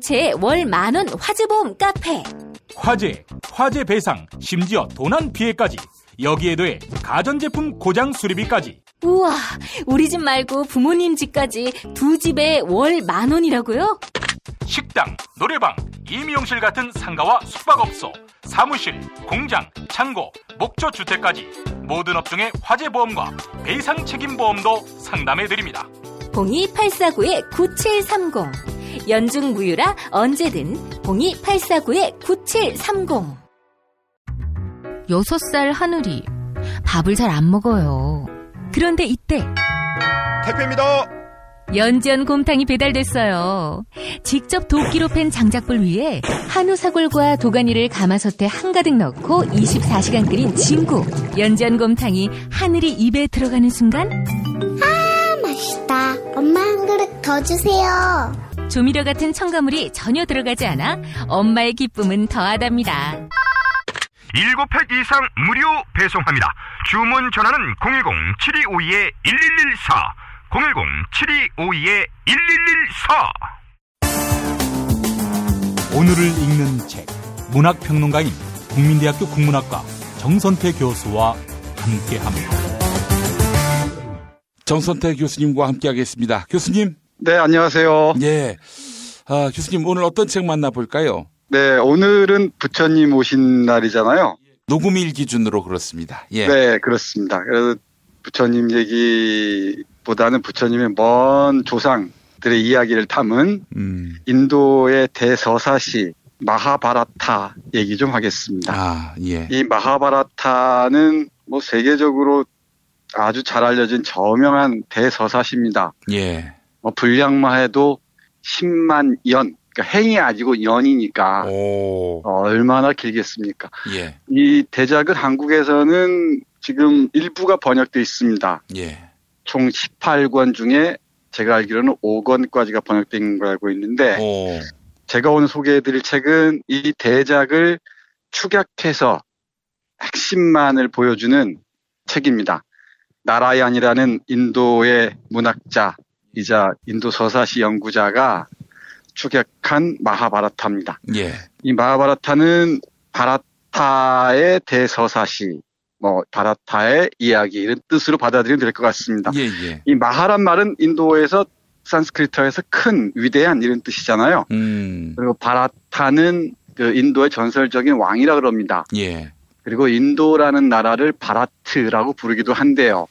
Speaker 5: 단체 월만원 화재보험 카페.
Speaker 2: 화재, 화재 배상, 심지어 도난 피해까지. 여기에 더해 가전제품 고장 수리비까지.
Speaker 5: 우와, 우리 집 말고 부모님 집까지 두 집에 월 만 원이라고요?
Speaker 2: 식당, 노래방, 이미용실 같은 상가와 숙박업소, 사무실, 공장, 창고, 목조 주택까지 모든 업종의 화재보험과 배상 책임보험도 상담해 드립니다.
Speaker 5: 02849-9730 연중 무휴라 언제든 02849-9730 여섯 살 하늘이 밥을 잘 안 먹어요. 그런데 이때 택배입니다. 연지연 곰탕이 배달됐어요. 직접 도끼로 팬 장작불 위에 한우 사골과 도가니를 가마솥에 한가득 넣고 24시간 끓인 진구. 연지연 곰탕이 하늘이 입에 들어가는 순간 아 맛있다. 엄마 한 그릇 더 주세요. 조미료 같은 첨가물이 전혀 들어가지 않아 엄마의 기쁨은 더하답니다.
Speaker 7: 7팩 이상 무료 배송합니다. 주문 전화는 010-7252-1114
Speaker 4: 010-7252-1114 오늘을 읽는
Speaker 2: 책 문학평론가인 국민대학교 국문학과 정선태 교수와
Speaker 1: 함께합니다. 정선태 교수님과 함께하겠습니다. 교수님 네, 안녕하세요. 예. 아, 교수님 오늘 어떤 책 만나볼까요?
Speaker 4: 네, 오늘은 부처님 오신 날이잖아요. 녹음일 기준으로 그렇습니다. 예. 네, 그렇습니다. 그래서 부처님 얘기보다는 부처님의 먼 조상들의 이야기를 담은 음. 인도의 대서사시 마하바라타 얘기 좀 하겠습니다. 아, 예. 이 마하바라타는 뭐 세계적으로 아주 잘 알려진 저명한 대서사시입니다. 예. 어, 분량만 해도 10만 연, 그러니까 행이 아니고 연이니까 어, 얼마나 길겠습니까? 예. 이 대작은 한국에서는 지금 일부가 번역돼 있습니다. 예. 총 18권 중에 제가 알기로는 5권까지가 번역된 걸 알고 있는데 오. 제가 오늘 소개해드릴 책은 이 대작을 축약해서 핵심만을 보여주는 책입니다. 나라얀이라는 인도의 문학자 이자 인도 서사시 연구자가 추격한 마하바라타입니다. 예. 이 마하바라타는 바라타의 대서사시, 뭐 바라타의 이야기 이런 뜻으로 받아들이면 될 것 같습니다. 예, 예. 이 마하란 말은 인도에서 산스크리트어에서 큰 위대한 이런 뜻이잖아요. 음. 그리고 바라타는 그 인도의 전설적인 왕이라 그럽니다. 예. 그리고 인도라는 나라를 바라트라고 부르기도 한데요.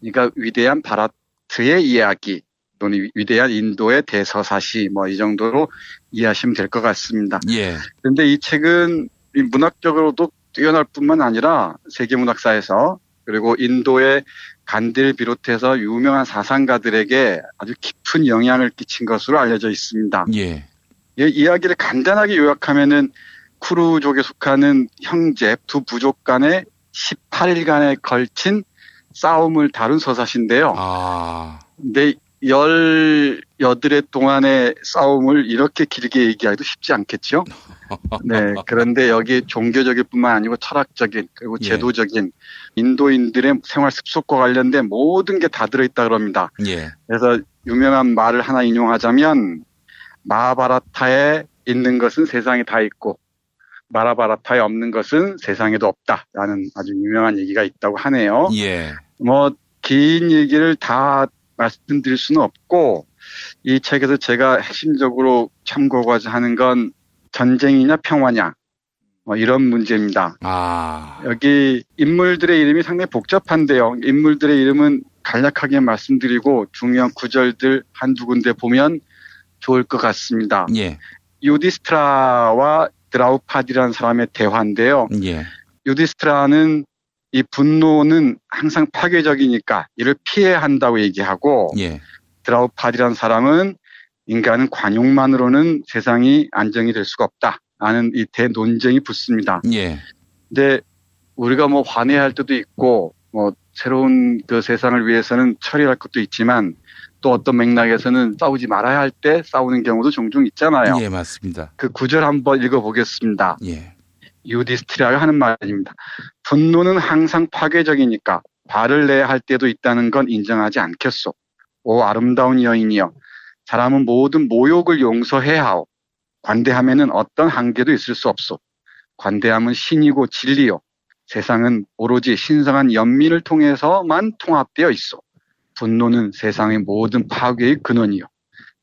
Speaker 4: 그러니까 위대한 바라트의 이야기 또는 위대한 인도의 대서사시 뭐 이 정도로 이해하시면 될 것 같습니다. 예. 그런데 이 책은 문학적으로도 뛰어날 뿐만 아니라 세계문학사에서 그리고 인도의 간디를 비롯해서 유명한 사상가들에게 아주 깊은 영향을 끼친 것으로 알려져 있습니다. 예. 이 이야기를 간단하게 요약하면은 쿠루족에 속하는 형제 두 부족 간의 18일간에 걸친 싸움을 다룬 서사신데요. 아. 근데 열여드의 동안의 싸움을 이렇게 길게 얘기하기도 쉽지 않겠죠. 네. 그런데 여기 종교적일 뿐만 아니고 철학적인 그리고 예. 제도적인 예. 인도인들의 생활 습속과 관련된 모든 게 다 들어있다 그럽니다. 예. 그래서 유명한 말을 하나 인용하자면 마바라타에 있는 것은 세상에 다 있고 마라바라타에 없는 것은 세상에도 없다라는 아주 유명한 얘기가 있다고 하네요. 예. 뭐 긴 얘기를 다 말씀드릴 수는 없고 이 책에서 제가 핵심적으로 참고하고자 하는 건 전쟁이냐 평화냐 뭐 이런 문제입니다. 아. 여기 인물들의 이름이 상당히 복잡한데요. 인물들의 이름은 간략하게 말씀드리고 중요한 구절들 한두 군데 보면 좋을 것 같습니다. 예. 요디스트라와 드라우파디라는 사람의 대화인데요. 예. 요디스트라는 이 분노는 항상 파괴적이니까 이를 피해야 한다고 얘기하고 예. 드라우파디라는 사람은 인간은 관용만으로는 세상이 안정이 될 수가 없다. 라는 이 대논쟁이 붙습니다. 예. 근데 우리가 뭐 환해할 때도 있고 뭐 새로운 그 세상을 위해서는 처리할 것도 있지만 또 어떤 맥락에서는 싸우지 말아야 할 때 싸우는 경우도 종종 있잖아요. 예,
Speaker 1: 맞습니다.
Speaker 4: 그 구절 한번 읽어보겠습니다. 예. 유디스트라를 하는 말입니다. 분노는 항상 파괴적이니까 발을 내야 할 때도 있다는 건 인정하지 않겠소. 오 아름다운 여인이여 사람은 모든 모욕을 용서해야 하오. 관대함에는 어떤 한계도 있을 수 없소. 관대함은 신이고 진리요. 세상은 오로지 신성한 연민을 통해서만 통합되어 있어. 분노는 세상의 모든 파괴의 근원이요.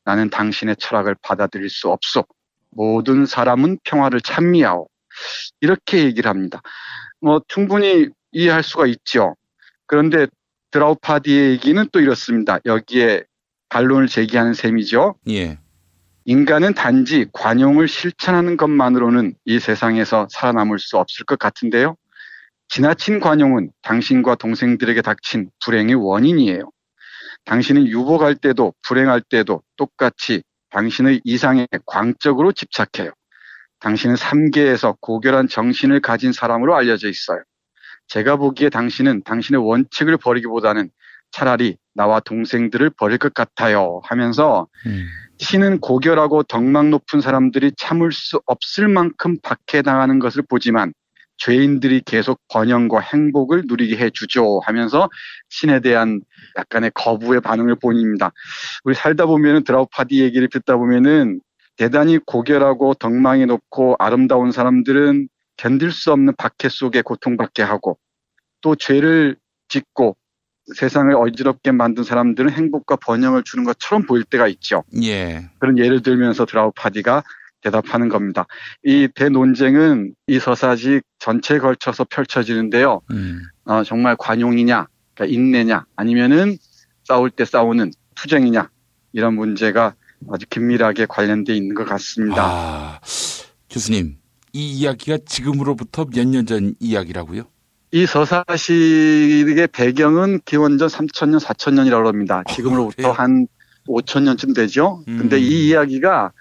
Speaker 4: 나는 당신의 철학을 받아들일 수 없소. 모든 사람은 평화를 찬미하오. 이렇게 얘기를 합니다. 뭐 충분히 이해할 수가 있죠. 그런데 드라우파디의 얘기는 또 이렇습니다. 여기에 반론을 제기하는 셈이죠. 예. 인간은 단지 관용을 실천하는 것만으로는 이 세상에서 살아남을 수 없을 것 같은데요. 지나친 관용은 당신과 동생들에게 닥친 불행의 원인이에요. 당신은 유복할 때도 불행할 때도 똑같이 당신의 이상에 광적으로 집착해요. 당신은 3계에서 고결한 정신을 가진 사람으로 알려져 있어요. 제가 보기에 당신은 당신의 원칙을 버리기보다는 차라리 나와 동생들을 버릴 것 같아요 하면서 음. 신은 고결하고 덕망 높은 사람들이 참을 수 없을 만큼 박해당하는 것을 보지만 죄인들이 계속 번영과 행복을 누리게 해주죠 하면서 신에 대한 약간의 거부의 반응을 보입니다. 우리 살다 보면은 드라우파디 얘기를 듣다 보면은 대단히 고결하고 덕망이 높고 아름다운 사람들은 견딜 수 없는 박해 속에 고통받게 하고 또 죄를 짓고 세상을 어지럽게 만든 사람들은 행복과 번영을 주는 것처럼 보일 때가 있죠. 예. 그런 예를 들면서 드라우 파디가 대답하는 겁니다. 이 대논쟁은 이 서사직 전체에 걸쳐서 펼쳐지는데요. 음. 어, 정말 관용이냐, 그러니까 인내냐, 아니면은 싸울 때 싸우는 투쟁이냐 이런 문제가 아주 긴밀하게 관련돼 있는 것 같습니다. 아, 교수님, 이 이야기가 지금으로부터 몇 년 전 이야기라고요? 이 서사시의 배경은 기원전 3천년, 4천년이라고 합니다. 아, 지금으로부터 어, 한 5천년쯤 되죠. 음. 근데 이 이야기가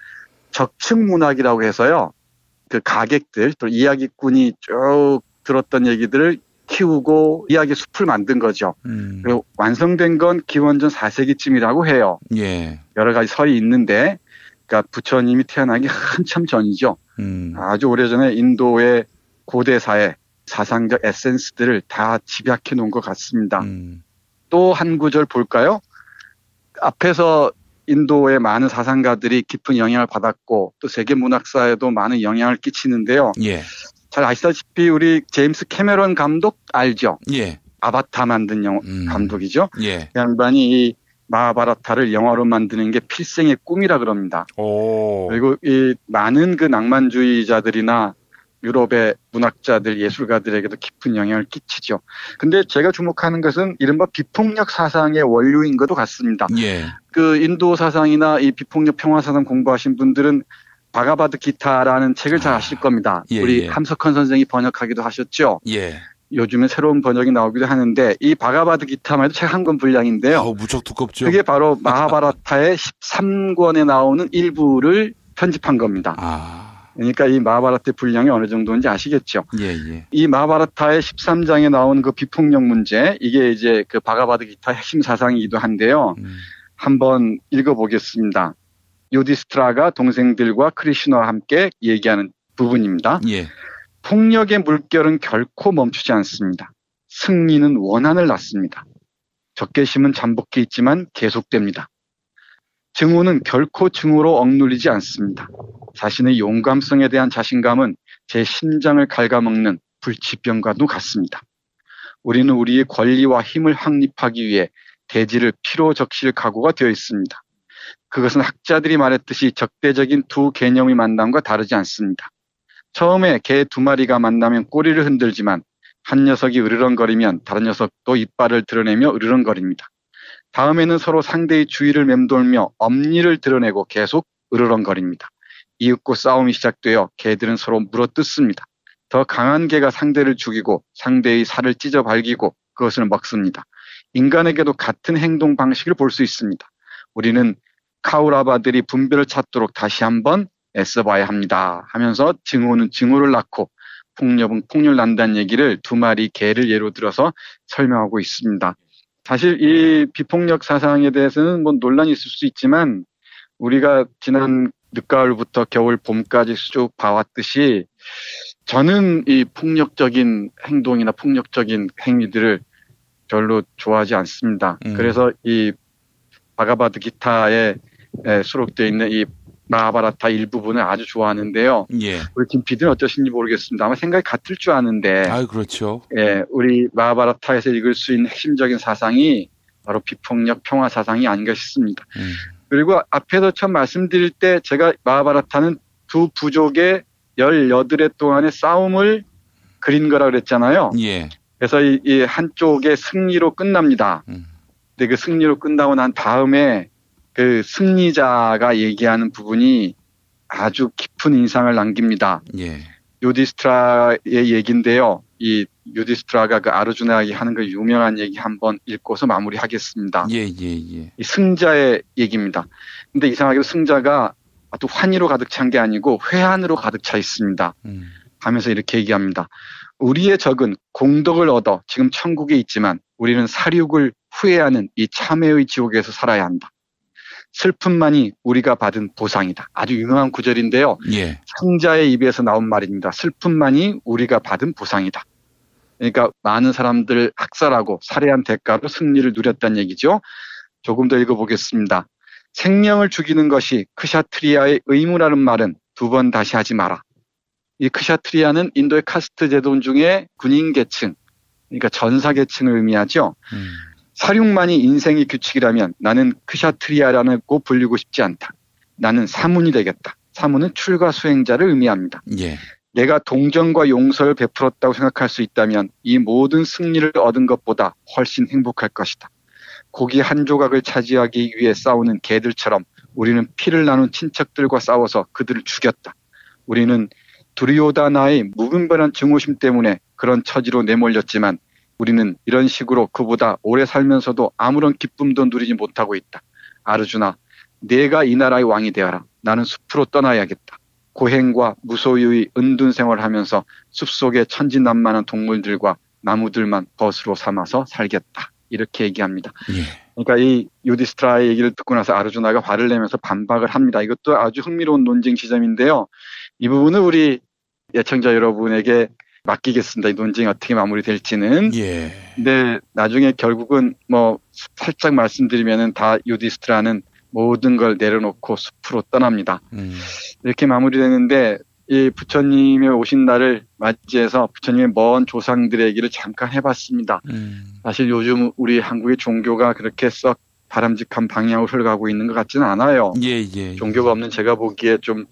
Speaker 4: 적층 문학이라고 해서요. 그 가객들 또 이야기꾼이 쭉 들었던 얘기들을 키우고 이야기 숲을 만든 거죠. 음. 그리고 완성된 건 기원전 4세기쯤이라고 해요. 예. 여러 가지 설이 있는데, 그러니까 부처님이 태어나기 한참 전이죠. 음. 아주 오래전에 인도의 고대사의 사상적 에센스들을 다 집약해 놓은 것 같습니다. 음. 또한 구절 볼까요? 앞에서 인도의 많은 사상가들이 깊은 영향을 받았고 또 세계 문학사에도 많은 영향을 끼치는데요. 예. 잘 아시다시피 우리 제임스 캐메런 감독 알죠? 예. 아바타 만든 영 음. 감독이죠. 예. 그 양반이 이 마하바라타를 영화로 만드는 게 필생의 꿈이라 그럽니다. 오. 그리고 이 많은 그 낭만주의자들이나 유럽의 문학자들, 예술가들에게도 깊은 영향을 끼치죠. 근데 제가 주목하는 것은 이른바 비폭력 사상의 원류인 것도 같습니다. 예. 그 인도 사상이나 이 비폭력 평화 사상 공부하신 분들은 바가바드 기타라는 책을 잘 아, 아실 겁니다. 예, 우리 예. 함석헌 선생이 번역하기도 하셨죠. 예. 요즘에 새로운 번역이 나오기도 하는데 이 바가바드 기타만 해도 책 한 권 분량인데요. 어, 무척 두껍죠. 그게 바로 마하바라타의 13권에 나오는 일부를 편집한 겁니다. 아. 그러니까 이 마하바라타 의 분량이 어느 정도인지 아시겠죠. 예, 예. 이 마하바라타의 13장에 나온 그 비폭력 문제 이게 이제 그 바가바드 기타 핵심 사상이기도 한데요. 음. 한번 읽어보겠습니다. 요디스트라가 동생들과 크리슈나와 함께 얘기하는 부분입니다. 예. 폭력의 물결은 결코 멈추지 않습니다. 승리는 원한을 낳습니다. 적개심은 잠복해 있지만 계속됩니다. 증오는 결코 증오로 억눌리지 않습니다. 자신의 용감성에 대한 자신감은 제 심장을 갉아먹는 불치병과도 같습니다. 우리는 우리의 권리와 힘을 확립하기 위해 대지를 피로 적실 각오가 되어 있습니다. 그것은 학자들이 말했듯이 적대적인 두개념이 만남과 다르지 않습니다. 처음에 개 두 마리가 만나면 꼬리를 흔들지만 한 녀석이 으르렁거리면 다른 녀석도 이빨을 드러내며 으르렁거립니다. 다음에는 서로 상대의 주위를 맴돌며 엄니를 드러내고 계속 으르렁거립니다. 이윽고 싸움이 시작되어 개들은 서로 물어뜯습니다. 더 강한 개가 상대를 죽이고 상대의 살을 찢어 발기고 그것을 먹습니다. 인간에게도 같은 행동 방식을 볼 수 있습니다. 우리는 카우라바들이 분별을 찾도록 다시 한번 애써봐야 합니다. 하면서 증오는 증오를 낳고 폭력은 폭력 난다는 얘기를 두 마리 개를 예로 들어서 설명하고 있습니다. 사실 이 비폭력 사상에 대해서는 뭐 논란이 있을 수 있지만 우리가 지난 늦가을부터 겨울 봄까지 쭉 봐왔듯이 저는 이 폭력적인 행동이나 폭력적인 행위들을 별로 좋아하지 않습니다. 음. 그래서 이 바가바드 기타의 예, 수록되어 있는 이 마하바라타 일부분을 아주 좋아하는데요. 예. 우리 김 PD는 어떠신지 모르겠습니다. 아마 생각이 같을 줄 아는데.
Speaker 1: 아, 그렇죠.
Speaker 4: 예, 우리 마하바라타에서 읽을 수 있는 핵심적인 사상이 바로 비폭력 평화 사상이 아닌가 싶습니다. 음. 그리고 앞에서 처음 말씀드릴 때 제가 마하바라타는 두 부족의 18회 동안의 싸움을 그린 거라 그랬잖아요. 예. 그래서 이, 이 한쪽의 승리로 끝납니다. 음. 근데 그 승리로 끝나고 난 다음에 그 승리자가 얘기하는 부분이 아주 깊은 인상을 남깁니다. 예. 요디스트라의 얘기인데요. 이 요디스트라가 그 아르주나에게 하는 그 유명한 얘기 한번 읽고서 마무리하겠습니다. 예, 예, 예. 이 승자의 얘기입니다. 근데 이상하게도 승자가 또 환희로 가득 찬 게 아니고 회한으로 가득 차 있습니다. 음. 하면서 이렇게 얘기합니다. 우리의 적은 공덕을 얻어 지금 천국에 있지만 우리는 사륙을 후회하는 이 참회의 지옥에서 살아야 한다. 슬픔만이 우리가 받은 보상이다. 아주 유명한 구절인데요. 예. 승자의 입에서 나온 말입니다. 슬픔만이 우리가 받은 보상이다. 그러니까 많은 사람들 학살하고 살해한 대가로 승리를 누렸다는 얘기죠. 조금 더 읽어보겠습니다. 생명을 죽이는 것이 크샤트리아의 의무라는 말은 두 번 다시 하지 마라. 이 크샤트리아는 인도의 카스트 제도 중에 군인 계층, 그러니까 전사 계층을 의미하죠. 음. 사륙만이 인생의 규칙이라면 나는 크샤트리아라고 불리고 싶지 않다. 나는 사문이 되겠다. 사문은 출가 수행자를 의미합니다. 예. 내가 동정과 용서를 베풀었다고 생각할 수 있다면 이 모든 승리를 얻은 것보다 훨씬 행복할 것이다. 고기 한 조각을 차지하기 위해 싸우는 개들처럼 우리는 피를 나눈 친척들과 싸워서 그들을 죽였다. 우리는 두리오다나의 무분별한 증오심 때문에 그런 처지로 내몰렸지만 우리는 이런 식으로 그보다 오래 살면서도 아무런 기쁨도 누리지 못하고 있다. 아르주나, 내가 이 나라의 왕이 되어라. 나는 숲으로 떠나야겠다. 고행과 무소유의 은둔 생활을 하면서 숲속의 천진난만한 동물들과 나무들만 벗으로 삼아서 살겠다. 이렇게 얘기합니다. 예. 그러니까 이 유디스트라의 얘기를 듣고 나서 아르주나가 화를 내면서 반박을 합니다. 이것도 아주 흥미로운 논쟁 지점인데요. 이 부분은 우리 예청자 여러분에게 맡기겠습니다. 이 논쟁이 어떻게 마무리될지는. 예. 근데 나중에 결국은 뭐 살짝 말씀드리면은 다 유디스트라는 모든 걸 내려놓고 숲으로 떠납니다. 음. 이렇게 마무리되는데 이 부처님의 오신 날을 맞이해서 부처님의 먼 조상들의 얘기를 잠깐 해봤습니다. 음. 사실 요즘 우리 한국의 종교가 그렇게 썩 바람직한 방향으로 흘러가고 있는 것 같지는 않아요. 예, 예, 예. 종교가 없는 제가 보기에 좀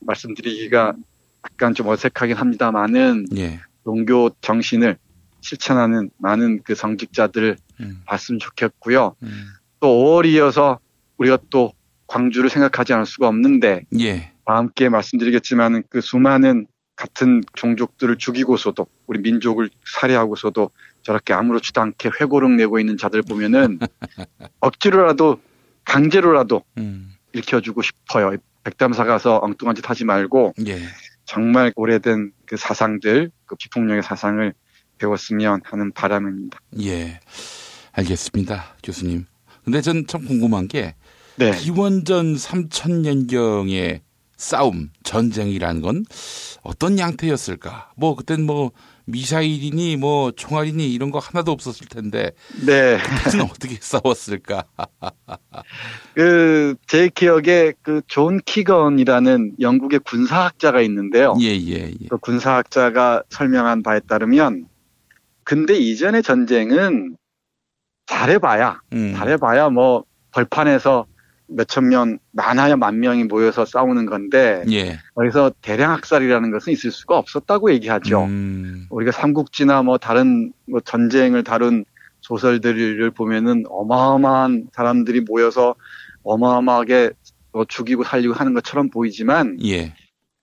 Speaker 4: 말씀드리기가 약간 좀 어색하긴 합니다만은 예. 종교 정신을 실천하는 많은 그성직자들 음. 봤으면 좋겠고요. 음. 또 5월이어서 우리가 또 광주를 생각하지 않을 수가 없는데 예. 다음 기 말씀드리겠지만 그 수많은 같은 종족들을 죽이고서도 우리 민족을 살해하고서도 저렇게 아무렇지도 않게 회고록 내고 있는 자들 보면은 억지로라도 강제로라도 음. 일으켜주고 싶어요. 백담사 가서 엉뚱한 짓 하지 말고 예. 정말 오래된 그 사상들, 그 비폭력의 사상을 배웠으면 하는 바람입니다. 예.
Speaker 1: 알겠습니다. 교수님. 근데 전
Speaker 4: 참 궁금한 게 네. 기원전
Speaker 1: 3 0 0 0년경의 싸움, 전쟁이라는 건 어떤 양태였을까? 뭐 그땐 뭐 미사일이니 뭐 총알이니 이런 거 하나도 없었을 텐데
Speaker 4: 네. 그때는 어떻게
Speaker 1: 싸웠을까?
Speaker 4: 그 제 기억에 그 존 키건이라는 영국의 군사학자가 있는데요.
Speaker 10: 예, 예, 예.
Speaker 4: 그 군사학자가 설명한 바에 따르면 근데 이전의 전쟁은 잘해봐야 음. 잘해봐야 뭐 벌판에서 몇천 명, 많아야 만 명이 모여서 싸우는 건데, 예. 그래서 대량 학살이라는 것은 있을 수가 없었다고 얘기하죠. 음. 우리가 삼국지나 뭐 다른 뭐 전쟁을 다룬 소설들을 보면은 어마어마한 사람들이 모여서 어마어마하게 뭐 죽이고 살리고 하는 것처럼 보이지만, 예.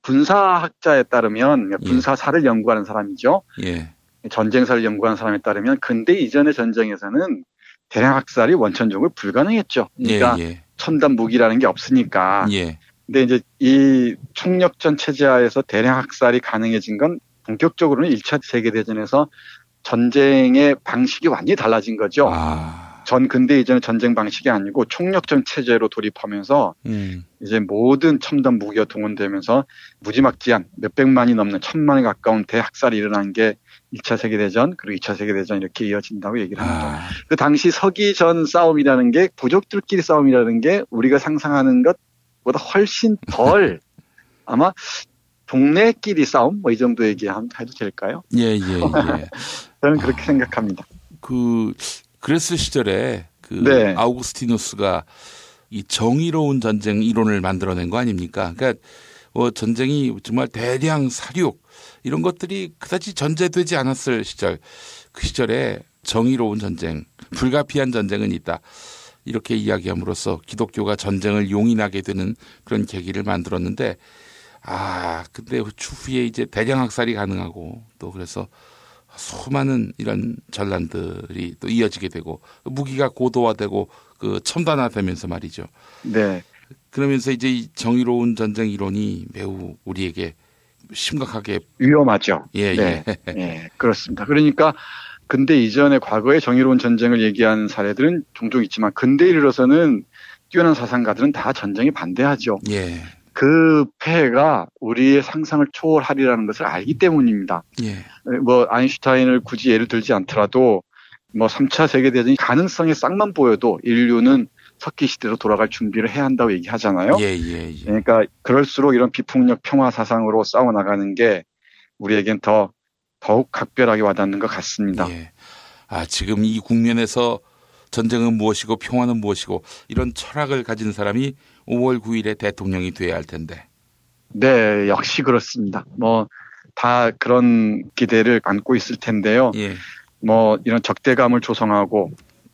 Speaker 4: 군사학자에 따르면, 그러니까 예. 군사사를 예. 연구하는 사람이죠. 예. 전쟁사를 연구하는 사람에 따르면, 근대 이전의 전쟁에서는 대량 학살이 원천적으로 불가능했죠. 그러니까 예, 예. 첨단 무기라는 게 없으니까. 예. 근데 이제 이 총력전 체제하에서 대량 학살이 가능해진 건 본격적으로는 1차 세계대전에서 전쟁의 방식이 완전히 달라진 거죠. 아. 전 근대 이전의 전쟁 방식이 아니고 총력전 체제로 돌입하면서 음. 이제 모든 첨단 무기가 동원되면서 무지막지한 몇백만이 넘는 천만에 가까운 대학살이 일어난 게 1차 세계대전 그리고 2차 세계대전 이렇게 이어진다고 얘기를 합니다. 아. 그 당시 서기 전 싸움이라는 게 부족들끼리 싸움이라는 게 우리가 상상하는 것보다 훨씬 덜 아마 동네끼리 싸움 뭐 이 정도 얘기하면 해도 될까요?
Speaker 1: 예, 예, 예.
Speaker 4: 저는 그렇게 아, 생각합니다. 그
Speaker 1: 그랬을 시절에 그 네. 아우구스티누스가 이 정의로운 전쟁 이론을 만들어낸 거 아닙니까? 그러니까 어, 전쟁이 정말 대량 살육 이런 것들이 그다지 전제되지 않았을 시절 그 시절에 정의로운 전쟁 불가피한 전쟁은 있다 이렇게 이야기함으로써 기독교가 전쟁을 용인하게 되는 그런 계기를 만들었는데 아 근데 추후에 이제 대량 학살이 가능하고 또 그래서 수많은 이런 전란들이 또 이어지게 되고 무기가 고도화되고 그 첨단화되면서 말이죠. 네. 그러면서 이제 이 정의로운 전쟁 이론이 매우 우리에게 심각하게
Speaker 4: 위험하죠. 예, 예. 네. 예. 그렇습니다. 그러니까 근대 이전의 과거의 정의로운 전쟁을 얘기하는 사례들은 종종 있지만 근대에 이르러서는 뛰어난 사상가들은 다 전쟁에 반대하죠. 예. 그 폐해가 우리의 상상을 초월하리라는 것을 알기 때문입니다. 예. 뭐 아인슈타인을 굳이 예를 들지 않더라도 뭐 3차 세계대전이 가능성의 쌍만 보여도 인류는 석기 시대로 돌아갈 준비를 해야 한다고 얘기하잖아요. 예, 예, 예. 그러니까 그럴수록 이런 비폭력 평화 사상으로 싸워 나가는 게 우리에겐 더 더욱 각별하게 와닿는 것 같습니다. 예. 아 지금 이
Speaker 1: 국면에서 전쟁은 무엇이고 평화는 무엇이고 이런 철학을 가진 사람이
Speaker 4: 5월 9일에 대통령이 돼야 할 텐데. 네, 역시 그렇습니다. 뭐 다 그런 기대를 안고 있을 텐데요. 예. 뭐 이런 적대감을 조성하고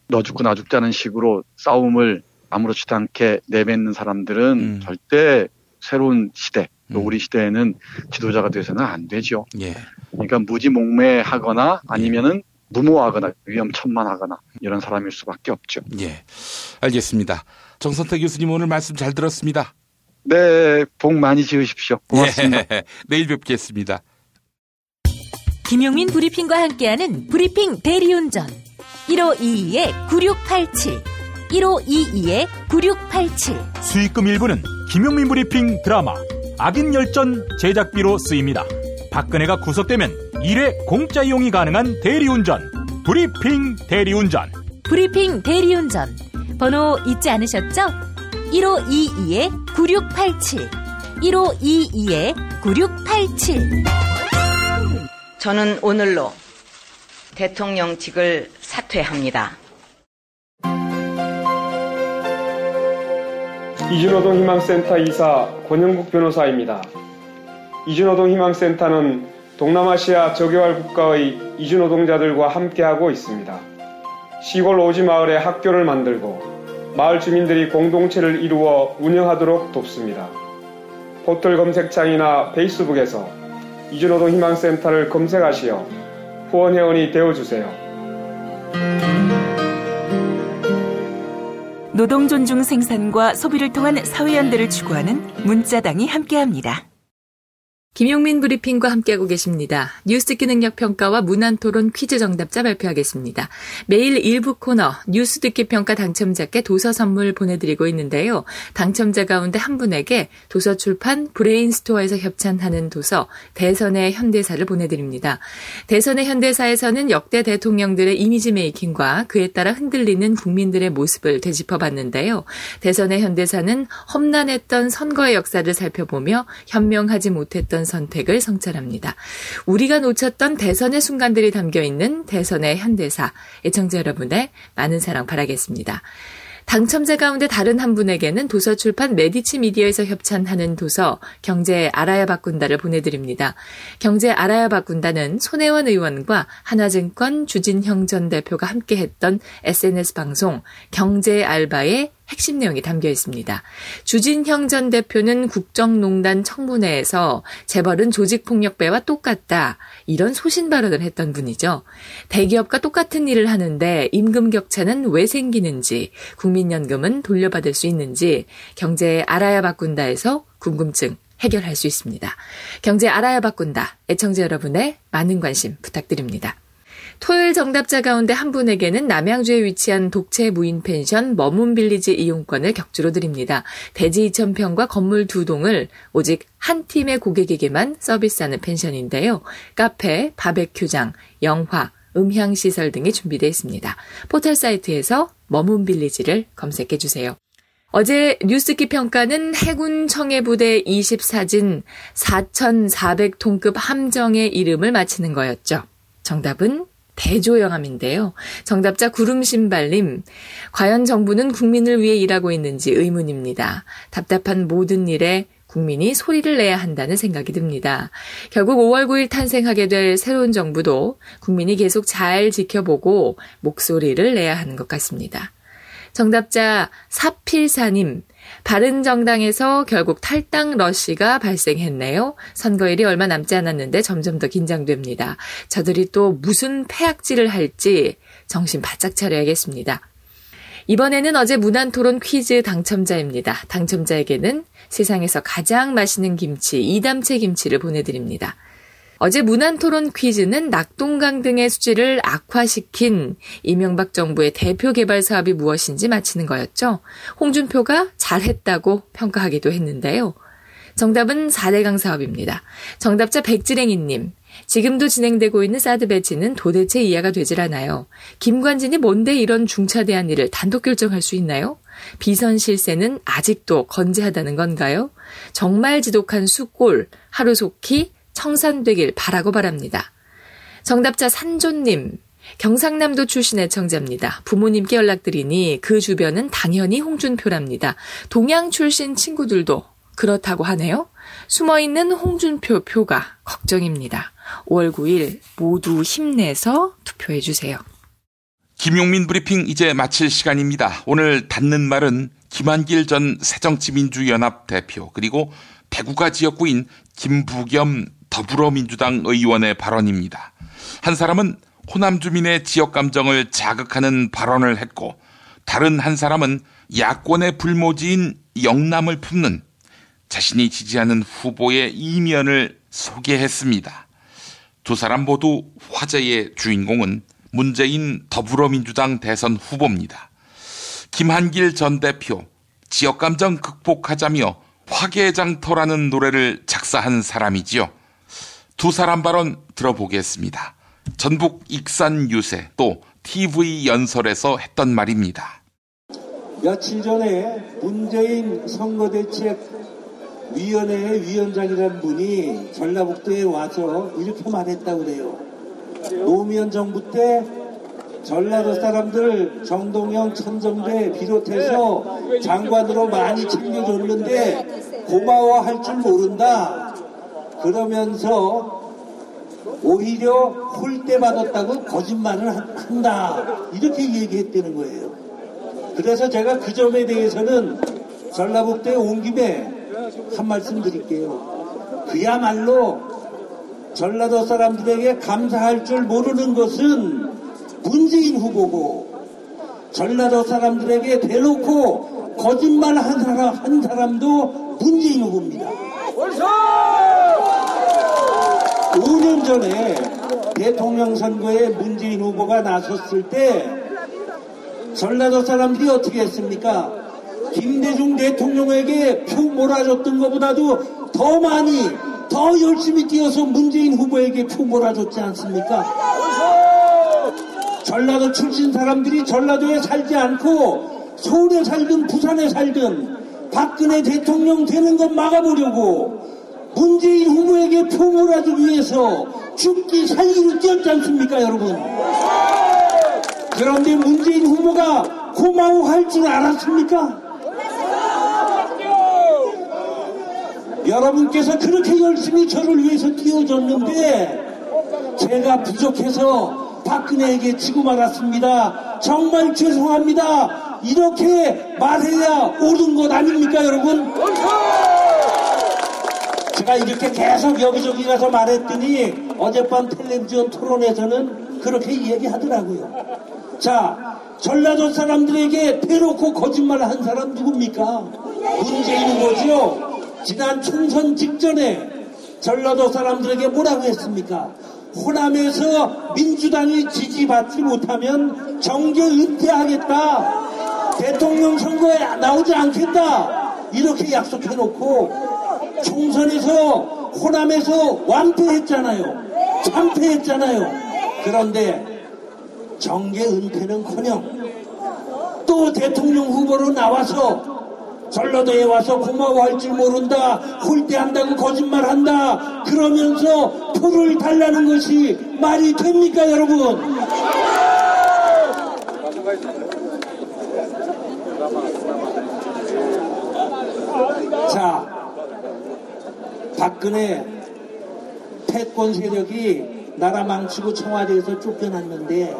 Speaker 4: 너 죽고 나 죽자는 식으로 싸움을 아무렇지도 않게 내뱉는 사람들은 음. 절대 새로운 시대, 또 음. 우리 시대에는 지도자가 돼서는 안 되죠. 예. 그러니까 무지몽매하거나 예. 아니면은 무모하거나 위험천만하거나 이런 사람일 수밖에 없죠. 예, 알겠습니다.
Speaker 1: 정선태 교수님 오늘 말씀 잘 들었습니다.
Speaker 4: 네, 복 많이 지으십시오. 고맙습니다. 예, 내일 뵙겠습니다.
Speaker 5: 김용민 브리핑과 함께하는 브리핑 대리운전. 1522-9687 1522-9687
Speaker 2: 수익금 일부는 김용민 브리핑 드라마 악인열전 제작비로 쓰입니다. 박근혜가 구속되면 일회 공짜 이용이 가능한 대리운전 브리핑
Speaker 5: 대리운전 브리핑 대리운전 번호 잊지 않으셨죠? 1522-9687 1522-9687 저는 오늘로 대통령직을 사퇴합니다.
Speaker 8: 이준호동 희망센터 이사 권영국 변호사입니다. 이준호동 희망센터는 동남아시아 저개발 국가의 이준노동자들과 함께하고 있습니다. 시골 오지 마을에 학교를 만들고 마을 주민들이 공동체를 이루어 운영하도록 돕습니다. 포털 검색창이나 페이스북에서 이준노동 희망센터를 검색하시어 후원회원이 되어주세요.
Speaker 14: 노동 존중 생산과 소비를 통한 사회 연대를 추구하는 문자당이 함께합니다. 김용민 브리핑과 함께하고 계십니다. 뉴스 듣기 능력 평가와 문안 토론 퀴즈 정답자 발표하겠습니다. 매일 일부 코너 뉴스 듣기 평가 당첨자께 도서 선물 보내드리고 있는데요. 당첨자 가운데 한 분에게 도서 출판 브레인스토어에서 협찬하는 도서 대선의 현대사를 보내드립니다. 대선의 현대사에서는 역대 대통령들의 이미지 메이킹과 그에 따라 흔들리는 국민들의 모습을 되짚어봤는데요. 대선의 현대사는 험난했던 선거의 역사를 살펴보며 현명하지 못했던 선택을 성찰합니다. 우리가 놓쳤던 대선의 순간들이 담겨 있는 대선의 현대사 애청자 여러분의 많은 사랑 바라겠습니다. 당첨자 가운데 다른 한 분에게는 도서 출판 메디치 미디어에서 협찬하는 도서 경제 알아야 바꾼다를 보내드립니다. 경제 알아야 바꾼다는 손혜원 의원과 하나증권 주진형 전 대표가 함께했던 SNS 방송 경제 알바의 핵심 내용이 담겨 있습니다. 주진형 전 대표는 국정농단 청문회에서 재벌은 조직폭력배와 똑같다. 이런 소신 발언을 했던 분이죠. 대기업과 똑같은 일을 하는데 임금 격차는 왜 생기는지, 국민연금은 돌려받을 수 있는지, 경제 알아야 바꾼다 해서 궁금증 해결할 수 있습니다. 경제 알아야 바꾼다. 애청자 여러분의 많은 관심 부탁드립니다. 토요일 정답자 가운데 한 분에게는 남양주에 위치한 독채 무인 펜션 머문 빌리지 이용권을 격주로 드립니다. 대지 2,000평과 건물 두동을 오직 한 팀의 고객에게만 서비스하는 펜션인데요. 카페, 바베큐장, 영화, 음향시설 등이 준비되어 있습니다. 포털 사이트에서 머문 빌리지를 검색해 주세요. 어제 뉴스키 평가는 해군 청해부대 20사진 4,400톤급 함정의 이름을 맞히는 거였죠. 정답은 대조영함인데요. 정답자 구름신발님, 과연 정부는 국민을 위해 일하고 있는지 의문입니다. 답답한 모든 일에 국민이 소리를 내야 한다는 생각이 듭니다. 결국 5월 9일 탄생하게 될 새로운 정부도 국민이 계속 잘 지켜보고 목소리를 내야 하는 것 같습니다. 정답자 사필사님. 바른정당에서 결국 탈당 러시가 발생했네요. 선거일이 얼마 남지 않았는데 점점 더 긴장됩니다. 저들이 또 무슨 폐악질을 할지 정신 바짝 차려야겠습니다. 이번에는 어제 무난 토론 퀴즈 당첨자입니다. 당첨자에게는 세상에서 가장 맛있는 김치, 이담채 김치를 보내드립니다. 어제 문안토론 퀴즈는 낙동강 등의 수질을 악화시킨 이명박 정부의 대표 개발 사업이 무엇인지 맞히는 거였죠. 홍준표가 잘했다고 평가하기도 했는데요. 정답은 4대강 사업입니다. 정답자 백지랭이님. 지금도 진행되고 있는 사드 배치는 도대체 이해가 되질 않아요. 김관진이 뭔데 이런 중차대한 일을 단독 결정할 수 있나요? 비선 실세는 아직도 건재하다는 건가요? 정말 지독한 수골, 하루속히 청산되길 바라고 바랍니다. 정답자 산조님, 경상남도 출신의 청자입니다. 부모님께 연락드리니 그 주변은 당연히 홍준표랍니다. 동양 출신 친구들도 그렇다고 하네요. 숨어있는 홍준표 표가 걱정입니다. 5월 9일 모두 힘내서 투표해주세요.
Speaker 1: 김용민 브리핑 이제 마칠 시간입니다. 오늘 닿는 말은 김한길 전 새정치민주연합 대표 그리고 대구가 지역구인 김부겸 더불어민주당 의원의 발언입니다. 한 사람은 호남 주민의 지역 감정을 자극하는 발언을 했고 다른 한 사람은 야권의 불모지인 영남을 품는 자신이 지지하는 후보의 이면을 소개했습니다. 두 사람 모두 화제의 주인공은 문재인 더불어민주당 대선 후보입니다. 김한길 전 대표 지역 감정 극복하자며 화개장터라는 노래를 작사한 사람이지요. 두 사람 발언 들어보겠습니다. 전북 익산 유세 또 TV 연설에서 했던 말입니다.
Speaker 17: 며칠 전에 문재인 선거대책위원회 위원장이란 분이 전라북도에 와서 이렇게 말했다고 그래요. 노무현 정부 때 전라도 사람들 정동영, 천정배 비롯해서 장관으로 많이 챙겨줬는데 고마워할 줄 모른다. 그러면서 오히려 홀대받았다고 거짓말을 한다. 이렇게 얘기했다는 거예요. 그래서 제가 그 점에 대해서는 전라북도에 온 김에 한 말씀 드릴게요. 그야말로 전라도 사람들에게 감사할 줄 모르는 것은 문재인 후보고 전라도 사람들에게 대놓고 거짓말 한 사람 한 사람도 문재인 후보입니다. 5년 전에 대통령 선거에 문재인 후보가 나섰을 때 전라도 사람들이 어떻게 했습니까? 김대중 대통령에게 표 몰아줬던 것보다도 더 많이 더 열심히 뛰어서 문재인 후보에게 표 몰아줬지 않습니까? 전라도 출신 사람들이 전라도에 살지 않고 서울에 살든 부산에 살든 박근혜 대통령 되는 것 막아보려고 문재인 후보에게 표를 하기 위해서 죽기 살기로 뛰었지 않습니까 여러분 그런데 문재인 후보가 고마워할 줄 알았습니까? 여러분께서 그렇게 열심히 저를 위해서 뛰어줬는데 제가 부족해서 박근혜에게 치고 말았습니다. 정말 죄송합니다. 이렇게 말해야 옳은 것 아닙니까 여러분? 제가 이렇게 계속 여기저기 가서 말했더니 어젯밤 텔레비전 토론에서는 그렇게 얘기하더라고요. 자, 전라도 사람들에게 대놓고 거짓말 을한 사람 누굽니까? 문재인 후보지요. 지난 총선 직전에 전라도 사람들에게 뭐라고 했습니까? 호남에서 민주당이 지지받지 못하면 정계 은퇴하겠다. 대통령 선거에 나오지 않겠다. 이렇게 약속해놓고 총선에서 호남에서 완패했잖아요. 참패했잖아요. 그런데 정계 은퇴는커녕 또 대통령 후보로 나와서 전라도에 와서 고마워할 줄 모른다 홀대한다고 거짓말한다 그러면서 풀을 달라는 것이 말이 됩니까 여러분 자 박근혜 패권 세력이 나라 망치고 청와대에서 쫓겨났는데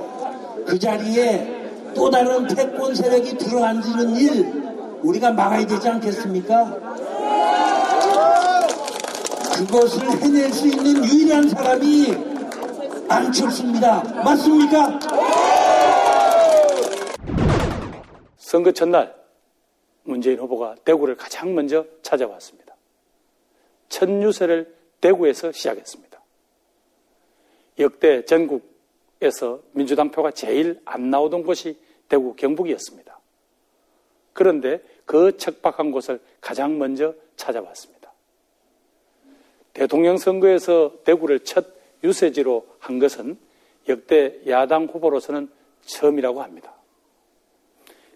Speaker 17: 그 자리에 또 다른 패권 세력이 들어앉는 일 우리가 막아야 되지 않겠습니까? 그것을 해낼 수 있는 유일한
Speaker 15: 사람이 안철수입니다. 맞습니까? 선거 첫날 문재인 후보가 대구를 가장 먼저 찾아왔습니다. 첫 유세를 대구에서 시작했습니다. 역대 전국에서 민주당 표가 제일 안 나오던 곳이 대구 경북이었습니다. 그런데 그 척박한 곳을 가장 먼저 찾아봤습니다. 대통령 선거에서 대구를 첫 유세지로 한 것은 역대 야당 후보로서는 처음이라고 합니다.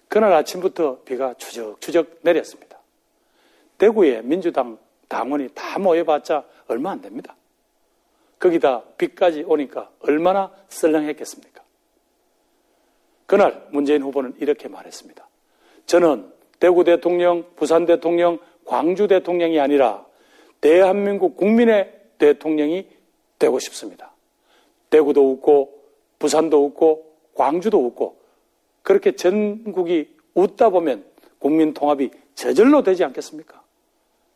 Speaker 15: 그날 아침부터 비가 추적추적 내렸습니다. 대구의 민주당 당원이 다 모여봤자 얼마 안 됩니다. 거기다 비까지 오니까 얼마나 썰렁했겠습니까? 그날 문재인 후보는 이렇게 말했습니다. 저는 대구 대통령, 부산 대통령, 광주 대통령이 아니라 대한민국 국민의 대통령이 되고 싶습니다. 대구도 웃고, 부산도 웃고, 광주도 웃고, 그렇게 전국이 웃다 보면 국민 통합이 저절로 되지 않겠습니까?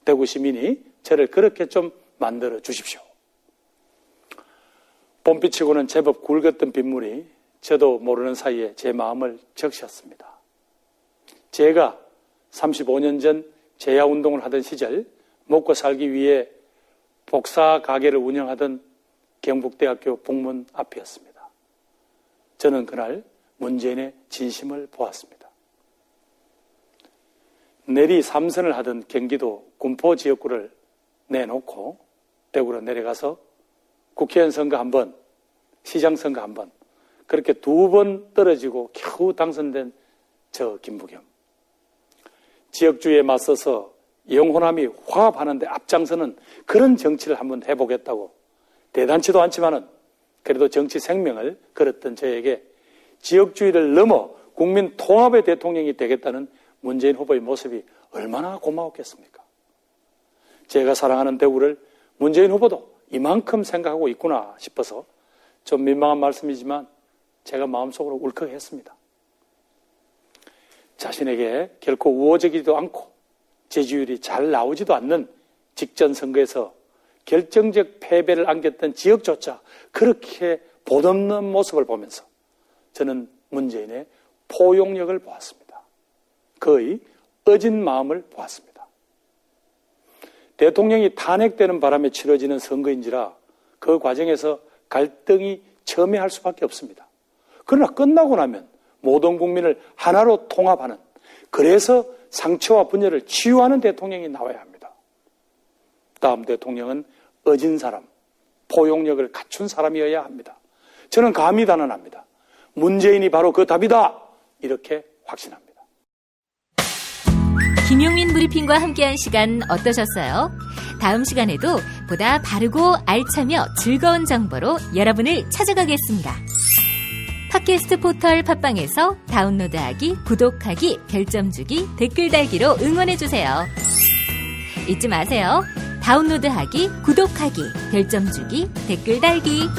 Speaker 15: 대구 시민이 저를 그렇게 좀 만들어 주십시오. 봄비치고는 제법 굵었던 빗물이 저도 모르는 사이에 제 마음을 적셨습니다. 제가 35년 전 재야 운동을 하던 시절 먹고 살기 위해 복사 가게를 운영하던 경북대학교 북문 앞이었습니다. 저는 그날 문재인의 진심을 보았습니다. 내리 삼선을 하던 경기도 군포 지역구를 내놓고 대구로 내려가서 국회의원 선거 한 번, 시장 선거 한 번, 그렇게 두 번 떨어지고 겨우 당선된 저 김부겸. 지역주의에 맞서서 영혼함이 화합하는데 앞장서는 그런 정치를 한번 해보겠다고 대단치도 않지만은 그래도 정치 생명을 걸었던 저에게 지역주의를 넘어 국민 통합의 대통령이 되겠다는 문재인 후보의 모습이 얼마나 고마웠겠습니까? 제가 사랑하는 대우를 문재인 후보도 이만큼 생각하고 있구나 싶어서 좀 민망한 말씀이지만 제가 마음속으로 울컥했습니다. 자신에게 결코 우호적이지도 않고 제주율이 잘 나오지도 않는 직전 선거에서 결정적 패배를 안겼던 지역조차 그렇게 보없는 모습을 보면서 저는 문재인의 포용력을 보았습니다. 거의 어진 마음을 보았습니다. 대통령이 탄핵되는 바람에 치러지는 선거인지라 그 과정에서 갈등이 첨예할 수밖에 없습니다. 그러나 끝나고 나면 모든 국민을 하나로 통합하는 그래서 상처와 분열을 치유하는 대통령이 나와야 합니다. 다음 대통령은 어진 사람, 포용력을 갖춘 사람이어야 합니다. 저는 감히 단언합니다. 문재인이 바로 그 답이다. 이렇게 확신합니다.
Speaker 5: 김용민 브리핑과 함께한 시간 어떠셨어요? 다음 시간에도 보다 바르고 알차며 즐거운 정보로 여러분을 찾아가겠습니다. 팟캐스트 포털 팟빵에서 다운로드하기, 구독하기, 별점 주기, 댓글 달기로 응원해주세요. 잊지 마세요. 다운로드하기, 구독하기, 별점 주기, 댓글 달기.